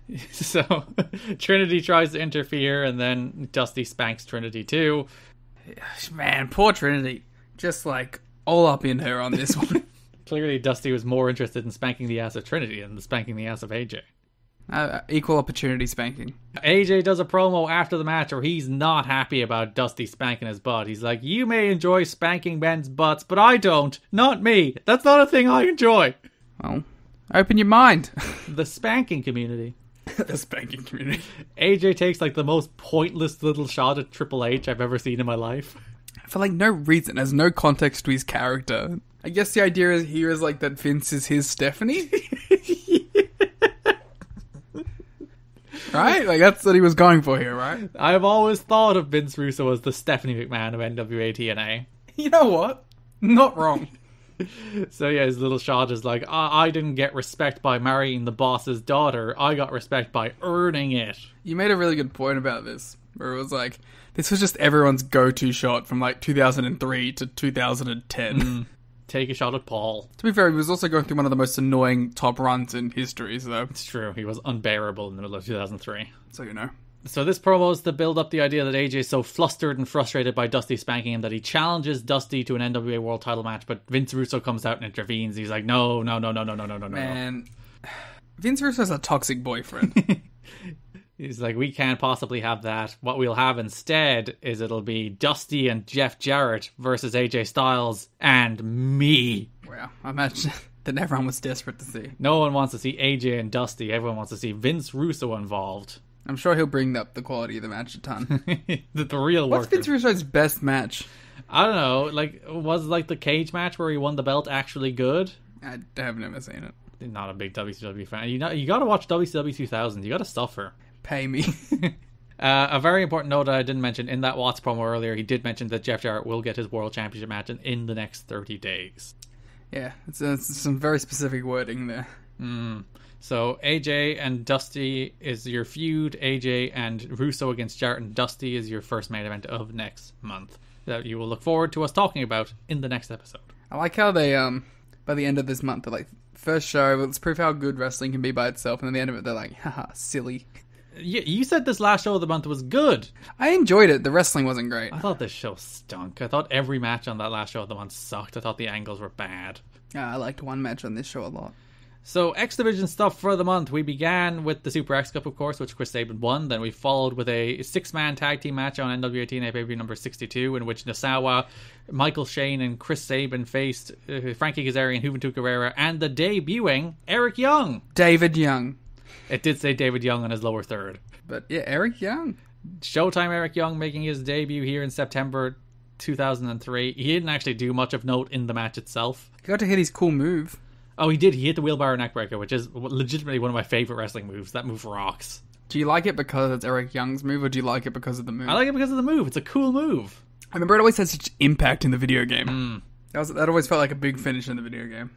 [LAUGHS] So [LAUGHS] Trinity tries to interfere, and then Dusty spanks Trinity too. Man, poor Trinity. Just like all up in her on this [LAUGHS] one. Clearly, Dusty was more interested in spanking the ass of Trinity than spanking the ass of AJ. Uh, equal opportunity spanking. AJ does a promo after the match where he's not happy about Dusty spanking his butt. He's like, "You may enjoy spanking men's butts, but I don't. Not me. That's not a thing I enjoy." Well, open your mind. [LAUGHS] The spanking community. [LAUGHS] the spanking community. AJ takes like the most pointless little shot at Triple H I've ever seen in my life. For like no reason. There's no context to his character. I guess the idea is here is like that Vince is his Stephanie. [LAUGHS] right? Like that's what he was going for here, right? I've always thought of Vince Russo as the Stephanie McMahon of NWA TNA. You know what? Not wrong. [LAUGHS] So yeah, his little shot is like, I-, I didn't get respect by marrying the boss's daughter. I got respect by earning it. You made a really good point about this, where it was like this was just everyone's go-to shot from like 2003 to 2010. Mm. Take a shot at Paul. to be fair, he was also going through one of the most annoying top runs in history, so It's true. He was unbearable in the middle of 2003. so you know. So this promo is to build up the idea that AJ is so flustered and frustrated by Dusty spanking him that he challenges Dusty to an NWA World Title match, but Vince Russo comes out and intervenes. He's like, "No, no, no, no, no, no, no, no, no." Man, [SIGHS] Vince Russo's a toxic boyfriend. [LAUGHS] He's like, "We can't possibly have that. What we'll have instead is it'll be Dusty and Jeff Jarrett versus AJ Styles and me." Well, I imagine [LAUGHS] that everyone was desperate to see. No one wants to see AJ and Dusty. Everyone wants to see Vince Russo involved. I'm sure he'll bring up the quality of the match a ton. [LAUGHS] the, the real What's work. Vince Russo's best match? I don't know. Like, was like the cage match where he won the belt actually good? I have never seen it. Not a big WCW fan. You know, you got to watch WCW 2000. You got to suffer. Pay me. [LAUGHS] Uh, a very important note that I didn't mention in that Watts promo earlier, he did mention that Jeff Jarrett will get his World Championship match in, in the next 30 days. yeah, it's, it's some very specific wording there. So AJ and Dusty is your feud. AJ and Russo against Jarrett and Dusty is your first main event of next month that you will look forward to us talking about in the next episode. I like how they um by the end of this month they're like first show let's prove how good wrestling can be by itself and then the end of it they're like haha silly. You, you said this last show of the month was good. I enjoyed it. The wrestling wasn't great. I thought this show stunk. I thought every match on that last show of the month sucked. I thought the angles were bad. Yeah, I liked one match on this show a lot. So X Division stuff for the month. We began with the Super X Cup, of course, which Chris Sabin won. Then we followed with a six-man tag team match on NWA TNA pay-per-view number 62, in which Nosawa, Michael Shane, and Chris Sabin faced uh, Frankie Kazarian, Juventud Guerrera, and the debuting Eric Young. David Young. It did say David Young on his lower third. But yeah, Eric Young. Showtime Eric Young making his debut here in September 2003. He didn't actually do much of note in the match itself. He got to hit his cool move. Oh, he did. He hit the wheelbarrow neckbreaker, which is legitimately one of my favorite wrestling moves. That move rocks. Do you like it because it's Eric Young's move, or do you like it because of the move? I like it because of the move. It's a cool move. I remember it always had such impact in the video game. Hmm. That was that always felt like a big finish in the video game.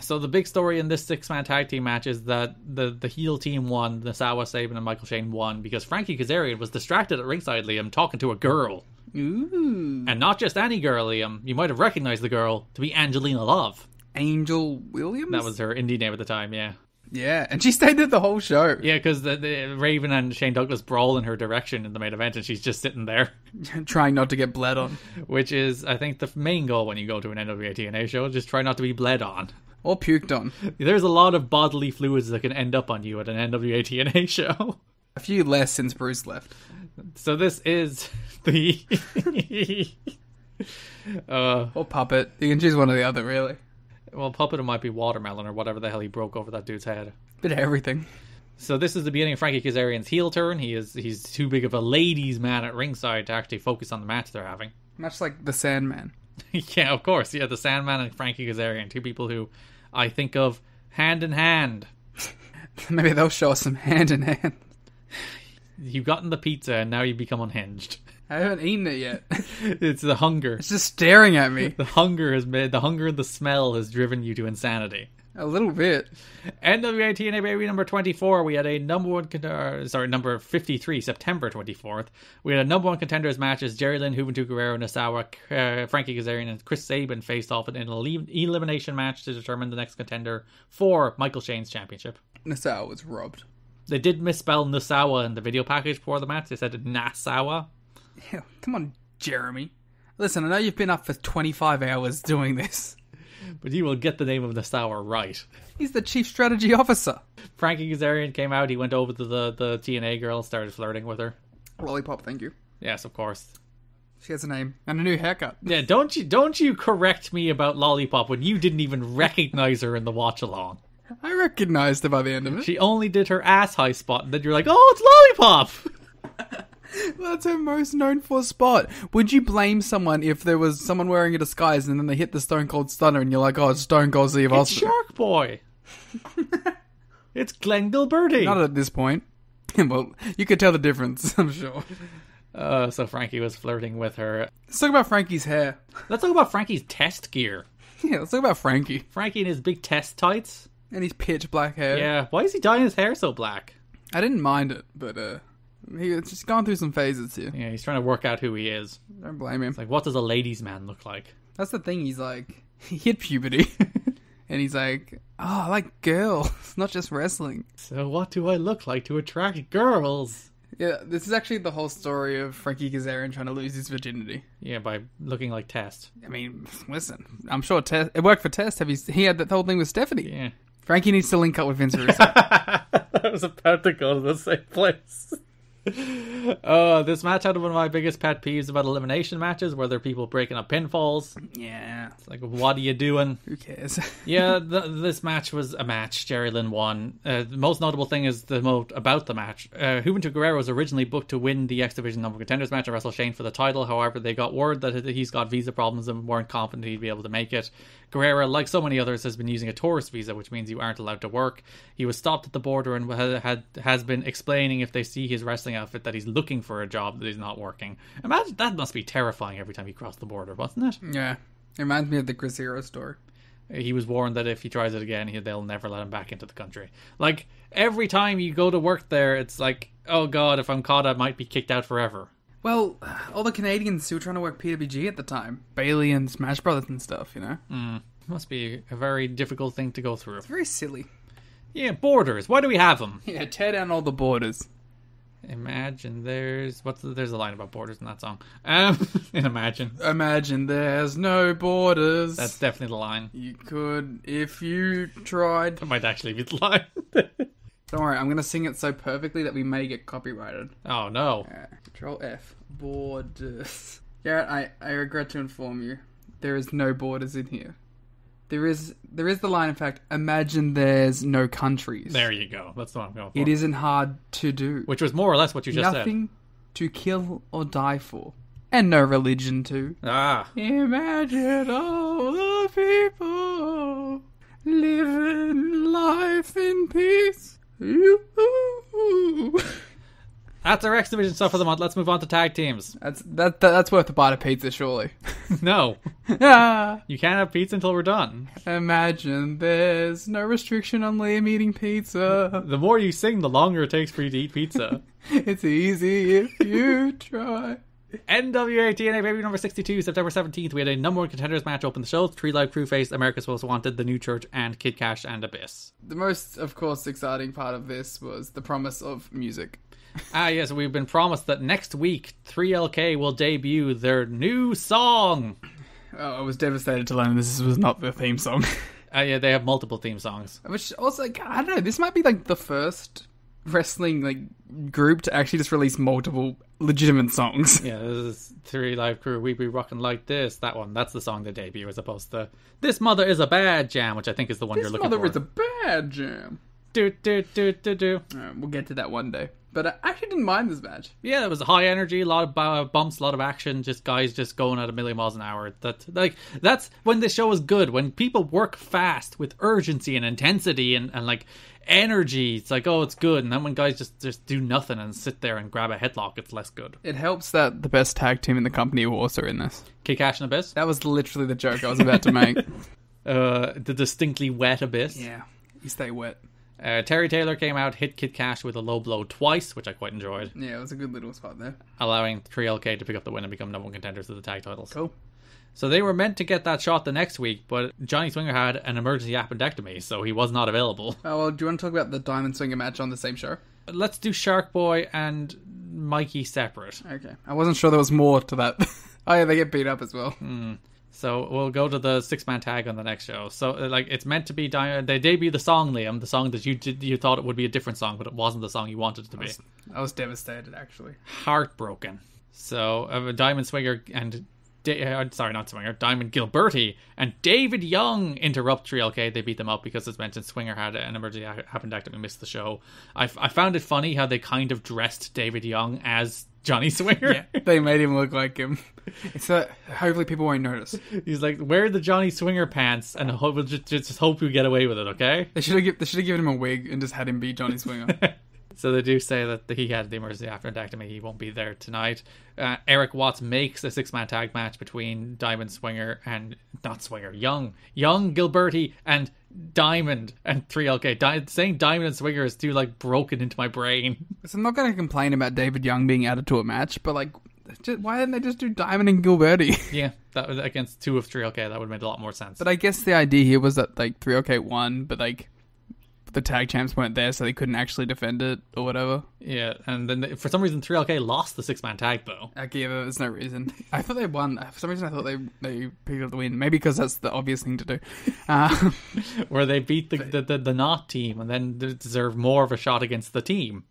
So the big story in this six-man tag team match is that the the heel team won. Nosawa Sabin, and Michael Shane won because Frankie Kazarian was distracted at ringside, Liam, talking to a girl, Ooh, and not just any girl, Liam. You might have recognized the girl to be Angelina Love. Angel Williams. That was her indie name at the time. Yeah, yeah, and she stayed there the whole show. yeah, because the, the Raven and Shane Douglas brawl in her direction in the main event, and she's just sitting there. [LAUGHS] trying not to get bled on which is I think the main goal when you go to an NWA TNA show. Just try not to be bled on. Or puked on. There's a lot of bodily fluids that can end up on you at an NWA TNA [LAUGHS] show. A few less since Bruce left. So this is [LAUGHS] the [LAUGHS] uh Or puppet. You can choose one or the other, really. well puppet it might be watermelon or whatever the hell he broke over that dude's head. Bit of everything. So this is the beginning of Frankie Kazarian's heel turn. He is he's too big of a ladies man at ringside to actually focus on the match they're having. Much like the Sandman. yeah, of course. Yeah, the Sandman and Frankie Kazarian, two people who I think of hand in hand. [LAUGHS] Maybe they'll show us some hand in hand. You've gotten the pizza and now you've become unhinged. I haven't eaten it yet. [LAUGHS] It's the hunger. It's just staring at me. [LAUGHS] The hunger has made the hunger and the smell has driven you to insanity. A little bit. NWA TNA baby number 24. We had a number one, con- uh, sorry, number 53, September 24th. We had a number one contenders match as Jerry Lynn, Juventud Guerrera, Nosawa, uh, Frankie Kazarian, and Chris Sabin faced off in an elim- elimination match to determine the next contender for Michael Shane's championship. Nosawa was robbed. They did misspell Nosawa in the video package for the match. They said Nasawa. Yeah, come on, Jeremy. Listen, I know you've been up for 25 hours doing this. But you will get the name of Nosawa right. He's the chief strategy officer. Frankie Kazarian came out. He went over to the, the TNA girl, started flirting with her. Lollipop, thank you. Yes, of course. She has a name and a new haircut. Yeah, don't you don't you correct me about Lollipop when you didn't even recognize her in the watch along. I recognized her by the end of it. She only did her ass high spot, and then you're like, oh, it's Lollipop. [LAUGHS] That's her most known for spot. Would you blame someone if there was someone wearing a disguise and then they hit the Stone Cold Stunner and you're like, oh, it's Stone Cold Steve It's Austin? Shark Boy. [LAUGHS] it's Glenn Gilberti. Not at this point. [LAUGHS] well, you could tell the difference, [LAUGHS] I'm sure. Uh, so Frankie was flirting with her. Let's talk about Frankie's hair. Let's talk about Frankie's test gear. Yeah, let's talk about Frankie Frankie and his big test tights. and his pitch black hair. Yeah, why is he dyeing his hair so black? I didn't mind it, but uh, he's just gone through some phases here. Yeah, he's trying to work out who he is. Don't blame him. Like, what does a ladies' man look like? That's the thing. He's like, [LAUGHS] he hit puberty, [LAUGHS] and he's like, oh, I like girls, [LAUGHS] not just wrestling. So, what do I look like to attract girls? Yeah, this is actually the whole story of Frankie Kazarian trying to lose his virginity. Yeah, by looking like Test. I mean, listen, I'm sure Test, it worked for Test. Have you, he had that whole thing with Stephanie. Yeah. Frankie needs to link up with Vince Russo. I was about to go to the same place. Oh, this match had one of my biggest pet peeves about elimination matches, where there are people breaking up pinfalls. yeah, It's like, what are you doing? who cares? [LAUGHS] Yeah, th- this match was a match. Jerry Lynn won. Uh, the most notable thing is the moat about the match. Uh, Juventud Guerrera was originally booked to win the X Division number contenders match and wrestle Shane for the title. However, they got word that he's got visa problems and weren't confident he'd be able to make it. Guerrera, like so many others, has been using a tourist visa, which means you aren't allowed to work. He was stopped at the border and had, had has been explaining if they see his wrestling outfit that he's looking for a job that he's not working. Imagine that must be terrifying every time he cross the border, wasn't it? yeah, it reminds me of the Chris Hero story. He was warned that if he tries it again, he, they'll never let him back into the country. Like every time you go to work there, it's like, oh god, if I'm caught, I might be kicked out forever. Well, all the Canadians who were trying to work PWG at the time, Bailey and Smash Brothers and stuff, you know, Must be a very difficult thing to go through. It's very silly. Yeah, borders. Why do we have them? Yeah, tear down all the borders. Imagine there's what's the, there's a line about borders in that song. Um, [LAUGHS] in Imagine, Imagine there's no borders. that's definitely the line. you could if you tried. That might actually be the line. [LAUGHS] Don't worry, I'm gonna sing it so perfectly that we may get copyrighted. oh no. Uh, Control F. Borders. Garrett, I, I regret to inform you, there is no borders in here. There is there is the line, in fact, imagine there's no countries. There you go. That's the one I'm going for. It isn't hard to do. Which was more or less what you just Nothing to kill or die for. And no religion to. said. Ah, Imagine all the people living life in peace. [LAUGHS] That's our X Division stuff for the month. Let's move on to tag teams. That's that, that that's worth a bite of pizza, surely. [LAUGHS] No, [LAUGHS] Ah. you can't have pizza until we're done. Imagine there's no restriction on Liam eating pizza. The more you sing, the longer it takes for you to eat pizza. It's easy if you try. NWA TNA Baby number 62, September 17th. We had a number one contenders match open the show. Three Live Crew faced America's Most Wanted, The New Church, and Kid Cash and Abyss. The most, of course, exciting part of this was the promise of music. [LAUGHS] Ah, yes, we've been promised that next week 3LK will debut their new song. Oh, I was devastated to learn this was not the theme song. Uh, [LAUGHS] yeah, they have multiple theme songs. Which also, like, I don't know, this might be like the first [LAUGHS] wrestling like group to actually just release multiple legitimate songs. Yeah, this is Three Live Crew. We be rocking like this. That one. That's the song they debut, as opposed to This Mother is a Bad Jam, which I think is the one This you're looking mother for. Mother is a bad jam. Do do do do do. Alright, we'll get to that one day. But I actually didn't mind this match. Yeah, it was high energy, a lot of bu- bumps, a lot of action, just guys just going at a million miles an hour. That like that's when the show is good. When people work fast with urgency and intensity and, and like energy, it's like oh, it's good. And then when guys just just do nothing and sit there and grab a headlock, it's less good. It helps that the best tag team in the company were also in this. Kid Cash and Abyss, That was literally the joke I was about to make. [LAUGHS] uh, the distinctly wet Abyss. yeah, you stay wet. Uh, Terry Taylor came out, hit Kid Cash with a low blow twice, which I quite enjoyed, Yeah, it was a good little spot there. allowing 3LK to pick up the win and become number one contenders to the tag titles. Cool. So they were meant to get that shot the next week, but Johnny Swinger had an emergency appendectomy, so he was not available. Oh well, do you want to talk about the Diamond Swinger match on the same show? Let's do Shark Boy and Mikey separate. Okay, I wasn't sure there was more to that. [LAUGHS] oh yeah, they get beat up as well. So we'll go to the six man tag on the next show. So uh, like it's meant to be Di- they debut the song Liam, the song that you did, you thought it would be a different song, but it wasn't the song you wanted it to be. I was devastated actually. Heartbroken. So uh, Diamond Swinger and Da- uh, sorry, not Swinger, Diamond Gilberti and David Young interrupt 3LK. They beat them up because, as mentioned, Swinger had an emergency appendectomy, missed the show. I, f- I found it funny how they kind of dressed David Young as Johnny Swinger. Yeah, they made him look like him. So hopefully people won't notice. He's like, wear the Johnny Swinger pants and hope, just, just hope you get away with it, okay? They should have they should have given him a wig and just had him be Johnny Swinger. [LAUGHS] So they do say that he had the emergency appendectomy. He won't be there tonight. Uh, Erik Watts makes a six-man tag match between Diamond Swinger and not Swinger, Young, Young Gilberti and Diamond and 3LK. Di- saying Diamond and Swinger is too like broken into my brain. [LAUGHS] so I'm not going to complain about David Young being added to a match, but like, just, why didn't they just do Diamond and Gilberti? [LAUGHS] yeah, that was against two of 3LK. That would have made a lot more sense. but I guess the idea here was that like 3OK won, but like the tag champs weren't there, so they couldn't actually defend it or whatever. yeah, and then they- for some reason 3LK lost the six-man tag though. Okay, but there's no reason. [LAUGHS] I thought they won. For some reason, I thought they they picked up the win. Maybe because that's the obvious thing to do. [LAUGHS] Uh, [LAUGHS] where they beat the the, the, the not team and then they deserve more of a shot against the team.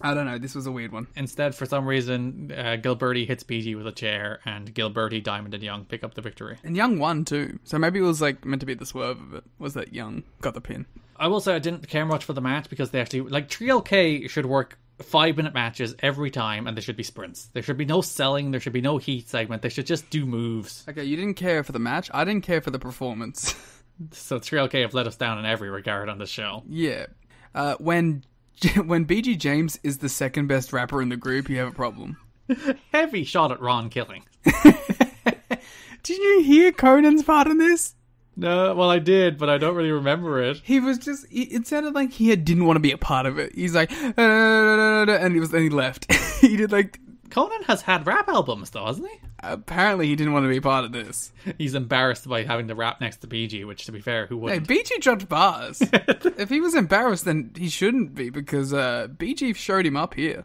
I don't know. This was a weird one. Instead, for some reason, uh, Gilberti hits PG with a chair, and Gilberti, Diamond, and Young pick up the victory. And Young won too, so maybe it was like meant to be the swerve of it. Was that Young got the pin? I will say I didn't care much for the match because they actually like Trio K should work five minute matches every time, and there should be sprints. There should be no selling. There should be no heat segment. They should just do moves. Okay, you didn't care for the match. I didn't care for the performance. [LAUGHS] So Trio K have let us down in every regard on the show. yeah, uh, when [LAUGHS] when BG James is the second best rapper in the group, you have a problem. [LAUGHS] Heavy shot at Ron Killing. Did you hear Konnan's part in this? No, well, I did, but I don't really remember it. He was just. It it sounded like he had, didn't want to be a part of it. He's like, "Uh," and he was. Then he left. [LAUGHS] he did like. Konnan has had rap albums, though, hasn't he? Apparently, he didn't want to be part of this. He's embarrassed by having to rap next to BG, which, to be fair, who Hey, wouldn't? BG dropped bars. [LAUGHS] if he was embarrassed, then he shouldn't be because uh, BG showed him up here.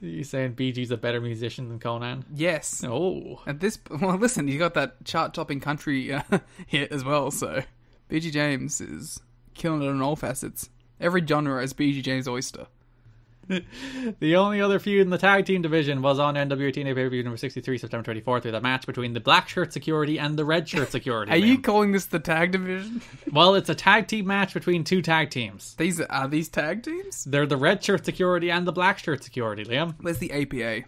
You saying BG's a better musician than Konnan? Yes. Oh, At this, well, listen, you got that chart-topping country uh, [LAUGHS] hit as well. So, BG James is killing it on all facets. Every genre is BG James' oyster. [LAUGHS] The only other feud in the tag team division was on NWA TNA pay per view number 63, September 24th, with a match between the black shirt security and the red shirt security. Are you calling this the tag division? [LAUGHS] well, it's a tag team match between two tag teams. These are these tag teams? They're the red shirt security and the black shirt security, Liam. Where's the APA?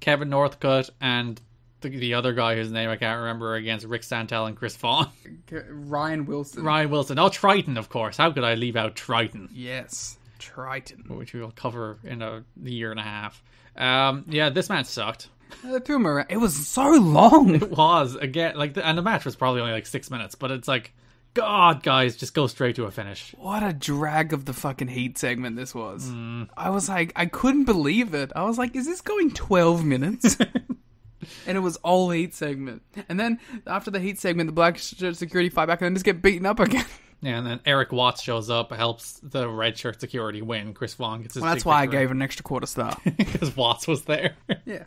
Kevin Northcutt and the, the other guy whose name I can't remember against Rick Santel and Chris Vaughn. Ryan Wilson. Ryan Wilson. Oh, Triton, of course. How could I leave out Triton? Yes, Triton. Which we will cover in a year and a half. Um, yeah, this match sucked. Uh, threw him around. It was so long. It was again like, the, and the match was probably only like six minutes, but it's like, God, guys, just go straight to a finish. What a drag of the fucking heat segment this was. Mm. I was like, I couldn't believe it. I was like, is this going 12 minutes? [LAUGHS] and it was all heat segment. And then after the heat segment, the black security fight back and then just get beaten up again. Yeah, and then Erik Watts shows up, helps the red shirt security win. Chris Vaughn gets his. Well, that's why I gave an extra quarter star. [LAUGHS] because Watts was there. yeah.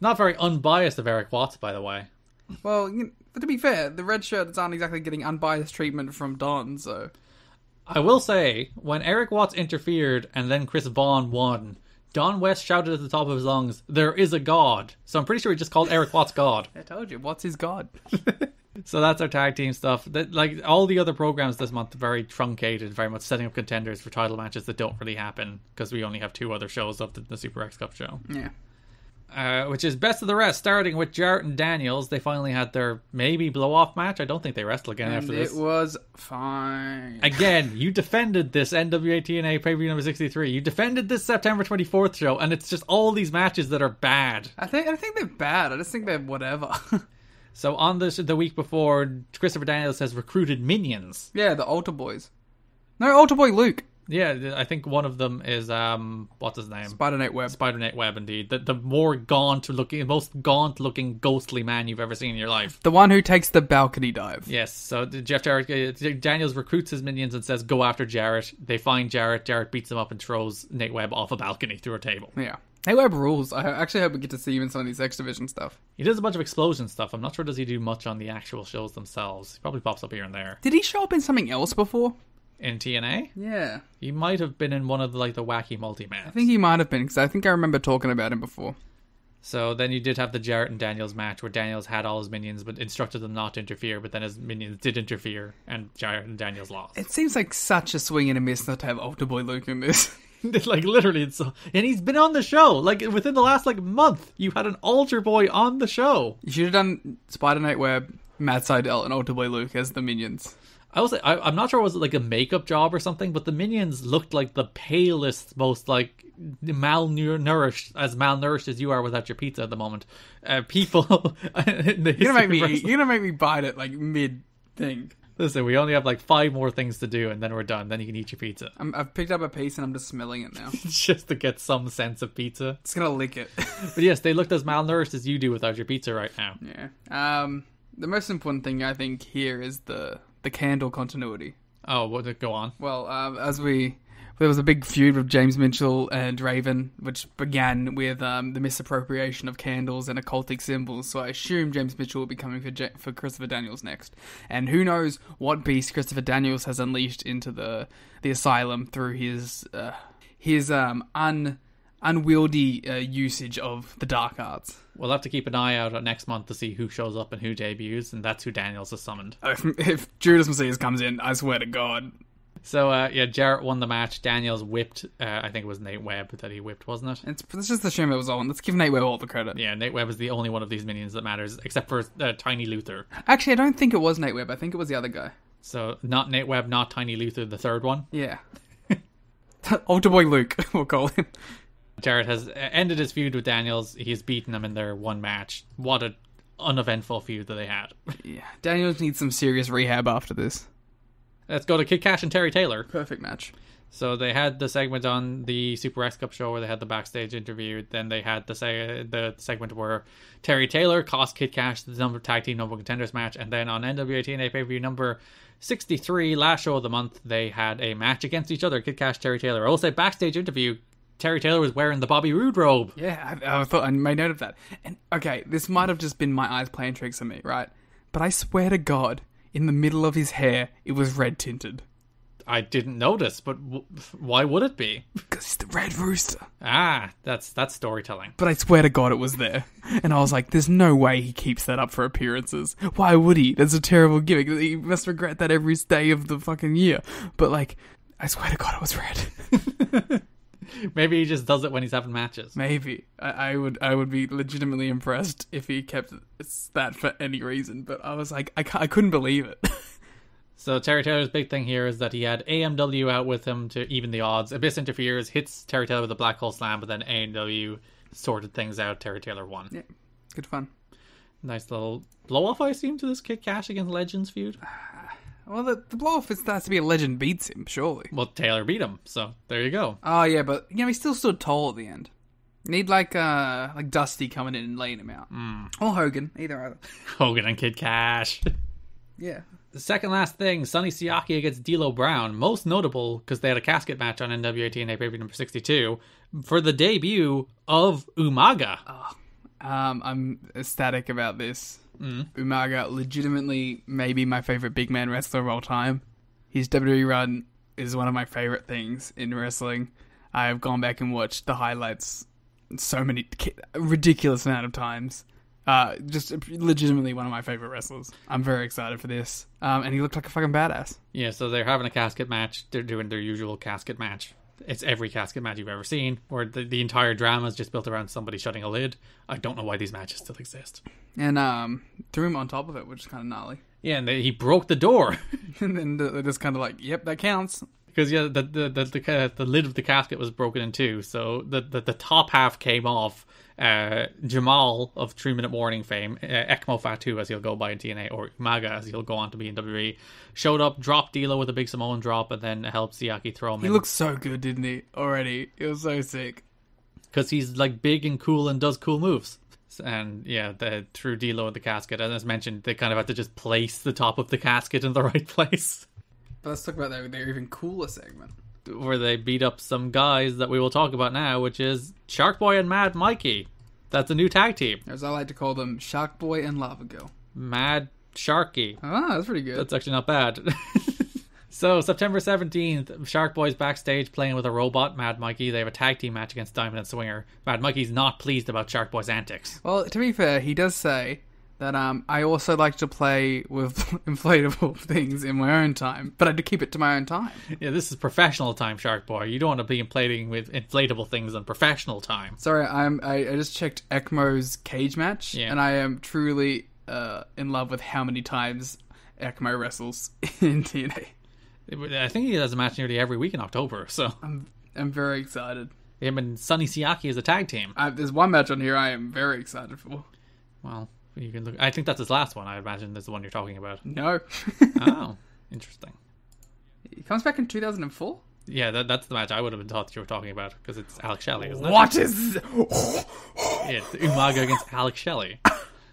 Not very unbiased of Erik Watts, by the way. Well, you know, but to be fair, the red shirts aren't exactly getting unbiased treatment from Don, so. I will say, when Erik Watts interfered and then Chris Vaughn won, Don West shouted at the top of his lungs, "There is a God." So I'm pretty sure he just called Erik Watts God. I told you, what's his god? [LAUGHS] So that's our tag team stuff. That like all the other programs this month, very truncated, very much setting up contenders for title matches that don't really happen because we only have two other shows of the, the Super X Cup show. yeah. uh, which is best of the rest, starting with Jarrett and Daniels. They finally had their maybe blow off match. I don't think they wrestle again And after this. it was fine. Again, you defended this NWA TNA pay per view number 63. You defended this September 24th show, and it's just all these matches that are bad. I think I think they're bad. I just think they're whatever. [LAUGHS] So, on this, the week before, Christopher Daniels has recruited minions. yeah, the altar boys. No, altar boy Luke. Yeah, I think one of them is, um, what's his name? Spider Knight Web. Spider Net Web, indeed. The, the more gaunt looking, most gaunt looking, ghostly man you've ever seen in your life. The one who takes the balcony dive. Yes, so Jeff Jarrett, uh, Daniels recruits his minions and says, "Go after Jarrett." They find Jarrett. Jarrett beats him up and throws Nate Webb off a balcony through a table. Yeah. Hey, Webb rules. I actually hope we get to see him in some of these X Division stuff. He does a bunch of explosion stuff. I'm not sure does he do much on the actual shows themselves. He probably pops up here and there. Did he show up in something else before? In TNA, Yeah. he might have been in one of the, like the wacky multi man. I think he might have been, because I think I remember talking about him before. So then you did have the Jarrett and Daniels match where Daniels had all his minions but instructed them not to interfere, but then his minions did interfere and Jarrett and Daniels lost. It seems like such a swing and a miss not to have Altar Boy Luke in this. [LAUGHS] [LAUGHS] like literally it's so, and he's been on the show like within the last like month you had an altar boy on the show you should have done Spider Knight Web, Matt Seidel, and Altar Boy Luke as the minions. i was I, i'm not sure was it like a makeup job or something but the minions looked like the palest most like malnourished as malnourished as you are without your pizza at the moment uh, people [LAUGHS] in the You're gonna make me. history of wrestling- You're gonna make me bite it like mid thing. Listen we only have like five more things to do and then we're done then you can eat your pizza I'm, I've picked up a piece and I'm just smelling it now. [LAUGHS] just to get some sense of pizza It's gonna lick it. [LAUGHS] but yes they looked as malnourished as you do without your pizza right now yeah. Um. The most important thing I think here is the the candle continuity. oh what did go on Well, um, as we there was a big feud with James Mitchell and Raven, which began with um, the misappropriation of candles and occultic symbols. So I assume James Mitchell will be coming for J- for Christopher Daniels next, and who knows what beast Christopher Daniels has unleashed into the the asylum through his uh, his um un unwieldy uh, usage of the dark arts. We'll have to keep an eye out next month to see who shows up and who debuts, and that's who Daniels has summoned. [LAUGHS] If, if Judas Mesias comes in, I swear to God, So, uh, yeah, Jarrett won the match. Daniels whipped, uh, I think it was Nate Webb that he whipped, wasn't it? it's, it's just a shame it was on. Let's give Nate Webb all the credit. Yeah, Nate Webb is the only one of these minions that matters, except for uh, Tiny Luther. Actually, I don't think it was Nate Webb. I think it was the other guy. So, not Nate Webb, not Tiny Luther, the third one. Yeah. [LAUGHS] Altar Boy Luke, [LAUGHS] we'll call him. Jarrett has ended his feud with Daniels. He's beaten him in their one match. What a uneventful feud that they had. Yeah, Daniels needs some serious rehab after this. Let's go to Kid Cash and Terry Taylor. Perfect match. So they had the segment on the Super X Cup show where they had the backstage interview. Then they had the se- the segment where Terry Taylor cost Kid Cash the number tag team number contenders match, and then on NWA TNA pay per view number sixty three, last show of the month, they had a match against each other. Kid Cash, Terry Taylor. Say backstage interview. Terry Taylor was wearing the Bobby Roode robe. Yeah, I, I thought I made note of that. And okay, this might have just been my eyes playing tricks on me, right? But I swear to God, in the middle of his hair, it was red tinted. I didn't notice, but w- why would it be? Because it's the Red Rooster. Ah, that's that's storytelling. But I swear to God, it was there. And I was like, there's no way he keeps that up for appearances. Why would he? That's a terrible gimmick. He must regret that every day of the fucking year. But like, I swear to God, it was red. [LAUGHS] [LAUGHS] Maybe he just does it when he's having matches. Maybe I, I would I would be legitimately impressed if he kept that for any reason. But I was like, I, I couldn't believe it. [LAUGHS] So Terry Taylor's big thing here is that he had AMW out with him to even the odds. Abyss interferes, hits Terry Taylor with a black hole slam, but then AMW sorted things out. Terry Taylor won. yeah, good fun. Nice little blow off, I assume, to this Kid Cash against Legends feud. Ah. Well, the, the blow off to be a legend beats him, surely. Well, Taylor beat him, so there you go. Oh yeah, but you know he still stood tall at the end. Need like uh like Dusty coming in and laying him out, mm. or Hogan, either either. [LAUGHS] Hogan and Kid Cash. [LAUGHS] Yeah, The second last thing, Sonny Siaki against D'Lo Brown. Most notable because they had a casket match on NWA TNA pay number 62 for the debut of Umaga. Um, I'm ecstatic about this. Umaga, legitimately, maybe my favorite big man wrestler of all time. His WWE run is one of my favorite things in wrestling. I have gone back and watched the highlights so many ridiculous amount of times. Uh, just legitimately one of my favorite wrestlers. I'm very excited for this. Um, and he looked like a fucking badass. Yeah, so they're having a casket match. They're doing their usual casket match. It's every casket match you've ever seen, where the, the entire drama is just built around somebody shutting a lid. I don't know why these matches still exist. And um, threw him on top of it, which is kind of gnarly. Yeah, and they, he broke the door. [LAUGHS] [LAUGHS] and then they're just kind of like, "Yep, that counts." because yeah, the the the, the, the lid of the casket was broken in two, so the the, the top half came off. Uh, Jamal of Three Minute Warning fame, uh, Ekmo Fatu as he'll go by in TNA, or Umaga as he'll go on to be in WWE, showed up, dropped D'Lo with a big Samoan drop, and then helped Siaki throw him He in looks so good, didn't he? Already, it was so sick. because he's like big and cool and does cool moves. And yeah, the, through D'Lo in the casket, and as mentioned, they kind of had to just place the top of the casket in the [LAUGHS] right place. But let's talk about their, their even cooler segment. Where they beat up some guys that we will talk about now, which is Shark Boy and Mad Mikey. That's a new tag team. As I like to call them, Shark Boy and Lava Girl. Mad Sharky. Ah, that's pretty good. That's actually not bad. [LAUGHS] so, September 17th, Shark Boy's backstage playing with a robot, Mad Mikey. They have a tag team match against Diamond and Swinger. Mad Mikey's not pleased about Shark Boy's antics. well, to be fair, he does say that um, I also like to play with [LAUGHS] inflatable [LAUGHS] things in my own time, but I do keep it to my own time. Yeah, this is professional time, Shark Boy. You don't want to be inflating with inflatable things on professional time. Sorry, I'm I, I just checked ECMO's cage match, Yeah. and I am truly uh, in love with how many times ECMO wrestles [LAUGHS] in TNA. I think he has a match nearly every week in October, so I'm I'm very excited. him and Sonny Siaki as a tag team. I, there's one match on here I am very excited for. Well, you can look. I think that's his last one. I imagine that's the one you're talking about. No, [LAUGHS] oh, interesting. he comes back in 2004. Yeah, that, that's the match I would have been thought you were talking about because it's Alex Shelley, isn't it? What is? [LAUGHS] Yeah, it's Umaga against Alex Shelley.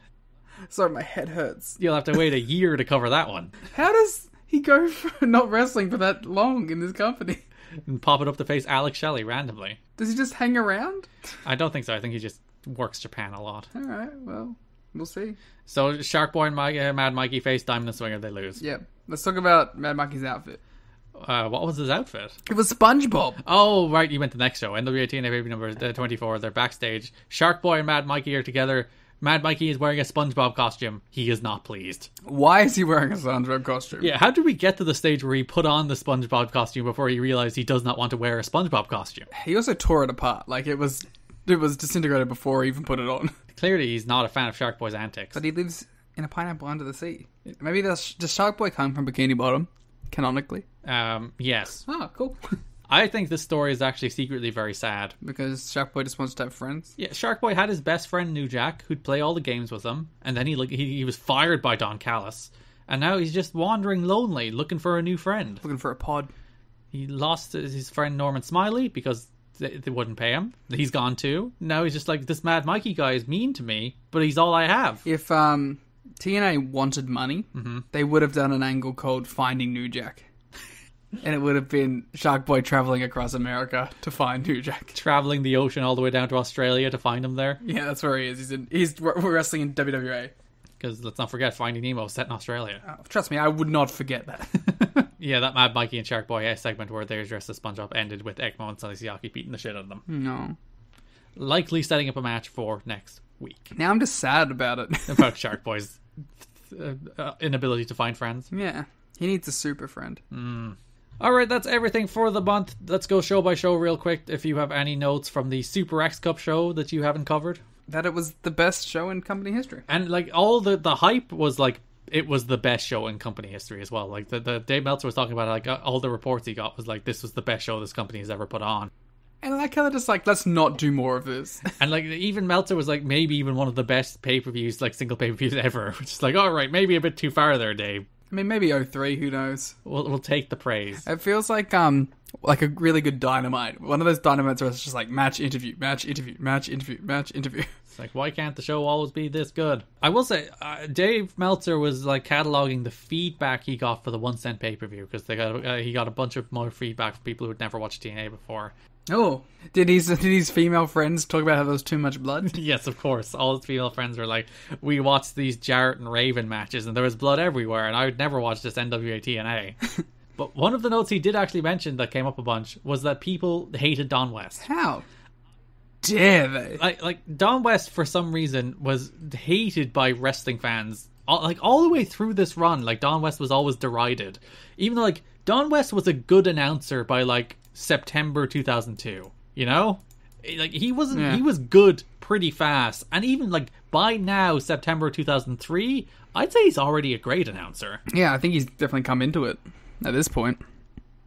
[LAUGHS] Sorry, my head hurts. You'll have to wait a year to cover that one How does he go for not wrestling for that long in this company? and pop it up to face Alex Shelley randomly. Does he just hang around? I don't think so. I think he just works Japan a lot. All right, well, we'll see. So Shark Boy and Mike, uh, Mad Mikey face Diamond and Swinger. They lose. Yeah, let's talk about Mad Monkey's outfit. Uh, what was his outfit? It was SpongeBob. Oh, right, you went to the next show. NWA TNA baby number uh, 24. They're backstage. Shark Boy and Mad Mikey are together. Mad Mikey is wearing a SpongeBob costume. He is not pleased. Why is he wearing a SpongeBob costume? Yeah, how did we get to the stage where he put on the SpongeBob costume before he realized he does not want to wear a SpongeBob costume? He also tore it apart. Like it was, it was disintegrated before he even put it on. [LAUGHS] Clearly, he's not a fan of Shark Boy's antics. But he lives in a pineapple under the sea. Maybe does does Shark Boy come from Bikini Bottom, canonically? Um, yes. Oh, cool. [LAUGHS] I think this story is actually secretly very sad. Because Shark Boy just wants to have friends. Yeah, Shark Boy had his best friend New Jack, who'd play all the games with him, and then he like he, he was fired by Don Callis, and now he's just wandering lonely, looking for a new friend. Looking for a pod. He lost his friend Norman Smiley because they, they wouldn't pay him. He's gone too. Now he's just like this Mad Mikey guy is mean to me, but he's all I have. If um, TNA wanted money, Mm-hmm. they would have done an angle called Finding New Jack. [LAUGHS] and it would have been Shark Boy traveling across America to find New Jack. Traveling the ocean all the way down to Australia to find him there, Yeah, that's where he is. He's in, he's wrestling in WWA. because let's not forget Finding Nemo set in Australia. Oh, trust me, I would not forget that. [LAUGHS] Yeah, that Mad Mikey and Shark Boy segment where they're dressed as SpongeBob ended with Ekmo and Sonny Siaki beating the shit out of them. no. Likely setting up a match for next week Now I'm just sad about it. [LAUGHS] about [LAUGHS] Shark Boy's uh, uh, inability to find friends. yeah. He needs a super friend. All right, that's everything for the month. Let's go show by show real quick. If you have any notes from the Super X Cup show that you haven't covered, That it was the best show in company history. and like all the the hype was like it was the best show in company history as well. Like the, the Dave Meltzer was talking about, it, like uh, all the reports he got was like this was the best show this company has ever put on. And I like how they're just like, let's not do more of this. [LAUGHS] And like even Meltzer was like maybe even one of the best pay per views, like single pay per views [LAUGHS] ever. Which is like, all right, maybe a bit too far there, Dave. I mean, maybe 03, who knows? We'll we'll take the praise. It feels like um like a really good dynamite. One of those dynamites where it's just like match interview, match interview, match interview, match interview. [LAUGHS] Like why can't the show always be this good? I will say, uh, Dave Meltzer was like cataloging the feedback he got for the one cent pay per view because they got uh, he got a bunch of more feedback from people who had never watched TNA before. Oh, did his [LAUGHS] did his female friends talk about how there was too much blood? [LAUGHS] Yes, of course. All his female friends were like, we watched these Jarrett and Raven matches, and there was blood everywhere, and I would never watch this NWA TNA. [LAUGHS] but one of the notes he did actually mention that came up a bunch was that people hated Don West. How dare they? Like, like Don West, for some reason, was hated by wrestling fans. All, like all the way through this run, like Don West was always derided. Even though, like Don West was a good announcer by like September 2002. You know, eh, like he wasn't. Yeah. He was good pretty fast, and even like by now, September 2003, I'd say he's already a great announcer. Yeah, I think he's definitely come into it at this point.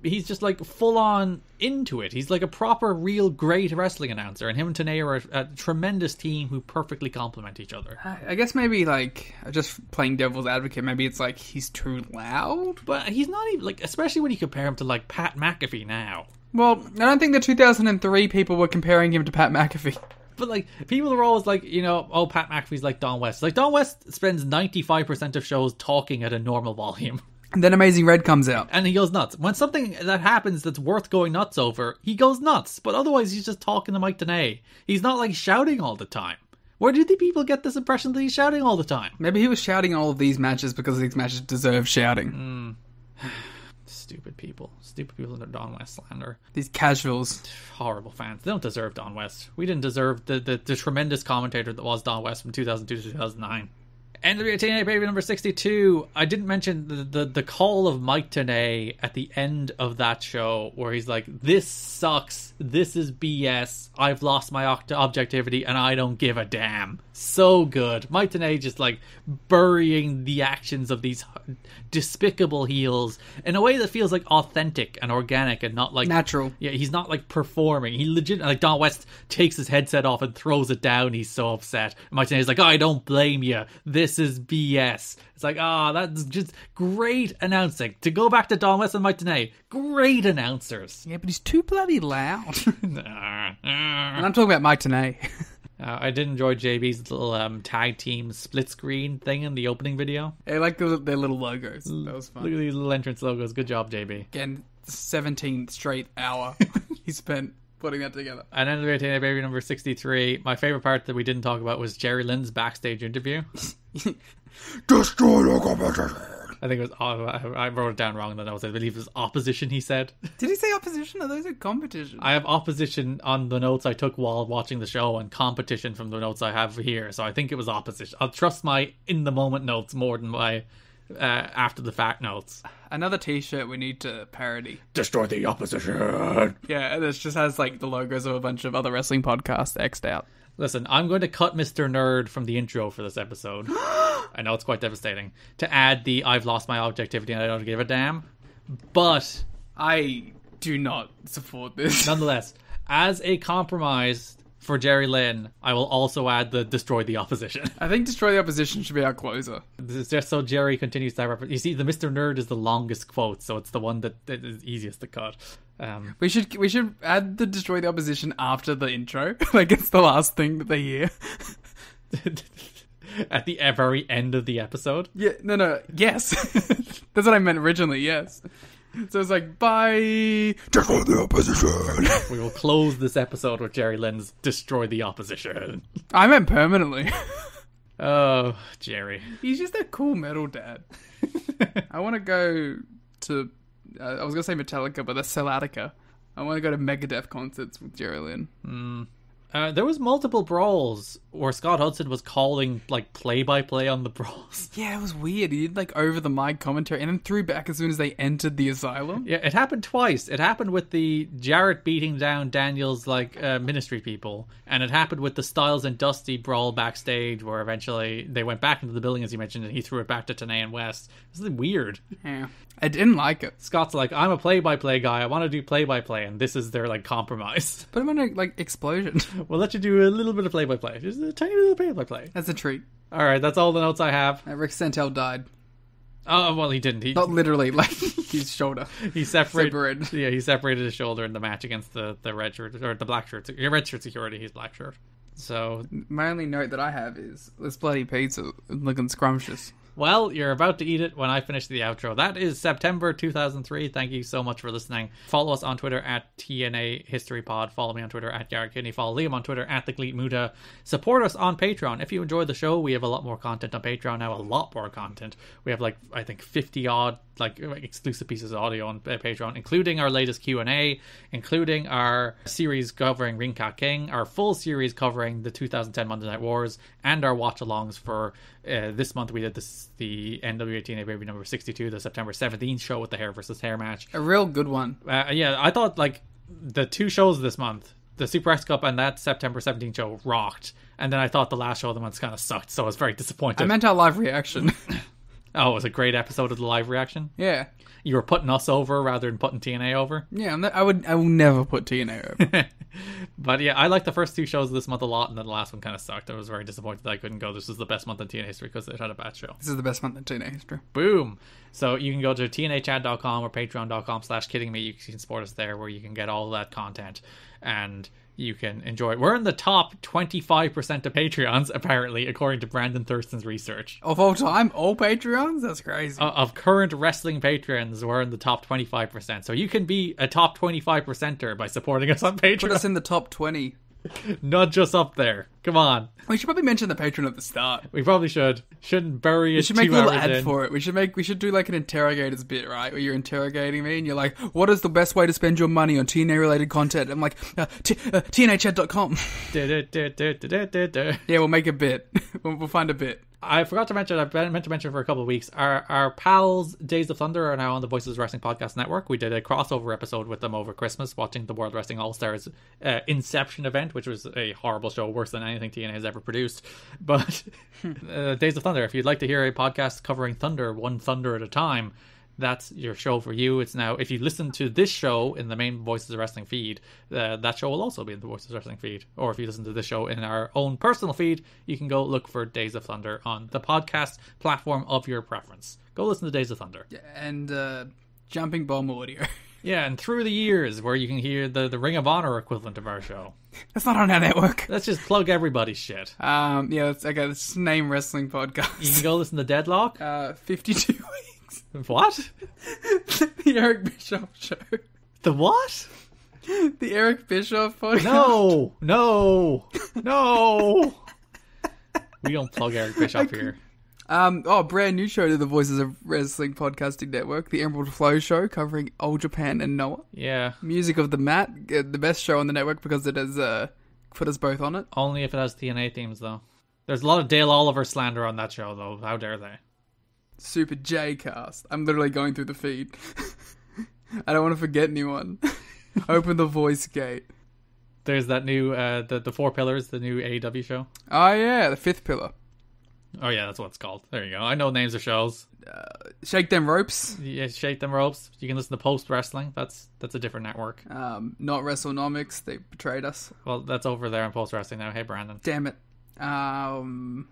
He's just like full on into it. He's like a proper, real great wrestling announcer, and him and Tenay are a, a tremendous team who perfectly complement each other. I guess maybe like just playing devil's advocate. Maybe it's like he's too loud. But he's not even like, especially when you compare him to like Pat McAfee now. Well, I don't think the 2003 people were comparing him to Pat McAfee. But like, people are always like, you know, oh, Pat McAfee's like Don West. Like Don West spends ninety five percent of shows talking at a normal volume, [LAUGHS] then Amazing Red comes out. and he goes nuts. When something that happens that's worth going nuts over, he goes nuts. But otherwise, he's just talking to Mike Tenay. He's not like shouting all the time. Where do the people get this impression that he's shouting all the time? Maybe he was shouting all of these matches because these matches deserve shouting. Hmm. [SIGHS] Stupid people. Stupid people that are Don West slander. These casuals. horrible fans. They don't deserve Don West. We didn't deserve the, the, the tremendous commentator that was Don West from 2002 to 2009. NWA Baby number 62. I didn't mention the, the, the call of Mike Tenay at the end of that show where he's like, This sucks. This is BS. I've lost my oct- objectivity and I don't give a damn. So good. Mike Tenay just like burying the actions of these despicable heels in a way that feels like authentic and organic and not like Natural. yeah, he's not like performing. He legit like Don West takes his headset off and throws it down. He's so upset. And Mike Tenay's like, oh, I don't blame you. This is BS. It's like, ah, that's just great announcing. To go back to Don West and Mike Tenay, great announcers. Yeah, but he's too bloody loud. [LAUGHS] and I'm talking about Mike Tenay. [LAUGHS] I did enjoy JB's little um, tag team split screen thing in the opening video. I like the, their little logos. That was fun. Look at these little entrance logos. Good job, JB. Again, 17 straight hour [LAUGHS] he spent putting that together. And then the TNA Baby number 63. My favorite part that we didn't talk about was Jerry Lynn's backstage interview. [LAUGHS] Destroy the competition. I think it was. Oh, I I wrote it down wrong in the notes. I believe it was opposition. He said. [LAUGHS] Did he say opposition or those are competition? I have opposition on the notes I took while watching the show, and competition from the notes I have here. So I think it was opposition. I'll trust my in the moment notes more than my uh, after the fact notes. Another t-shirt we need to parody. Destroy the opposition. Yeah, and it just has like the logos of a bunch of other wrestling podcasts xed out. Listen, I'm going to cut Mr. Nerd from the intro for this episode. [GASPS] I know it's quite devastating to add the "I've lost my objectivity and I don't give a damn," but I do not support this. Nonetheless, as a compromise for Jerry Lynn, I will also add the destroy the opposition. I think destroy the opposition should be our closer. This is just so Jerry continues to have. rep- You see, the Mister Nerd is the longest quote, so it's the one that, that is easiest to cut. Um, We should we should add the destroy the opposition after the intro. [LAUGHS] like it's the last thing that they hear. [LAUGHS] at the very end of the episode. Yeah, no, no, yes. [LAUGHS] That's what I meant originally. Yes. So it's like bye. Destroy the opposition. [LAUGHS] We will close this episode with Jerry Lynn's destroy the opposition. I meant permanently. [LAUGHS] Oh, Jerry. He's just a cool metal dad. [LAUGHS] I want to go to. Uh, I was gonna say Metallica, but that's Celtica. I want to go to Megadeth concerts with Jerry Lynn. Uh, there was multiple brawls where Scott Hudson was calling like play by play on the [LAUGHS] brawls. Yeah, it was weird. He did like over the mic commentary and then threw back as soon as they entered the asylum. Yeah, it happened twice. It happened with the Jarrett beating down Daniel's like uh, ministry people, and it happened with the Styles and Dusty brawl backstage, where eventually they went back into the building as you mentioned, and he threw it back to Tenay and West. This is weird. Yeah, I didn't like it. Scott's like, I'm a play by play guy. I want to do play by play, and this is their like compromise. Put him in a like explosion. [LAUGHS] we'll let you do a little bit of play by play, just a tiny little play by play. That's a treat. All right, that's all the notes I have. Uh, Rick Santel died. Oh well, he didn't. He Not literally, like [LAUGHS] his shoulder. he separated. Separated. Yeah, he separated his shoulder in the match against the the red shirt or the black shirt. Your red shirt security. He's black shirt. So My only note that I have is this bloody pizza looking scrumptious. Well, you're about to eat it when I finish the outro. That is September 2003. Thank you so much for listening. Follow us on Twitter at TNA History Pod. Follow me on Twitter at Garrett Kidney. Follow Liam on Twitter at The Gleet Muda. Support us on Patreon. If you enjoy the show, we have a lot more content on Patreon now. A lot more content. We have like I think 50 odd like exclusive pieces of audio on uh, Patreon, including our latest Q and A, including our series covering Ring Ka King, our full series covering the 2010 Monday Night Wars, and our watch-alongs for uh, this month. We did this the NWA Baby number 62, the September 17th show with the hair versus hair match. A real good one. Uh, yeah, I thought like the two shows this month, the Super X Cup and that September 17th show rocked. And then I thought the last show of the month kind of sucked, so I was very disappointed. I meant our live reaction. [LAUGHS] oh, it was a great episode of the live reaction. yeah. You were putting us over rather than putting TNA over. Yeah, not- I would. I will never put TNA over. [LAUGHS] but yeah, I like the first two shows this month a lot, and then the last one kind of sucked. I was very disappointed that I couldn't go. This was the best month in TNA history because it had a bad show. this is the best month in TNA history. Boom. So you can go to tnachat.com or patreon.com slash kidding me. You can support us there where you can get all that content and you can enjoy it. We're in the top 25% of Patreons, apparently, according to Brandon Thurston's research. Of all time, all Patreons? That's crazy. Uh, of current wrestling Patreons, we're in the top 25%. So you can be a top 25%er by supporting us on Patreon. Put us in the top 20. [LAUGHS] Nudge us up there. Come on. We should probably mention the Patreon at the start. We probably should. Shouldn't bury it. We should make a little ad in. for it. We should make. We should do like an interrogators bit, right? Where you're interrogating me and you're like, "What is the best way to spend your money on TNA related content?" I'm like, uh, t- uh, "TNAchat.com." [LAUGHS] yeah, we'll make a bit. [LAUGHS] we'll find a bit. I forgot to mention. I've been meant to mention for a couple of weeks. Our our pals Days of Thunder are now on the Voices Wrestling podcast network. We did a crossover episode with them over Christmas, watching the World Wrestling All Stars uh, Inception event, which was a horrible show, worse than anything TNA has ever produced. But [LAUGHS] uh, Days of Thunder, if you'd like to hear a podcast covering Thunder, one Thunder at a time, that's your show for you. It's now if you listen to this show in the main Voices of Wrestling feed, uh, that show will also be in the Voices of Wrestling feed. Or if you listen to this show in our own personal feed, you can go look for Days of Thunder on the podcast platform of your preference. Go listen to Days of Thunder. And uh, jumping bomb audio. [LAUGHS] Yeah, and through the years where you can hear the the Ring of Honor equivalent of our show. That's not on our network. [LAUGHS] Let's just plug everybody's shit. Um, yeah, that's okay. Let's name wrestling podcast. You can go listen to Deadlock. Uh, 52 weeks. [LAUGHS] What? [LAUGHS] the Eric Bischoff show. The what? The Eric Bischoff podcast. No, no, no. We don't plug Eric Bischoff here. Um, oh, brand new show to the Voices of Wrestling Podcasting Network, the Emerald Flow Show, covering All Japan and Noah. Yeah, Music of the Mat, uh, the best show on the network because it has uh, put us both on it. only if it has TNA themes though. There's a lot of Dale Oliver slander on that show though. How dare they? Super J Cast. I'm literally going through the feed. [LAUGHS] I don't want to forget anyone. [LAUGHS] Open the voice gate. There's that new uh the the four pillars, the new AEW show. Oh yeah, the fifth pillar. Oh yeah, that's what it's called. There you go. I know names of shows. Shake them ropes. Yeah, shake them ropes. You can listen to Post Wrestling. That's that's a different network. Um, not WrestleNomics. They betrayed us. Well, that's over there on Post Wrestling now. Hey, Brandon. Damn it. Um,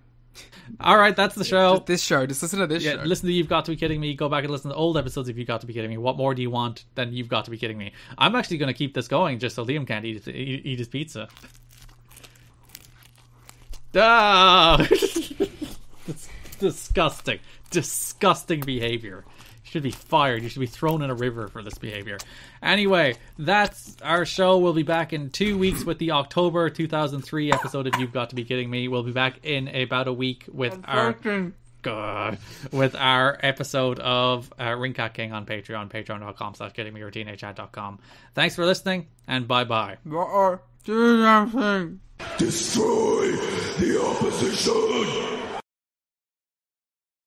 All right, that's the show. this show. Just listen to this Yeah, show. listen to You've Got to Be Kidding Me. Go back and listen to old episodes if You've Got to Be Kidding Me. What more do you want than You've Got to Be Kidding Me? I'm actually going to keep this going just so Liam can't eat, eat, eat his pizza. Ah! [LAUGHS] Disgusting. Disgusting behavior. You should be fired. You should be thrown in a river for this behavior. Anyway, that's our show. We'll be back in two weeks with the October 2003 episode of You've Got to Be Kidding Me. We'll be back in about a week with our. God, with our episode of uh, Ring Ka King on Patreon, patreon.com slash kidding me or tnachat.com. Thanks for listening, and bye bye. What are- Do something. Destroy the opposition!